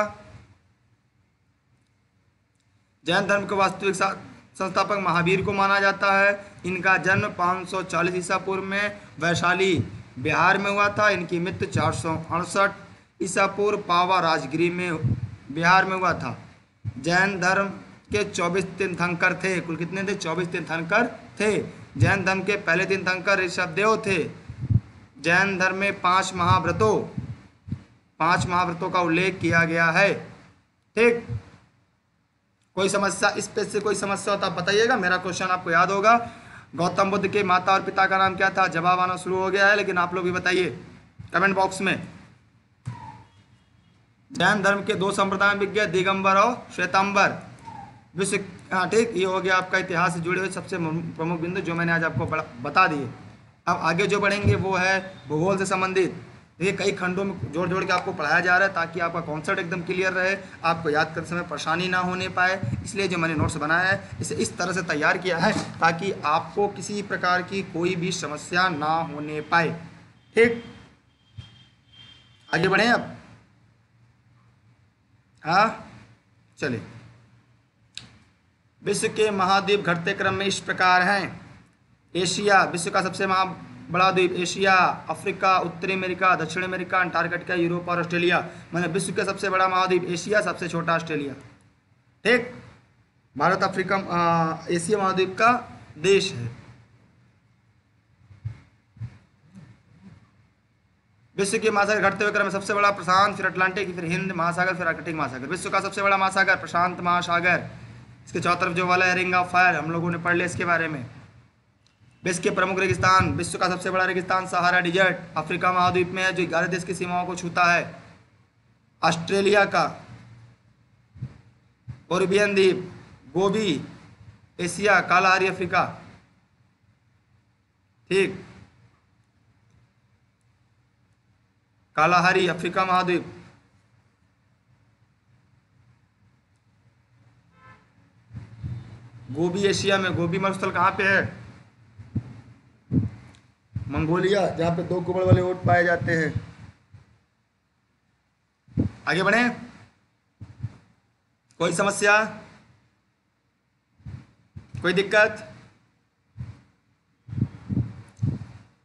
जैन धर्म के वास्तविक संस्थापक महावीर को माना जाता है। इनका जन्म 540 ईसा पूर्व में वैशाली, बिहार में हुआ था। इनकी मृत्यु चार सौ अड़सठ ईसा पूर्व पावा राजगिरी में, बिहार में हुआ था। जैन धर्म के 24 तीर्थंकर थे। कुल कितने थे? 24 तीर्थंकर थे। जैन धर्म के पहले तीर्थंकर ऋषभदेव थे। जैन धर्म में पाँच महाव्रतों पाँच महाव्रतों का उल्लेख किया गया है। ठीक? कोई समस्या? इस पे से कोई समस्या होता बताइएगा, मेरा क्वेश्चन आपको याद होगा। गौतम बुद्ध के माता और पिता का नाम क्या था? जवाब आना शुरू हो गया है, लेकिन आप लोग भी बताइए। कमेंट बॉक्स में। जैन धर्म के दो संप्रदाय विज्ञ दिगंबर और श्वेतांबर। विश्व हाँ ठीक, ये हो गया आपका इतिहास से जुड़े हुए सबसे प्रमुख बिंदु जो मैंने आज आपको बता दिए। अब आगे जो बढ़ेंगे वो है भूगोल से संबंधित। देखिए, कई खंडों में जोड़ जोड़ के आपको पढ़ाया जा रहा है ताकि आपका कॉन्सेप्ट एकदम क्लियर रहे, आपको याद करते समय परेशानी ना होने पाए। इसलिए जो मैंने नोट्स बनाया है, इसे इस तरह से तैयार किया है ताकि आपको किसी प्रकार की कोई भी समस्या ना होने पाए। ठीक? आगे बढ़ें अब हाँ? चलिए। विश्व के महाद्वीप घटते क्रम में इस प्रकार हैं। एशिया, विश्व का सबसे महा बड़ा द्वीप एशिया, अफ्रीका, उत्तरी अमेरिका, दक्षिण अमेरिका, अंटार्कटिका, यूरोप और ऑस्ट्रेलिया, मैंने विश्व का सबसे बड़ा महाद्वीप एशिया, सबसे छोटा ऑस्ट्रेलिया। ठीक? भारत अफ्रीका एशिया महाद्वीप का देश है। विश्व के महासागर घटते हुए क्रम में सबसे बड़ा प्रशांत, फिर अटलांटिक, फिर हिंद महासागर, फिर आर्कटिक महासागर। विश्व का सबसे बड़ा महासागर, प्रशांत महासागर। इसके चौथी तरफ़ जो वाला है रिंग ऑफ़ फायर हम लोगों ने पढ़ लिया इसके बारे में। विश्व के प्रमुख रेगिस्तान, विश्व का सबसे बड़ा रेगिस्तान, सहारा डिजर्ट अफ्रीका महाद्वीप में है, जो ग्यारह देश की सीमाओं को छूता है। ऑस्ट्रेलिया का ओरबियन द्वीप गोभी एशिया कालाहारी अफ्रीका। ठीक। कालाहारी अफ्रीका महाद्वीप। गोभी एशिया में, गोभी मरुस्थल कहाँ पे है? मंगोलिया, जहाँ पे दो कुबड़ वाले ओट पाए जाते हैं। आगे बढ़े। कोई समस्या? कोई दिक्कत?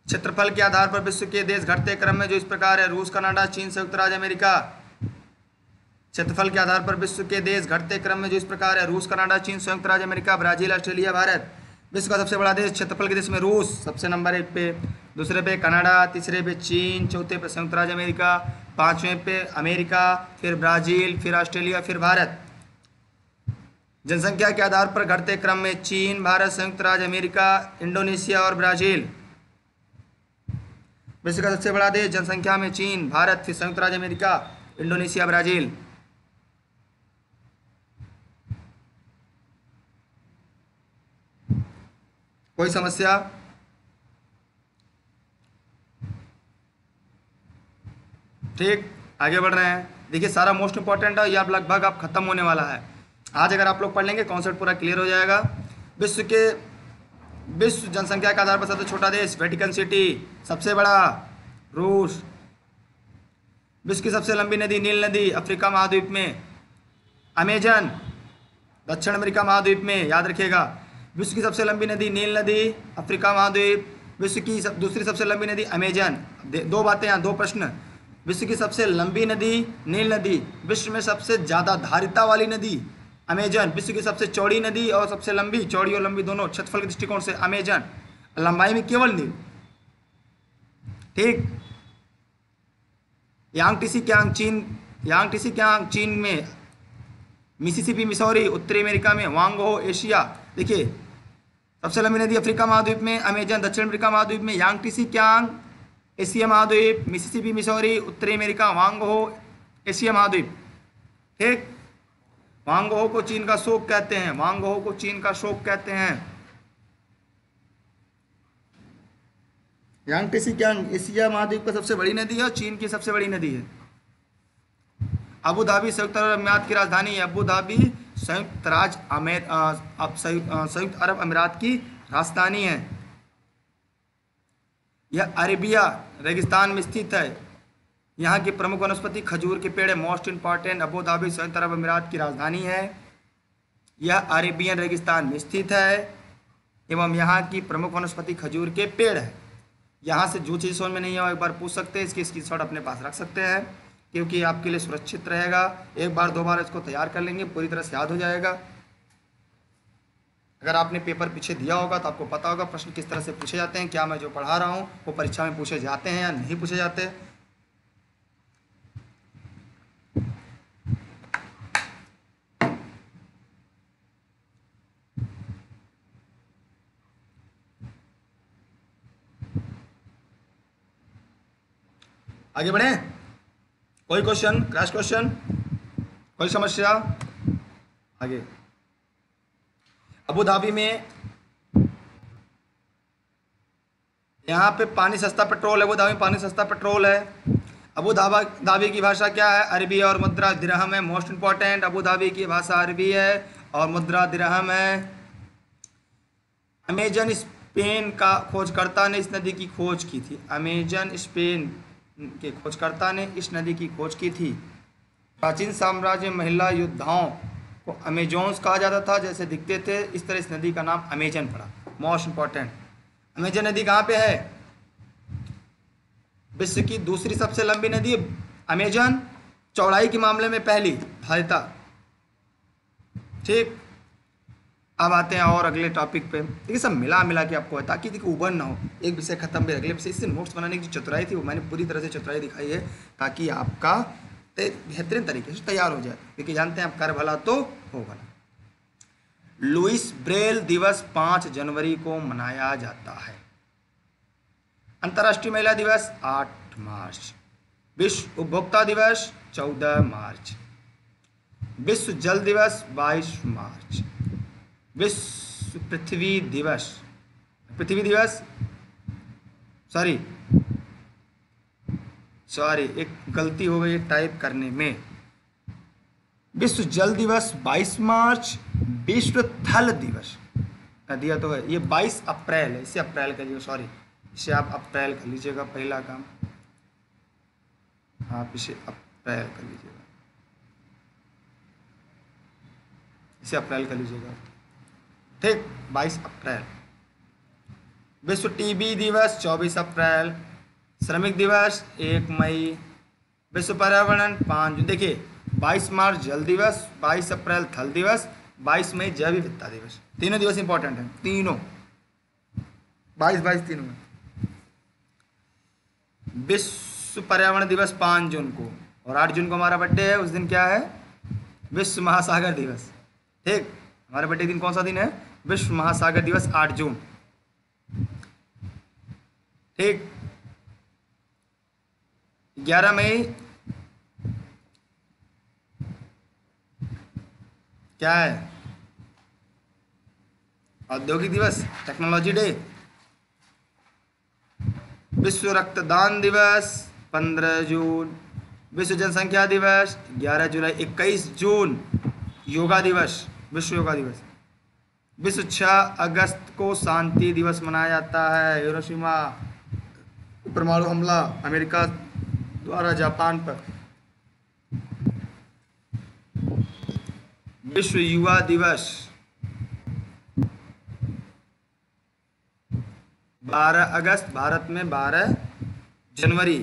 क्षेत्रफल के आधार पर विश्व के देश घटते क्रम में जो इस प्रकार है, रूस, कनाडा, चीन, संयुक्त राज्य, अमेरिका। क्षेत्रफल के आधार पर विश्व के देश घटते क्रम में जो इस प्रकार है, रूस, कनाडा, चीन, संयुक्त राज्य अमेरिका, ब्राज़ील, ऑस्ट्रेलिया, भारत, विश्व का सबसे बड़ा देश क्षेत्रफल के देश में रूस, सबसे नंबर एक पे, दूसरे पे कनाडा, तीसरे पे चीन, चौथे पे संयुक्त राज्य अमेरिका, पाँचवें पे अमेरिका, फिर ब्राज़ील, फिर ऑस्ट्रेलिया, फिर भारत। जनसंख्या के आधार पर घटते क्रम में चीन, भारत, संयुक्त राज्य अमेरिका, इंडोनेशिया और ब्राज़ील। विश्व का सबसे बड़ा देश जनसंख्या में चीन, भारत, फिर संयुक्त राज्य अमेरिका, इंडोनेशिया, ब्राज़ील। कोई समस्या? ठीक, आगे बढ़ रहे हैं। देखिए, सारा मोस्ट इंपॉर्टेंट है ये आप लगभग आप खत्म होने वाला है। आज अगर आप लोग पढ़ लेंगे कॉन्सेप्ट पूरा क्लियर हो जाएगा। विश्व के, विश्व जनसंख्या के आधार पर सबसे छोटा देश वेटिकन सिटी सबसे बड़ा, रूस। विश्व की सबसे लंबी नदी, नील नदी, अफ्रीका महाद्वीप में। अमेजन दक्षिण अमेरिका महाद्वीप में, याद रखिएगा। विश्व की सबसे लंबी नदी नील नदी अफ्रीका महाद्वीप विश्व की सब, दूसरी सबसे लंबी नदी अमेजन। दो बातें यहाँ दो प्रश्न। विश्व की सबसे लंबी नदी नील नदी विश्व में सबसे ज़्यादा धारिता वाली नदी अमेजन। विश्व की सबसे चौड़ी नदी और सबसे लंबी चौड़ी और लंबी दोनों क्षेत्रफल के दृष्टिकोण से अमेजन। लंबाई में केवल नील। ठीक? यांग टीसी क्यांग चीन यांग टीसी क्यांग चीन में मिसिसिपी मिसौरी उत्तरी अमेरिका में वांगो एशिया। देखिए सबसे लंबी नदी अफ्रीका महाद्वीप में, अमेजन दक्षिण अमेरिका महाद्वीप में, यांग टीसी क्यांग, एशिया महाद्वीप, मिसिसिपी, मिसौरी, उत्तरी अमेरिका वांगो एशिया महाद्वीप। ठीक? वांगहो को चीन का शोक कहते हैं, वांगहो को चीन का शोक कहते हैं। यांगटेसी क्यांग एशिया महाद्वीप का सबसे बड़ी नदी है और चीन की सबसे बड़ी नदी है। अबू धाबी संयुक्त अरब अमीरात की राजधानी है, अबू धाबी संयुक्त राज्य अमेर संयुक्त अरब अमीरात की राजधानी है। यह अरेबिया, रेगिस्तान में स्थित है। यहाँ की प्रमुख वनस्पति खजूर के पेड़ है। मोस्ट इंपॉर्टेंट अबू धाबी, संयुक्त अरब अमीरात की राजधानी है। यह अरेबियन रेगिस्तान में स्थित है एवं यहाँ की प्रमुख वनस्पति खजूर के पेड़ है। यहाँ से जो चीज़ समझ में नहीं है एक बार पूछ सकते हैं। इसकी स्क्रीन अपने पास रख सकते हैं। क्योंकि आपके लिए सुरक्षित रहेगा। एक बार दो बार इसको तैयार कर लेंगे, पूरी तरह से याद हो जाएगा। अगर आपने पेपर पीछे दिया होगा तो आपको पता होगा प्रश्न किस तरह से पूछे जाते हैं, क्या मैं जो पढ़ा रहा हूँ, वो परीक्षा में पूछे जाते हैं या नहीं पूछे जाते। आगे बढ़े। कोई क्वेश्चन क्रैश क्वेश्चन कोई समस्या? आगे। अबू धाबी में यहाँ पे पानी सस्ता पेट्रोल है, अबू धाबी में पानी सस्ता पेट्रोल है। अबू धाबा, धाबी की भाषा क्या है? अरबी और मुद्रा दिरहम है मोस्ट इंपॉर्टेंट अबू धाबी की भाषा अरबी है और मुद्रा दिरहम है। अमेजन स्पेन का खोजकर्ता ने इस नदी की खोज की थी। अमेजन स्पेन के खोजकर्ता ने इस नदी की खोज की थी। प्राचीन साम्राज्य महिला योद्धाओं को अमेजोन्स कहा जाता था, जैसे दिखते थे। इस तरह इस नदी का नाम अमेजन पड़ा। मोस्ट इंपॉर्टेंट अमेजन नदी कहाँ पे है? विश्व की दूसरी सबसे लंबी नदी अमेजन। चौड़ाई के मामले में पहली धारिता ठीक? अब आते हैं और अगले टॉपिक पे। देखिए सब मिला मिला के आपको है, ताकि देखिए उबर ना हो। एक विषय खत्म भी अगले विषय। इससे नोट्स बनाने की जो चतुराई थी, वो मैंने पूरी तरह से चतुराई दिखाई है, ताकि आपका बेहतरीन तरीके से तैयार हो जाए। क्योंकि जानते हैं आप कर भला तो हो भला लुइस ब्रेल दिवस पाँच जनवरी को मनाया जाता है। अंतर्राष्ट्रीय महिला दिवस आठ मार्च। विश्व उपभोक्ता दिवस चौदह मार्च। विश्व जल दिवस बाईस मार्च। विश्व पृथ्वी दिवस। पृथ्वी दिवस? सॉरी सॉरी एक गलती हो गई टाइप करने में। विश्व जल दिवस 22 मार्च, विश्व थल दिवस। दिया तो ये 22 अप्रैल है, इसे अप्रैल कर लीजिए सॉरी इसे आप अप्रैल कर लीजिएगा, पहला काम। आप इसे अप्रैल कर लीजिएगा। इसे अप्रैल कर लीजिएगा। ठीक 22 अप्रैल। विश्व टीबी दिवस 24 अप्रैल। श्रमिक दिवस, एक मई। विश्व पर्यावरण, पाँच जून। देखिए 22 मार्च जल दिवस 22 अप्रैल थल दिवस 22 मई जैव विविधता दिवस। तीनों दिवस इंपॉर्टेंट हैं, तीनों। 22 22 तीनों में। विश्व पर्यावरण दिवस, पाँच जून को। और आठ जून को हमारा बर्थडे है, उस दिन क्या है? विश्व महासागर दिवस। ठीक, हमारे बर्थडे दिन कौन सा दिन है? विश्व महासागर दिवस आठ जून। ठीक। 11 मई। क्या है? औद्योगिक दिवस टेक्नोलॉजी डे विश्व रक्तदान दिवस 15 जून। विश्व जनसंख्या दिवस 11 जुलाई 21 जून। योगा दिवस, विश्व योगा दिवस। विश्व छः अगस्त को शांति दिवस मनाया जाता है। हिरोशिमा परमाणु हमला अमेरिका द्वारा जापान पर। विश्व युवा दिवस। 12 अगस्त, भारत में 12 जनवरी,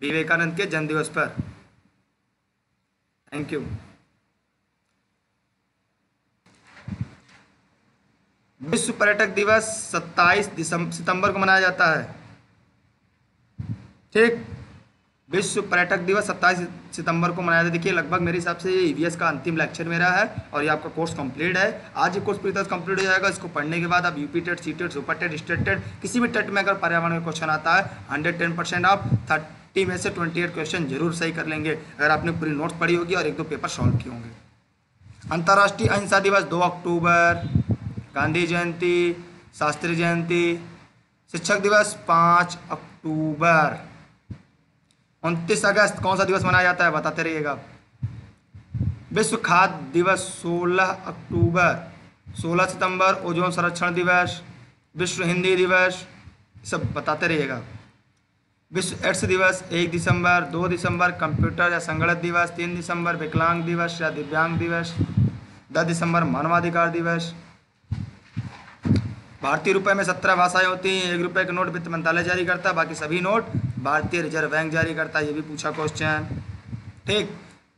विवेकानंद के जन्मदिवस पर। थैंक यू विश्व पर्यटक दिवस 27 सितंबर को मनाया जाता है। ठीक? विश्व पर्यटक दिवस 27 सितंबर को मनाया जाता है। देखिए, लगभग मेरे हिसाब से ये ईवीएस का अंतिम लेक्चर मेरा है और ये आपका कोर्स कंप्लीट है। आज ये कोर्स पूरी तरह कंप्लीट हो जाएगा। इसको पढ़ने के बाद आप UP TET C TET super TET state TET, किसी भी टेट में अगर पर्यावरण में क्वेश्चन आता है हंड्रेड आप थर्टी में से ट्वेंटी क्वेश्चन ज़रूर सही कर लेंगे। अगर आपने पूरी नोट्स पढ़ी होगी और एक दो पेपर सॉल्व किए होंगे। अंतर्राष्ट्रीय अहिंसा दिवस दो अक्टूबर। गांधी जयंती, शास्त्री जयंती, शिक्षक दिवस पाँच अक्टूबर। उनतीस अगस्त कौन सा दिवस मनाया जाता है, बताते रहिएगा विश्व खाद्य दिवस 16 अक्टूबर 16 सितंबर ओजोन संरक्षण दिवस, विश्व हिंदी दिवस सब बताते रहिएगा विश्व एड्स दिवस एक दिसंबर, दो दिसंबर, कंप्यूटर या संगणक दिवस, तीन दिसंबर, विकलांग दिवस या दिव्यांग दिवस, दस दिसंबर मानवाधिकार दिवस भारतीय रुपए में सत्रह भाषाएँ होती हैं, एक रुपए का नोट वित्त मंत्रालय जारी करता है, बाकी सभी नोट भारतीय रिज़र्व बैंक जारी करता है, ये भी पूछा क्वेश्चन ठीक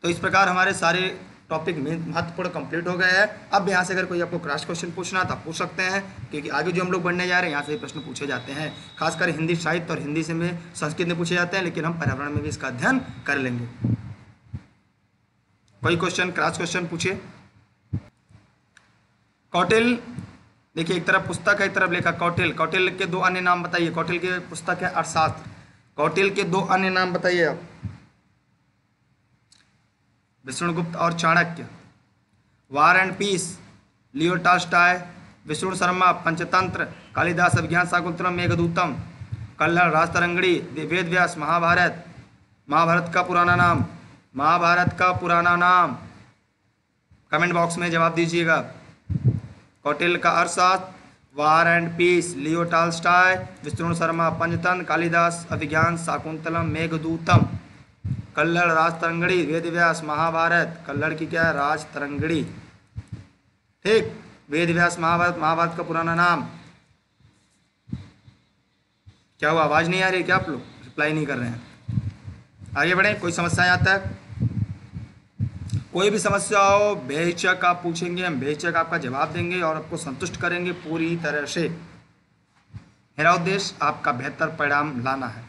तो इस प्रकार हमारे सारे टॉपिक महत्वपूर्ण कंप्लीट हो गए हैं। अब यहाँ से अगर कोई आपको क्रॉस क्वेश्चन पूछना तो आप पूछ सकते हैं, क्योंकि आगे जो हम लोग बढ़ने जा रहे हैं, यहाँ से प्रश्न पूछे जाते हैं। खासकर हिंदी साहित्य और हिंदी से में संस्कृत में पूछे जाते हैं, लेकिन हम पर्यावरण में भी इसका अध्ययन कर लेंगे। कोई क्वेश्चन क्रॉस क्वेश्चन पूछे कौटिल देखिए, एक तरफ़ पुस्तक है, एक तरफ़ लेखा कौटिल। कौटिल के दो अन्य नाम बताइए। कौटिल के पुस्तक है अर्थशास्त्र कौटिल के दो अन्य नाम बताइए आप। विष्णुगुप्त और Chanakya. War and Peace Leo Tolstoy Vishnu Sharma, Panchatantra, Kalidasa Abhijnana Shakuntalam, Meghadutam Kalhana Rajatarangini Ved Vyas, Mahabharata Mahabharata का पुराना नाम। महाभारत का पुराना नाम। कमेंट बॉक्स में जवाब दीजिएगा। कौटिल का Arthashastra War and Peace, Leo Tolstoy, Vishnu Sharma Panchatantra Kalidasa, Abhijnana, Shakuntalam, Meghadutam, Kalhana, Rajatarangini, Ved Vyas, Mahabharata, Kalhana की क्या है? राज तरंगड़ी। ठीक, वेद व्यास, महाभारत महाभारत का पुराना नाम। क्या हुआ? आवाज़ नहीं आ रही क्या आप लोग? रिप्लाई नहीं कर रहे हैं। आगे बढ़े, कोई समस्या आता है कोई भी समस्या हो, बेहिचक आप पूछेंगे, हम बेहिचक आपका जवाब देंगे और आपको संतुष्ट करेंगे पूरी तरह से। मेरा उद्देश्य, आपका बेहतर परिणाम लाना है।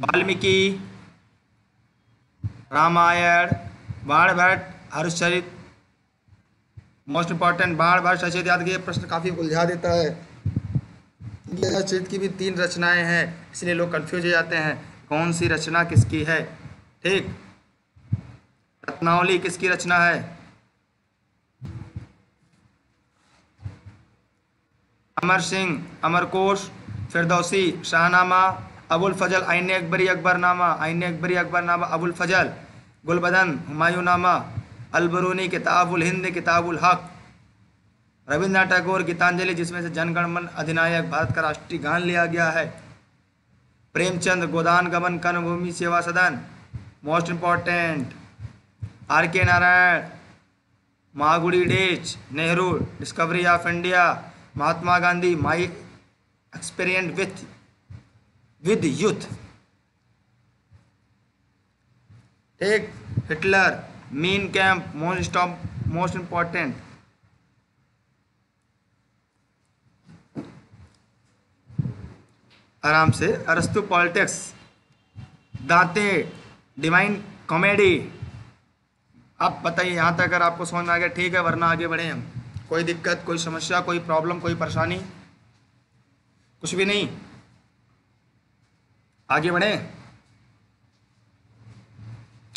वाल्मीकि, रामायण बाण भट्ट हर्षचरित मोस्ट इंपॉर्टेंट बाण भट्ट सचेत याद के प्रश्न काफ़ी उलझा देता है। हर्षचरित की भी तीन रचनाएँ हैं, इसलिए लोग कंफ्यूज हो जाते हैं, कौन सी रचना किसकी है? ठीक? रत्नावली किसकी रचना है? अमर सिंह अमरकोश फिरदौसी, शाहनामा, अबुल फजल, आइन अकबरी अकबरनामा, आइन अकबरी अकबरनामा, अबुल फजल, गुलबदन, हुमायूनामा, अलबरूनी, किताबुल हिंद, किताबुल हक। रविन्द्रनाथ टैगोर, गीतांजलि, जिसमें से जनगणमन अधिनायक भारत का राष्ट्रीय गान लिया गया है। प्रेमचंद गोदान गमन कर्मभूमि सेवा सदन, most important. R K Narayan Malgudi days, Nehru, discovery of India, Mahatma Gandhi my experiments with youth take hitler mean camp most of most important आराम से, अरस्तु पॉलिटिक्स, दाते, डिवाइन कॉमेडी आप बताइए, यहाँ तक अगर आपको समझ में आ गया, ठीक है, वरना आगे बढ़े हम। कोई दिक्कत, कोई समस्या, कोई प्रॉब्लम कोई परेशानी? कुछ भी नहीं? आगे बढ़े।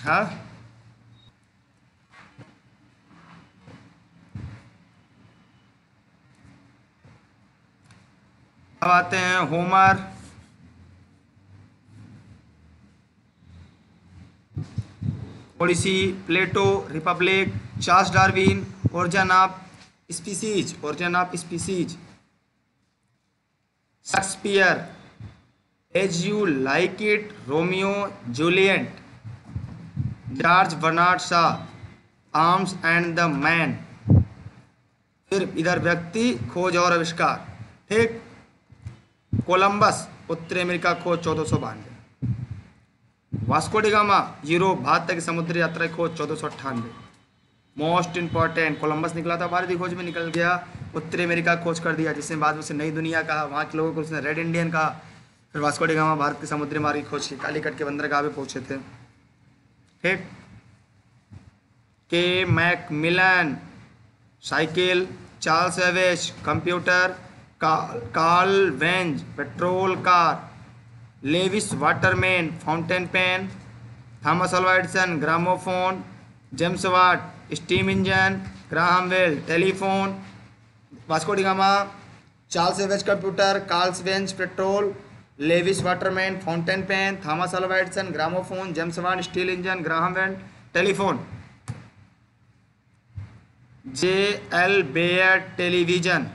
हाँ? अब आते हैं, Homer. Odyssey Plato, Republic, Charles Darwin origin of species origin of species. Shakespeare, as you like it, Romeo, Juliet, George Bernard Shaw arms and the man. फिर इधर व्यक्ति, खोज और आविष्कार। ठीक? कोलंबस, उत्तरी अमेरिका खोज चौदह सौ बानवे। वास्को डिगामा यूरोप भारत तक समुद्री यात्रा की खोज चौदह सौ अट्ठानवे। मोस्ट इंपॉर्टेंट कोलंबस निकला था भारतीय खोज में निकल गया, उत्तरी अमेरिका खोज कर दिया, जिसने बाद में उसे नई दुनिया कहा, वहाँ के लोगों को उसने रेड इंडियन कहा, फिर वास्को डिगामा भारत के समुद्री मार्ग की खोज की कालीकट के बंदरगाह पे पहुँचे थे। ठीक के Macmillan cycle, Charles Babbage computer Karl Benz, petrol car Lewis Waterman fountain pen Thomas Alva gramophone James Watt steam engine Graham Bell telephone Vasco da Gama Charles Babbage computer Karls Benz petrol Lewis Waterman fountain pen Thomas Alva gramophone James Watt steel engine Graham Bell telephone J L Baird television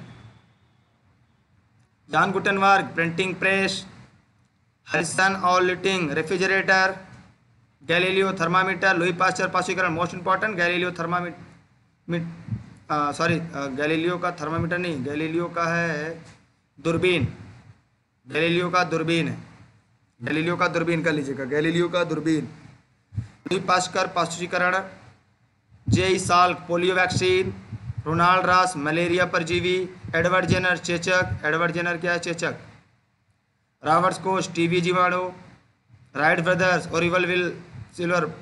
John Gutenberg printing press Harrison और लिटिंग refrigerator Galileo thermometer Louis Pasteur पास्चुकरण most important Galileo thermometer sorry Galileo का thermometer नहीं Galileo का है दूरबीन। Galileo का दूरबीन है। Galileo का दूरबीन कर लीजिएगा। गैलीलियो का दूरबीन। Louis पास्कर पास्चुकरण J Salk polio vaccine Ronald Ross malaria परजीवी एडवर्ड जेनर चेचक। एडवर्ड जेनर क्या है? चेचक। रॉबर्ट्स कोच टीवी जीवाणु, Wright brothers Orville will silver,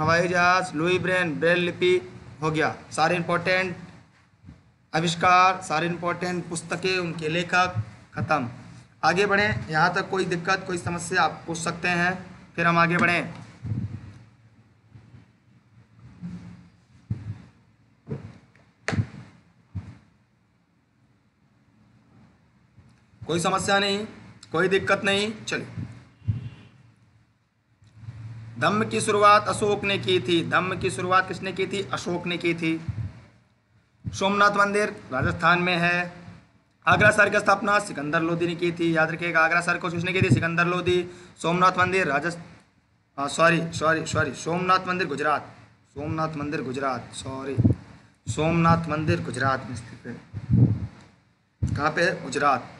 हवाई जहाज़, लुई ब्रेन, ब्रेल लिपि हो गया। सारे इंपॉर्टेंट आविष्कार, सारे इंपॉर्टेंट पुस्तकें, उनके लेखक, खत्म। आगे बढ़ें। यहाँ तक कोई दिक्कत, कोई समस्या, आप पूछ सकते हैं। फिर हम आगे बढ़ें। कोई समस्या नहीं। कोई दिक्कत नहीं, चलिए। धम्म की शुरुआत अशोक ने की थी। धम्म की शुरुआत किसने की थी? अशोक ने की थी। सोमनाथ मंदिर राजस्थान में है। आगरा शहर की स्थापना सिकंदर लोधी ने की थी। याद रखिएगा, आगरा शहर को किसने की थी? सिकंदर लोधी। सोमनाथ मंदिर Rajasthan sorry sorry sorry Somnath मंदिर गुजरात। सोमनाथ मंदिर गुजरात सॉरी सोमनाथ मंदिर गुजरात में स्थित है। कहाँ पे गुजरात।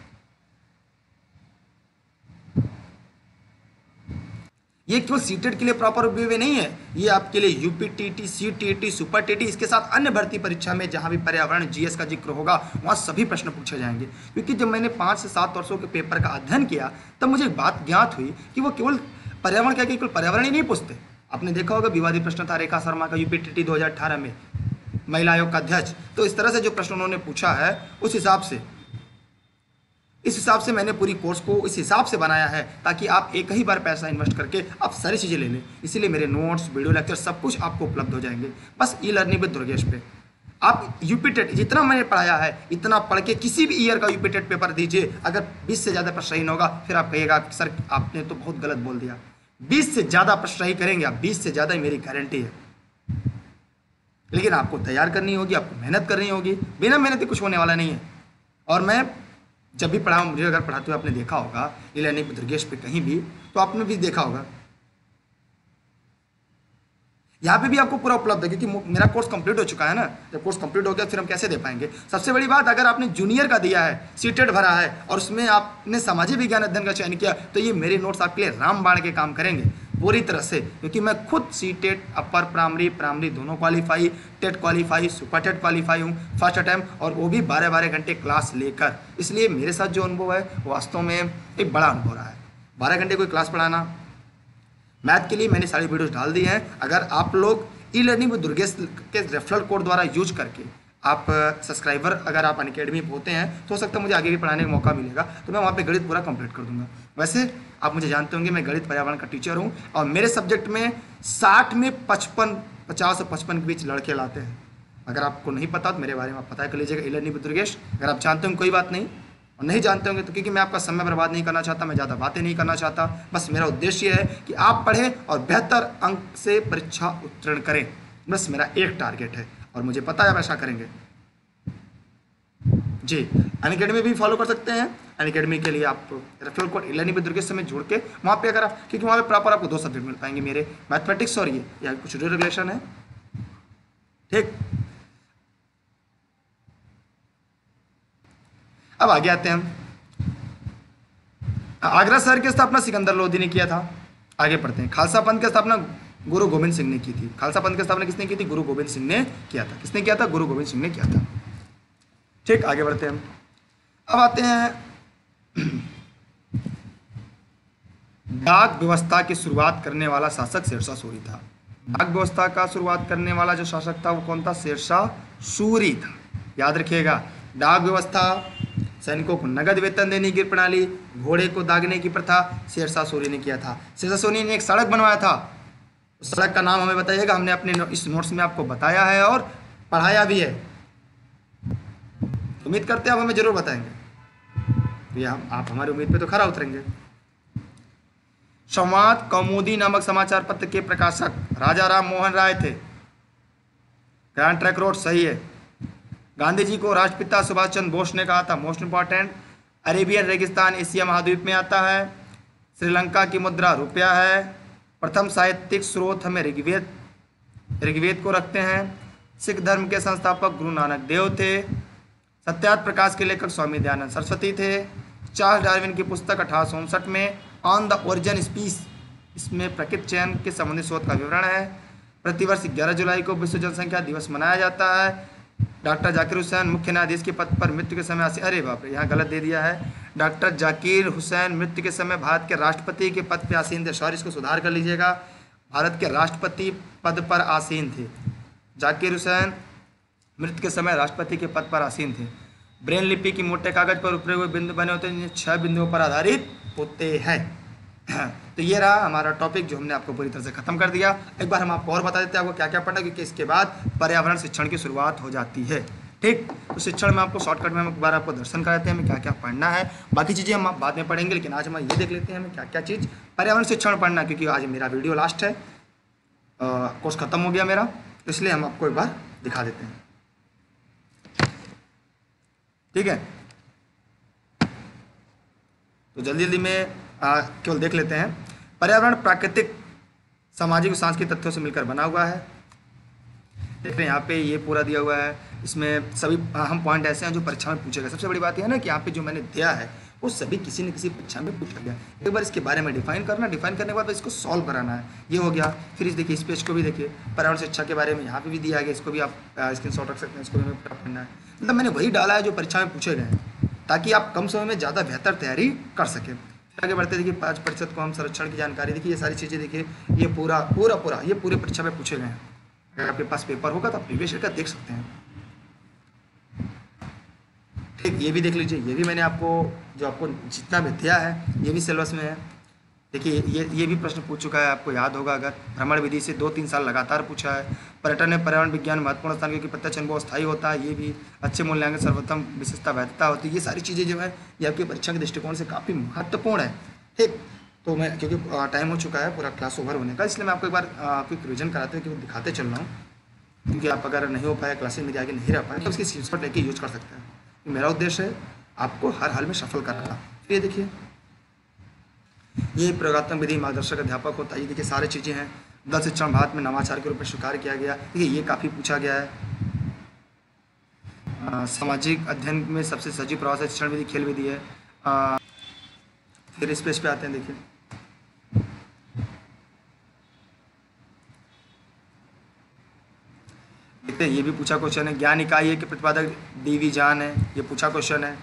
ये केवल सीटेड के लिए प्रॉपर वे नहीं है? ये आपके लिए UP T T C T T super T T इसके साथ अन्य भर्ती परीक्षा में जहाँ भी पर्यावरण जीएस का ज़िक्र होगा, वहाँ सभी प्रश्न पूछे जाएँगे। क्योंकि जब मैंने पाँच से सात वर्षों के पेपर का अध्ययन किया, तब मुझे एक बात ज्ञात हुई कि वो केवल पर्यावरण क्या केवल पर्यावरण ही नहीं पूछते। आपने देखा होगा विवादित प्रश्न था रेखा शर्मा का यूपी टी दो में, महिला आयोग का अध्यक्ष। तो इस तरह से जो प्रश्न उन्होंने पूछा है, उस हिसाब से इस हिसाब से मैंने पूरी कोर्स को इस हिसाब से बनाया है ताकि आप एक ही बार पैसा इन्वेस्ट करके आप सारी चीज़ें ले लें। इसीलिए मेरे नोट्स, वीडियो लेक्चर सब कुछ आपको उपलब्ध हो जाएँगे। बस ई लर्निंग विद दुर्गेश पे। आप यूपी टेट जितना मैंने पढ़ाया है, इतना पढ़ के किसी भी ईयर का यूपी टेट पेपर दीजिए। अगर 20 से ज़्यादा प्रश्न होगा, फिर आप कहिएगा, सर, आपने तो बहुत गलत बोल दिया। 20 से ज़्यादा प्रश्न करेंगे आप। 20 से ज़्यादा मेरी गारंटी है। लेकिन आपको तैयार करनी होगी, आपको मेहनत करनी होगी। बिना मेहनत कुछ होने वाला नहीं है। और मैं जब भी पढ़ा मुझे अगर पढ़ाते हुए आपने देखा होगा इलेनिक दुर्गेश पे कहीं भी तो आपने भी देखा होगा। यहाँ पे भी आपको पूरा उपलब्ध है, क्योंकि मेरा कोर्स कंप्लीट हो चुका है ना। जब कोर्स कंप्लीट हो गया, फिर हम कैसे दे पाएँगे? सबसे बड़ी बात, अगर आपने जूनियर का दिया है, सीटेड भरा है, और उसमें आपने सामाजिक विज्ञान अध्ययन का चयन किया तो ये मेरे नोट्स आपके लिए रामबाण के काम करेंगे। पूरी तरह से, क्योंकि मैं खुद C TET upper primary primary दोनों qualify TET qualify super TET qualify हूँ फ़र्स्ट अटैम्प और वो भी बारह बारह घंटे क्लास लेकर। इसलिए मेरे साथ जो अनुभव है वास्तव में एक बड़ा अनुभव रहा है। बारह घंटे कोई क्लास पढ़ाना। मैथ के लिए मैंने सारी वीडियोज़ डाल दी हैं। अगर आप लोग ई लर्निंग विद दुर्गेश के रेफरल कोड द्वारा यूज़ करके आप सब्सक्राइबर अगर आप अकेडमी होते हैं तो हो सकता है मुझे आगे भी पढ़ाने का मौका मिलेगा तो मैं वहाँ पे गणित पूरा कंप्लीट कर दूँगा। वैसे आप मुझे जानते होंगे, मैं गणित पर्यावरण का टीचर हूँ और मेरे सब्जेक्ट में साठ में पचपन, पचास और पचपन के बीच लड़के लाते हैं। अगर आपको नहीं पता तो मेरे बारे में आप पता कर लीजिएगा। इलर्नी दुर्गेश अगर आप जानते होंगे, कोई बात नहीं। और नहीं जानते होंगे तो क्योंकि मैं आपका समय बर्बाद नहीं करना चाहता, मैं ज़्यादा बातें नहीं करना चाहता। बस मेरा उद्देश्य है कि आप पढ़ें और बेहतर अंक से परीक्षा उत्तीर्ण करें। बस मेरा एक टारगेट है और मुझे पता है आप ऐसा करेंगे। जी अन अकेडमी भी फॉलो कर सकते हैं। अन अकेडमी के लिए आप रेफरल कोड इलानी भी दुर्गेश में जोड़ के वहाँ पे अगर आप, क्योंकि वहाँ पे प्रॉपर आपको दो सब्जेक्ट मिल पाएँगे मेरे मैथमेटिक्स और ये, या कुछ रेगुलेशन है। ठीक। अब आगे आते हैं हम। आगरा शहर की स्थापना सिकंदर लोधी ने किया था। आगे पढ़ते हैं। खालसा पंथ की स्थापना गुरु गोविंद सिंह ने की थी। खालसा पंथ की स्थापना किसने की थी? गुरु गोविंद सिंह ने किया था। किसने किया था? गुरु गोविंद सिंह ने किया था। ठीक, आगे बढ़ते हैं अब आते हैं डाक व्यवस्था की शुरुआत करने वाला शासक शेरशाह सूरी था। डाक व्यवस्था का शुरुआत करने वाला जो शासक था वो कौन था? शेरशाह सूरी था। याद रखिएगा, डाक व्यवस्था सैनिकों को नगद वेतन देने की प्रणाली, घोड़े को दागने की प्रथा शेरशाह सूरी ने किया था। शेरशाह सूरी ने एक सड़क बनवाया था। सड़क का नाम हमें बताइएगा, हमने अपने इस नोट्स में आपको बताया है और पढ़ाया भी है। उम्मीद करते हैं आप हमें ज़रूर बताएँगे। तो आप हमारी उम्मीद पे तो खरा उतरेंगे। संवाद कौमुदी नामक समाचार पत्र के प्रकाशक राजा राम मोहन राय थे। ग्रैंड ट्रैक रोड सही है। गांधी जी को राष्ट्रपिता सुभाष चंद्र बोस ने कहा था मोस्ट इंपॉर्टेंट अरेबियन, रेगिस्तान, एशिया महाद्वीप में आता है। श्रीलंका की मुद्रा रुपया है। प्रथम साहित्यिक स्रोत हमें ऋग्वेद ऋग्वेद को रखते हैं। सिख धर्म के संस्थापक गुरु नानक देव थे। सत्यार्थ प्रकाश के लेखक स्वामी दयानंद सरस्वती थे। चार्ल्स डार्विन की पुस्तक अठारह सौ उनसठ में ऑन द ओरिजिन स्पीस इसमें प्रकृति चयन के संबंधित शोध का विवरण है। प्रतिवर्ष 11 जुलाई को विश्व जनसंख्या दिवस मनाया जाता है। डॉक्टर जाकिर हुसैन मुख्य न्यायाधीश के पद पर मृत्यु के समय आसी अरे बाप यहाँ गलत दे दिया है। डॉक्टर जाकिर हुसैन मृत्यु के समय भारत के राष्ट्रपति के पद पर आसीन थे। सॉरी, इसको सुधार कर लीजिएगा। भारत के राष्ट्रपति पद पर आसीन थे। जाकिर हुसैन मृत्यु के समय राष्ट्रपति के पद पर आसीन थे। ब्रेन लिपि की मोटे कागज़ पर उपरे हुए बिंदु बने होते हैं छह बिंदुओं पर आधारित होते हैं। तो ये रहा हमारा टॉपिक जो हमने आपको पूरी तरह से खत्म कर दिया। एक बार हम आपको और बता देते हैं आपको क्या क्या पढ़ना क्योंकि इसके बाद पर्यावरण शिक्षण की शुरुआत हो जाती है। ठीक? तो शिक्षण में आपको शॉर्टकट में हम एक बार आपको दर्शन कराते हैं, हमें क्या क्या पढ़ना है। बाकी चीज़ें हम बाद में पढ़ेंगे, लेकिन आज हम ये देख लेते हैं हमें क्या क्या चीज़ पर्यावरण शिक्षण पढ़ना क्योंकि आज मेरा वीडियो लास्ट है। कोर्स खत्म हो गया मेरा तो इसलिए हम आपको एक बार दिखा देते हैं। ठीक है? तो जल्दी जल्दी में केवल देख लेते हैं। पर्यावरण प्राकृतिक, सामाजिक और सांस्कृतिक तथ्यों से मिलकर बना हुआ है। देख रहे हैं, यहाँ पे ये पूरा दिया हुआ है। इसमें सभी अहम पॉइंट ऐसे हैं जो परीक्षा में पूछे गए। सबसे बड़ी बात यह है ना कि यहाँ पे जो मैंने दिया है, वो सभी किसी न किसी परीक्षा में पूछा गया एक बार इसके बारे में डिफाइन करना डिफाइन करने के बाद इसको सॉल्व कराना है। ये हो गया। फिर इस देखिए, इस पेज को भी देखिए। पर्यावरण शिक्षा के बारे में यहाँ पे भी दिया गया, इसको भी आप स्क्रीन रख सकते हैं, इसको भी पढ़ना है। मतलब मैंने वही डाला है जो परीक्षा में पूछे गए हैं, ताकि आप कम समय में ज़्यादा बेहतर तैयारी कर सकें। आगे बढ़ते देखिए, पाँच प्रतिशत को हम संरक्षण की जानकारी, देखिए, ये सारी चीज़ें, देखिए, ये पूरा पूरा पूरा, ये पूरे परीक्षा में पूछे गए हैं। अगर आपके पास पेपर होगा तो आप प्रीवियस ईयर का देख सकते हैं। ठीक, ये भी देख लीजिए, ये भी मैंने आपको, जो आपको जितना भी दिया है, ये भी सिलेबस में है। देखिए, ये ये भी प्रश्न पूछ चुका है, आपको याद होगा अगर। भ्रमण विधि से दो तीन साल लगातार पूछा है। पर्यटन में पर्यावरण विज्ञान महत्वपूर्ण स्थान क्योंकि प्रत्यक्ष अनुभव स्थायी होता है, ये भी अच्छे मूल्यांकन, सर्वोत्तम विशेषता, वैधता होती है। ये सारी चीज़ें जो है, ये आपकी परीक्षा के दृष्टिकोण से काफ़ी महत्वपूर्ण है। ठीक तो मैं, क्योंकि टाइम हो चुका है, पूरा क्लास ओवर होने का, इसलिए मैं आपको एक बार क्विक रिविजन कराते हुए क्योंकि दिखाते चल रहा हूँ। क्योंकि आप अगर नहीं हो पाए क्लासेज में आगे नहीं रह पाए तो उसकी स्क्रीन लेके यूज़ कर सकते हैं। मेरा उद्देश्य है, आपको हर हाल में सफल कराना फिर देखिए ये प्रयोगात्मक विधि मार्गदर्शक अध्यापक होता है। ये देखिए सारी चीज़ें हैं। दल शिक्षण भारत में नवाचार के रूप में स्वीकार किया गया। देखिए ये काफ़ी पूछा गया है। सामाजिक अध्ययन में सबसे सजीव प्रवास शिक्षण विधि खेल विधि है। आ, फिर इस पेज पे आते हैं देखिए। देखते हैं ये भी पूछा क्वेश्चन है। ज्ञान इकाई है कि प्रतिपादक डीवी जान है? ये पूछा क्वेश्चन है।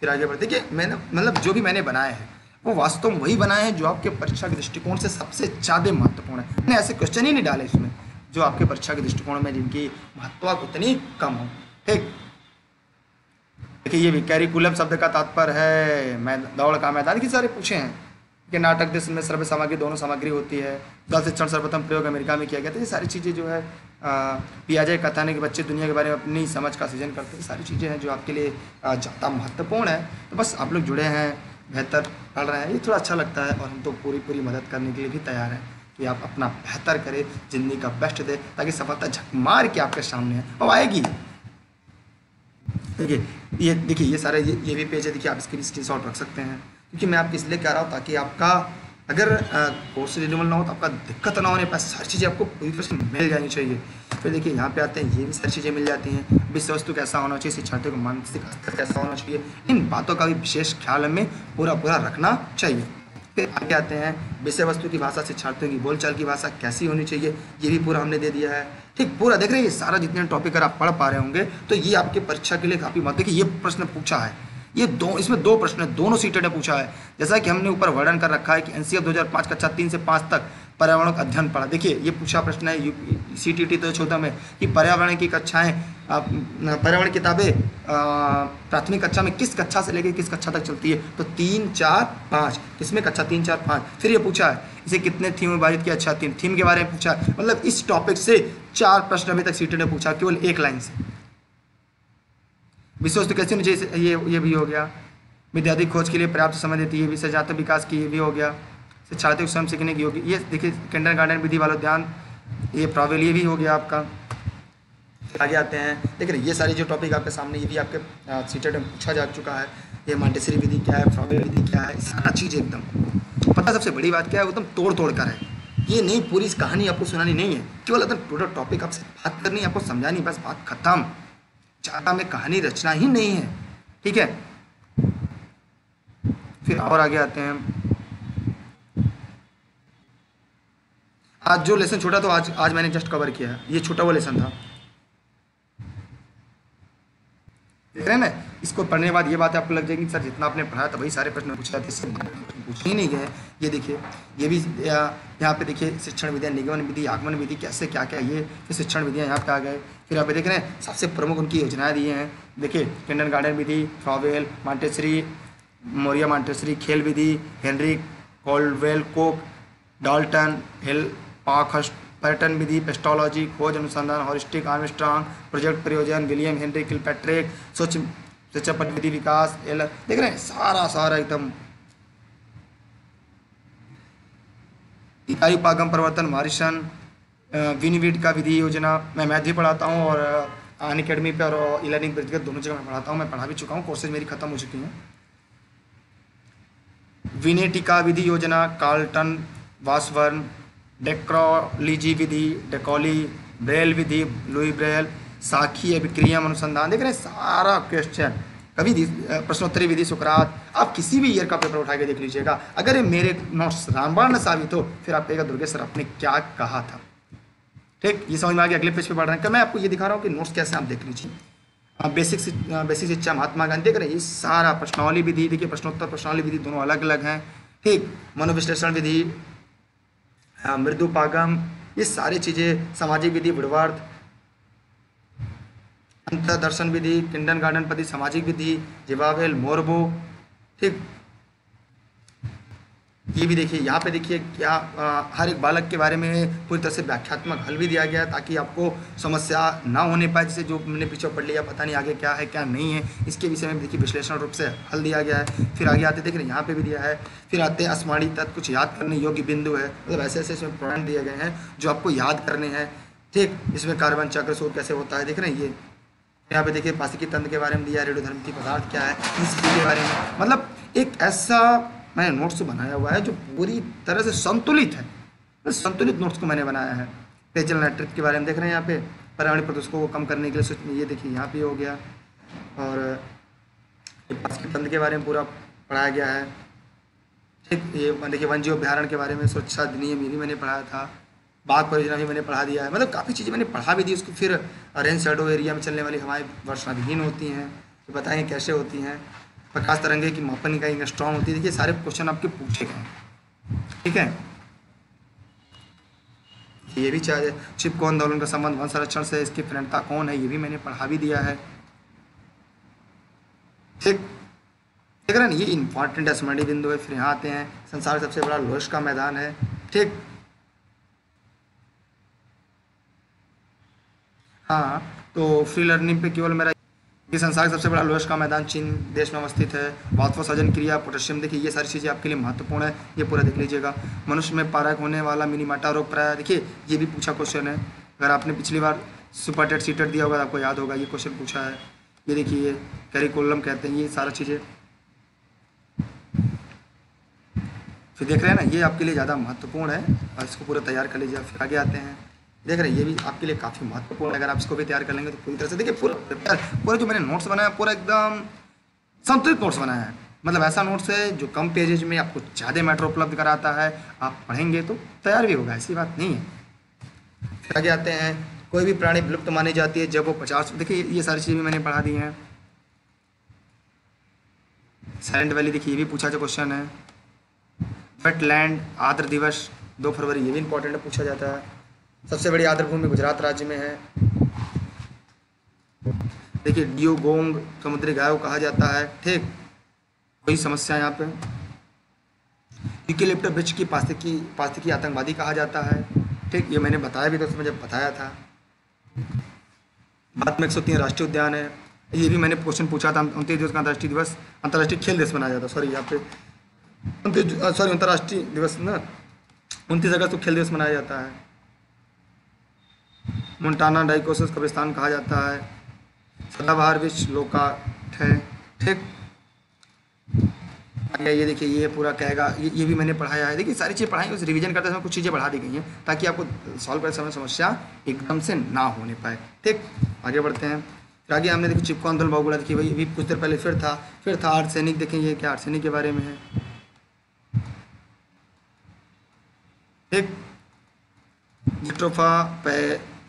फिर आगे बढ़ते देखिए मैंने मतलब जो भी मैंने बनाए हैं वो वास्तव में वही बनाए हैं जो आपके परीक्षा के दृष्टिकोण से सबसे ज़्यादा महत्वपूर्ण है। मैंने ऐसे क्वेश्चन ही नहीं डाले इसमें, जो आपके परीक्षा के दृष्टिकोण में जिनकी महत्व उतनी कम हो। ठीक? देखिए, ये भी कैरिकुलम शब्द का तात्पर्य है। मैं दौड़ का मैदान की सारे पूछे हैं। कि नाटक देश में सर्व सामग्री, दोनों सामग्री होती है। दल शिक्षण सर्वप्रथम प्रयोग अमेरिका में किया गया था। ये सारी चीज़ें जो है पियाजे कथाने के बच्चे दुनिया के बारे में अपनी समझ का सृजन करते हैं। सारी चीज़ें हैं जो आपके लिए ज़्यादा महत्वपूर्ण है। तो बस आप लोग जुड़े हैं। बेहतर पढ़ रहे हैं। ये थोड़ा अच्छा लगता है और हम तो पूरी पूरी मदद करने के लिए भी तैयार हैं। कि आप अपना बेहतर करें ज़िंदगी का बेस्ट दे ताकि सफलता झक मार के आपके सामने है। और आएगी। देखिए ये देखिए ये सारे ये, ये भी पेज है। देखिए आप इसके भी स्क्रीन रख सकते हैं। क्योंकि मैं आपको इसलिए कह रहा हूँ ताकि आपका अगर कोर्स रिन्यूअल ना हो तो आपका दिक्कत ना होने पास, सारी चीज़ें आपको पूरी तरह से मिल जानी चाहिए। फिर देखिए, यहाँ पे आते हैं, ये भी सारी चीज़ें मिल जाती हैं। विषय वस्तु कैसा होना चाहिए शिक्षार्थी को मानसिक स्तर कैसा होना चाहिए, इन बातों का भी विशेष ख्याल हमें पूरा पूरा रखना चाहिए। फिर आगे आते हैं, विषय वस्तु की भाषा, शिक्षार्थियों की बोलचाल की भाषा कैसी होनी चाहिए, ये भी पूरा हमने दे दिया है। ठीक, पूरा देख रहे हैं, ये सारा जितने टॉपिक अगर आप पढ़ पा रहे होंगे तो ये आपके परीक्षा के लिए काफ़ी मत देखिए, ये प्रश्न पूछा है। ये दो, इसमें दो प्रश्न है, दोनों सीटें ने पूछा है। जैसा कि हमने ऊपर वर्णन कर रखा है कि एन सी एफ़ दो हज़ार पाँच कक्षा तीन से पाँच तक पर्यावरण का अध्ययन पढ़ा। देखिए, ये पूछा प्रश्न है सी टी टी तो चौदह में, कि पर्यावरण की कक्षाएँ पर्यावरण किताबें प्राथमिक कक्षा में किस कक्षा से लेकर किस कक्षा तक चलती है? तो तीन, चार, पाँच। किसमें कक्षा तीन, चार, पाँच? फिर ये पूछा है, इसे कितने थीम में विभाजित किया? अच्छा तीन। थीम के बारे में पूछा मतलब इस टॉपिक से चार प्रश्न अभी तक सीटें ने पूछा, केवल एक लाइन से। विश्व तो कैसे मुझे ये ये भी हो गया। विद्यार्थी खोज के लिए पर्याप्त समय देती है जात विकास की ये भी हो गया। छात्र स्वयं सीखने की होगी ये देखिए किंडर गार्डन विधि वाला ध्यान, ये प्रॉबल ये भी हो गया आपका। आगे आते हैं। देखिए, ये सारी जो टॉपिक आपके सामने, ये भी आपके सीटेट में पूछा जा चुका है। ये मांटेसरी विधि क्या है प्रॉबल विधि क्या है सारा चीज़ एकदम। पता सबसे बड़ी बात क्या है एकदम तोड़ तोड़ कर है। ये नहीं, पूरी कहानी आपको सुनानी नहीं है। केवल एकदम टोटल टॉपिक आपसे बात करनी आपको समझानी बस बात खत्म। ज़्यादा में कहानी रचना ही नहीं है। ठीक है? फिर और आगे आते हैं। आज जो लेसन छोटा तो आज आज मैंने जस्ट कवर किया है। ये छोटा वो लेसन था। देख रहे हैं ना? इसको पढ़ने के बाद ये बात आपको लग जाएगी, सर, जितना आपने पढ़ाया था, वही सारे प्रश्न पूछा थे इससे पूछ ही नहीं गए ये देखिए, ये भी यहाँ पे देखिए, शिक्षण विद्या निगमन विधि, आगमन विधि, कैसे क्या क्या ये फिर शिक्षण विधियाँ यहाँ पे आ गए। फिर यहाँ पे देख रहे हैं, सबसे प्रमुख उनकी योजनाएँ दी हैं। देखिए, किंडन गार्डन विधि फ्रॉवेल मांटेसरी, मोरिया मांटेसरी, खेल विधि, Henry Caldwell Cook, Dalton Helen Parkhurst पर्यटन विधि, पेस्टोलॉजी, खोज अनुसंधान हॉरिस्टिक आर्मस्ट्रांग, प्रोजेक्ट प्रयोजन, विलियम हेनरी, किलपैट्रिक स्वच्छ शिक्षा विधि विकास एल देख रहे हैं, सारा सारा एकदम इकाई पागम परिवर्तन, मारिशन विनिविड का विधि योजना, मैं मैथ भी पढ़ाता हूँ और अन अकेडमी पे और ई लर्निंग व्यक्तिगत दोनों जगह मैं पढ़ाता हूँ, मैं पढ़ा भी चुका हूँ कोर्सेज मेरी खत्म हो चुकी हैं। विनेटिका विधि योजना कार्ल्टन वासवर्न डेक्रोलीजी विधि डेकोली ब्रेल विधि लुई ब्रेल साखी अभिक्रियम अनुसंधान देख रहे हैं सारा क्वेश्चन कभी प्रश्नोत्तरी विधि सुकरात आप किसी भी ईयर का पेपर उठा के देख लीजिएगा। अगर ये मेरे नोट्स रामबाण साबित हो फिर आप कहेगा दुर्गे सर आपने क्या कहा था? ठीक? ये समझ में आ गया? अगले पेज पे पढ़ रहे हैं। मैं आपको ये दिखा रहा हूँ कि नोट्स कैसे आप देख लीजिए। बेसिक बेसिक शिक्षा महात्मा गांधी देख रहे हैं ये सारा प्रश्नावली विधि देखिए प्रश्नोत्तर प्रश्नावली विधि दोनों अलग अलग हैं। ठीक? मनोविश्लेषण विधि हाँ, मृदु पागम ये सारी चीज़ें सामाजिक विधि बुढ़वार्थ दर्शन विधि, किंडन गार्डन पति, सामाजिक विधि, जिवावेल, मोरबो, ठीक। ये भी देखिए, यहाँ पे देखिए क्या हर एक बालक के बारे में पूरी तरह से व्याख्यात्मक हल भी दिया गया ताकि आपको समस्या ना होने पाए, जैसे जो मैंने पीछे पढ़ लिया, पता नहीं आगे क्या है, क्या नहीं है, इसके विषय में देखिए विश्लेषण रूप से हल दिया गया है। फिर आगे आते देख रहे यहाँ पे भी दिया है, फिर आते हैं आसमानी तत्व, कुछ याद करने योग्य बिंदु है मतलब ऐसे ऐसे इसमें पॉइंट दिए गए हैं जो आपको याद करने हैं, ठीक। इसमें कार्बन चक्र शोर कैसे होता है, देख रहे हैं, ये यहाँ पे देखिए पासिकी तंत्र के बारे में दिया, रेडियो धर्म की पदार्थ क्या है, इस के बारे में। मतलब एक ऐसा मैंने नोट्स बनाया हुआ है जो पूरी तरह से संतुलित है। तो संतुलित नोट्स को मैंने बनाया है। पेजल नाइट्रेट के बारे में देख रहे हैं यहाँ पे। पर्यावरण प्रदूषकों को कम करने के लिए ये देखिए, यहाँ पे हो गया। और बास्केट बंद के बारे में पूरा पढ़ाया गया है। ठीक, ये देखिए वन जीव अभ्यारण के बारे में स्वच्छता अधिनियम ये भी मैंने पढ़ाया था। बाघ परियोजना भी मैंने पढ़ा दिया है। मतलब काफ़ी चीज़ें मैंने पढ़ा भी दी, उसको फिर रेन शेडो एरिया में चलने वाली हवाएँ वर्षाविहीन होती हैं तो बताएँगे कैसे होती हैं। प्रकाश तरंगे की मापन इकाई स्ट्रॉन्ग होती है ये सारे क्वेश्चन आपके पूछे गए ठीक है? ये भी चाहिए चिपको आंदोलन का संबंध, वन संरक्षण से इसकी प्रणता कौन है, ये भी मैंने पढ़ा भी दिया है। ठीक देख रहे ये इंपॉर्टेंट स्मृति बिंदु है, फिर यहाँ आते हैं। संसार सबसे बड़ा लोहश का मैदान है। ठीक? हाँ तो फ्री लर्निंग पे केवल मेरा ये संसार का सबसे बड़ा लोहस का मैदान चीन देश में अवस्थित है। वात्व सजन क्रिया, पोटेशियम, देखिए ये सारी चीज़ें आपके लिए महत्वपूर्ण है, ये पूरा देख लीजिएगा। मनुष्य में पारक होने वाला मिनीमाटा रोग प्राय, देखिए, ये भी पूछा क्वेश्चन है। अगर आपने पिछली बार सुपर टेट सी टेट दिया होगा तो आपको याद होगा, ये क्वेश्चन पूछा है। ये देखिए कैरिकोलम कहते हैं, ये सारा चीज़ें। फिर देख रहे हैं ना, ये आपके लिए ज़्यादा महत्वपूर्ण है, और इसको पूरा तैयार कर लीजिए फिर आगे आते हैं। देख रहे हैं, ये भी आपके लिए काफ़ी महत्वपूर्ण है। अगर आप इसको भी तैयार कर लेंगे तो पूरी तरह से, देखिए, पूरा पूरा जो मैंने नोट्स बनाया, पूरा एकदम संतुलित नोट्स बनाया है। मतलब ऐसा नोट्स है जो कम पेजेज में आपको ज़्यादा मैटर उपलब्ध कराता है। आप पढ़ेंगे तो तैयार भी होगा, ऐसी बात नहीं है। आगे आते हैं। कोई भी प्राणी विलुप्त मानी जाती है, जब वो पचास देखिए, ये सारी चीज़ें मैंने पढ़ा दी हैं। साइलेंट वैली देखिए, ये भी पूछा जो क्वेश्चन है। वेटलैंड आर्द्र दिवस, दो फरवरी, ये भी इंपॉर्टेंट पूछा जाता है। सबसे बड़ी आर्द्र भूमि गुजरात राज्य में है। देखिए डियो गोंग समुद्री गायों कहा जाता है। ठीक, वही समस्या यहाँ पे। यूकेलिप्टस वृक्ष की पास्तिकी पास्तिकी आतंकवादी कहा जाता है। ठीक, ये मैंने बताया भी था, उसमें जब बताया था। भारत में एक सौ तीन राष्ट्रीय उद्यान है। ये भी मैंने क्वेश्चन पूछा था, उनतीस दिवस का अंतर्राष्ट्रीय दिवस, अंतर्राष्ट्रीय खेल दिवस मनाया जाता सॉरी यहाँ पे उनतीस सॉरी अंतर्राष्ट्रीय दिवस ना। उनतीस अगस्त को खेल दिवस मनाया जाता है। मोन्टाना डाइकोसस कब्रिस्तान कहा जाता है। सदाबहार विश्व लोका है। ठीक। ये देखिए, ये पूरा कहेगा, ये ये भी मैंने पढ़ाया है। देखिए, सारी चीज़ें पढ़ाई, उस रिवीजन करते समय कुछ चीज़ें बढ़ा दी गई हैं, ताकि आपको सॉल्व करते समय समस्या एकदम से ना होने पाए। ठीक। आगे बढ़ते हैं। फिर आगे हमने देखिए चिपको आंदोलन बहुत बड़ा देखिए भाई अभी कुछ देर पहले फिर था। फिर था आर्सेनिक देखें ये क्या आर्सेनिक के बारे में है। ठीक। जिट्रोफा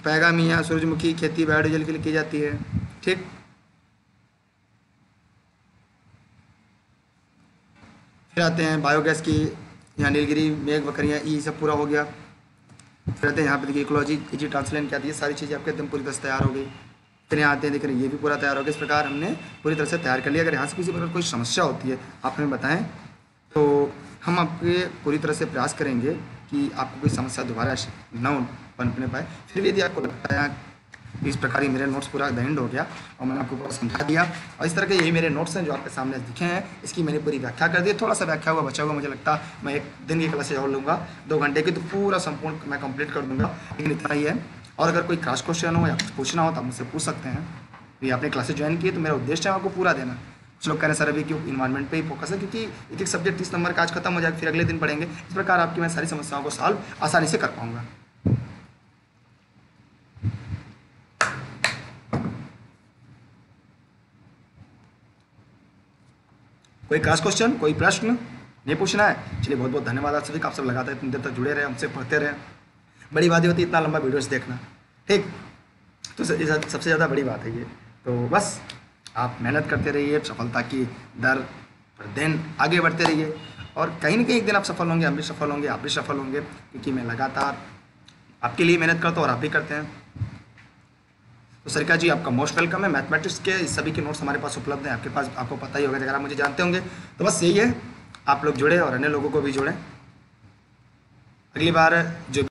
पैगामिया, सूरजमुखी, खेती बायोडीजल के लिए की जाती है। ठीक? फिर आते हैं बायोगैस की, यहाँ नीलगिरी, मेघ, बकरियाँ ये सब पूरा हो गया। फिर आते हैं यहाँ पे देखिए इकोलॉजी इजी ट्रांसलेट क्या है, सारी चीज़ें आपके एकदम पूरी तरह तैयार हो गई। फिर यहाँ आते हैं देख रहे ये भी पूरा तैयार हो गया। इस प्रकार हमने पूरी तरह से तैयार कर लिया। अगर यहाँ से किसी प्रकार कोई समस्या होती है, आप हमें बताएँ तो हम आपके पूरी तरह से प्रयास करेंगे कि आपको कोई समस्या दोबारा न बन पाए फिर भी यदि आपको लगता है इस प्रकार ही मेरे नोट्स पूरा द एंड हो गया और मैंने आपको पूरा समझा दिया, और इस तरह के यही मेरे नोट्स हैं जो आपके सामने दिखे हैं, इसकी मैंने पूरी व्याख्या कर दी। थोड़ा सा व्याख्या हुआ, बचा हुआ, मुझे लगता मैं एक दिन की क्लास और लूँगा, दो घंटे की तो पूरा संपूर्ण मैं कंप्लीट कर दूँगा। लेकिन इतना ही है। और अगर कोई क्रॉस क्वेश्चन हो या कुछ पूछना हो तो आप मुझसे पूछ सकते हैं। ये आपने क्लासेज ज्वाइन की तो मेरा उद्देश्य है आपको पूरा देना। कुछ लोग कह रहे सर, अभी क्यों इन्वायरमेंट पे ही फोकस है? क्योंकि एक एक सब्जेक्ट तीस नंबर का आज खत्म हो जाएगा, फिर अगले दिन पढ़ेंगे। इस प्रकार आपकी मैं सारी समस्याओं को सॉल्व आसानी से कर पाऊँगा। कोई क्रॉस क्वेश्चन कोई प्रश्न? नहीं पूछना है? चलिए बहुत बहुत धन्यवाद आप सभी का। आप सब लगातार इतनी देर तक जुड़े रहे, हमसे पढ़ते रहे। बड़ी बात होती है, इतना लंबा वीडियोस देखना। ठीक? तो सबसे ज़्यादा बड़ी बात है ये। तो बस, आप मेहनत करते रहिए, सफलता की दर दिन आगे बढ़ते रहिए। और कहीं ना कहीं एक दिन आप सफल होंगे, हम भी सफल होंगे, आप भी सफल होंगे, क्योंकि मैं लगातार आपके लिए मेहनत करता हूँ और आप भी करते हैं। तो सरिका जी, आपका मोस्ट वेलकम है। मैथमेटिक्स के सभी के नोट्स हमारे पास उपलब्ध हैं। आपके पास आपको पता ही होगा, अगर आप मुझे जानते होंगे। तो बस यही है। आप लोग जुड़े और अन्य लोगों को भी जुड़ें। अगली बार जो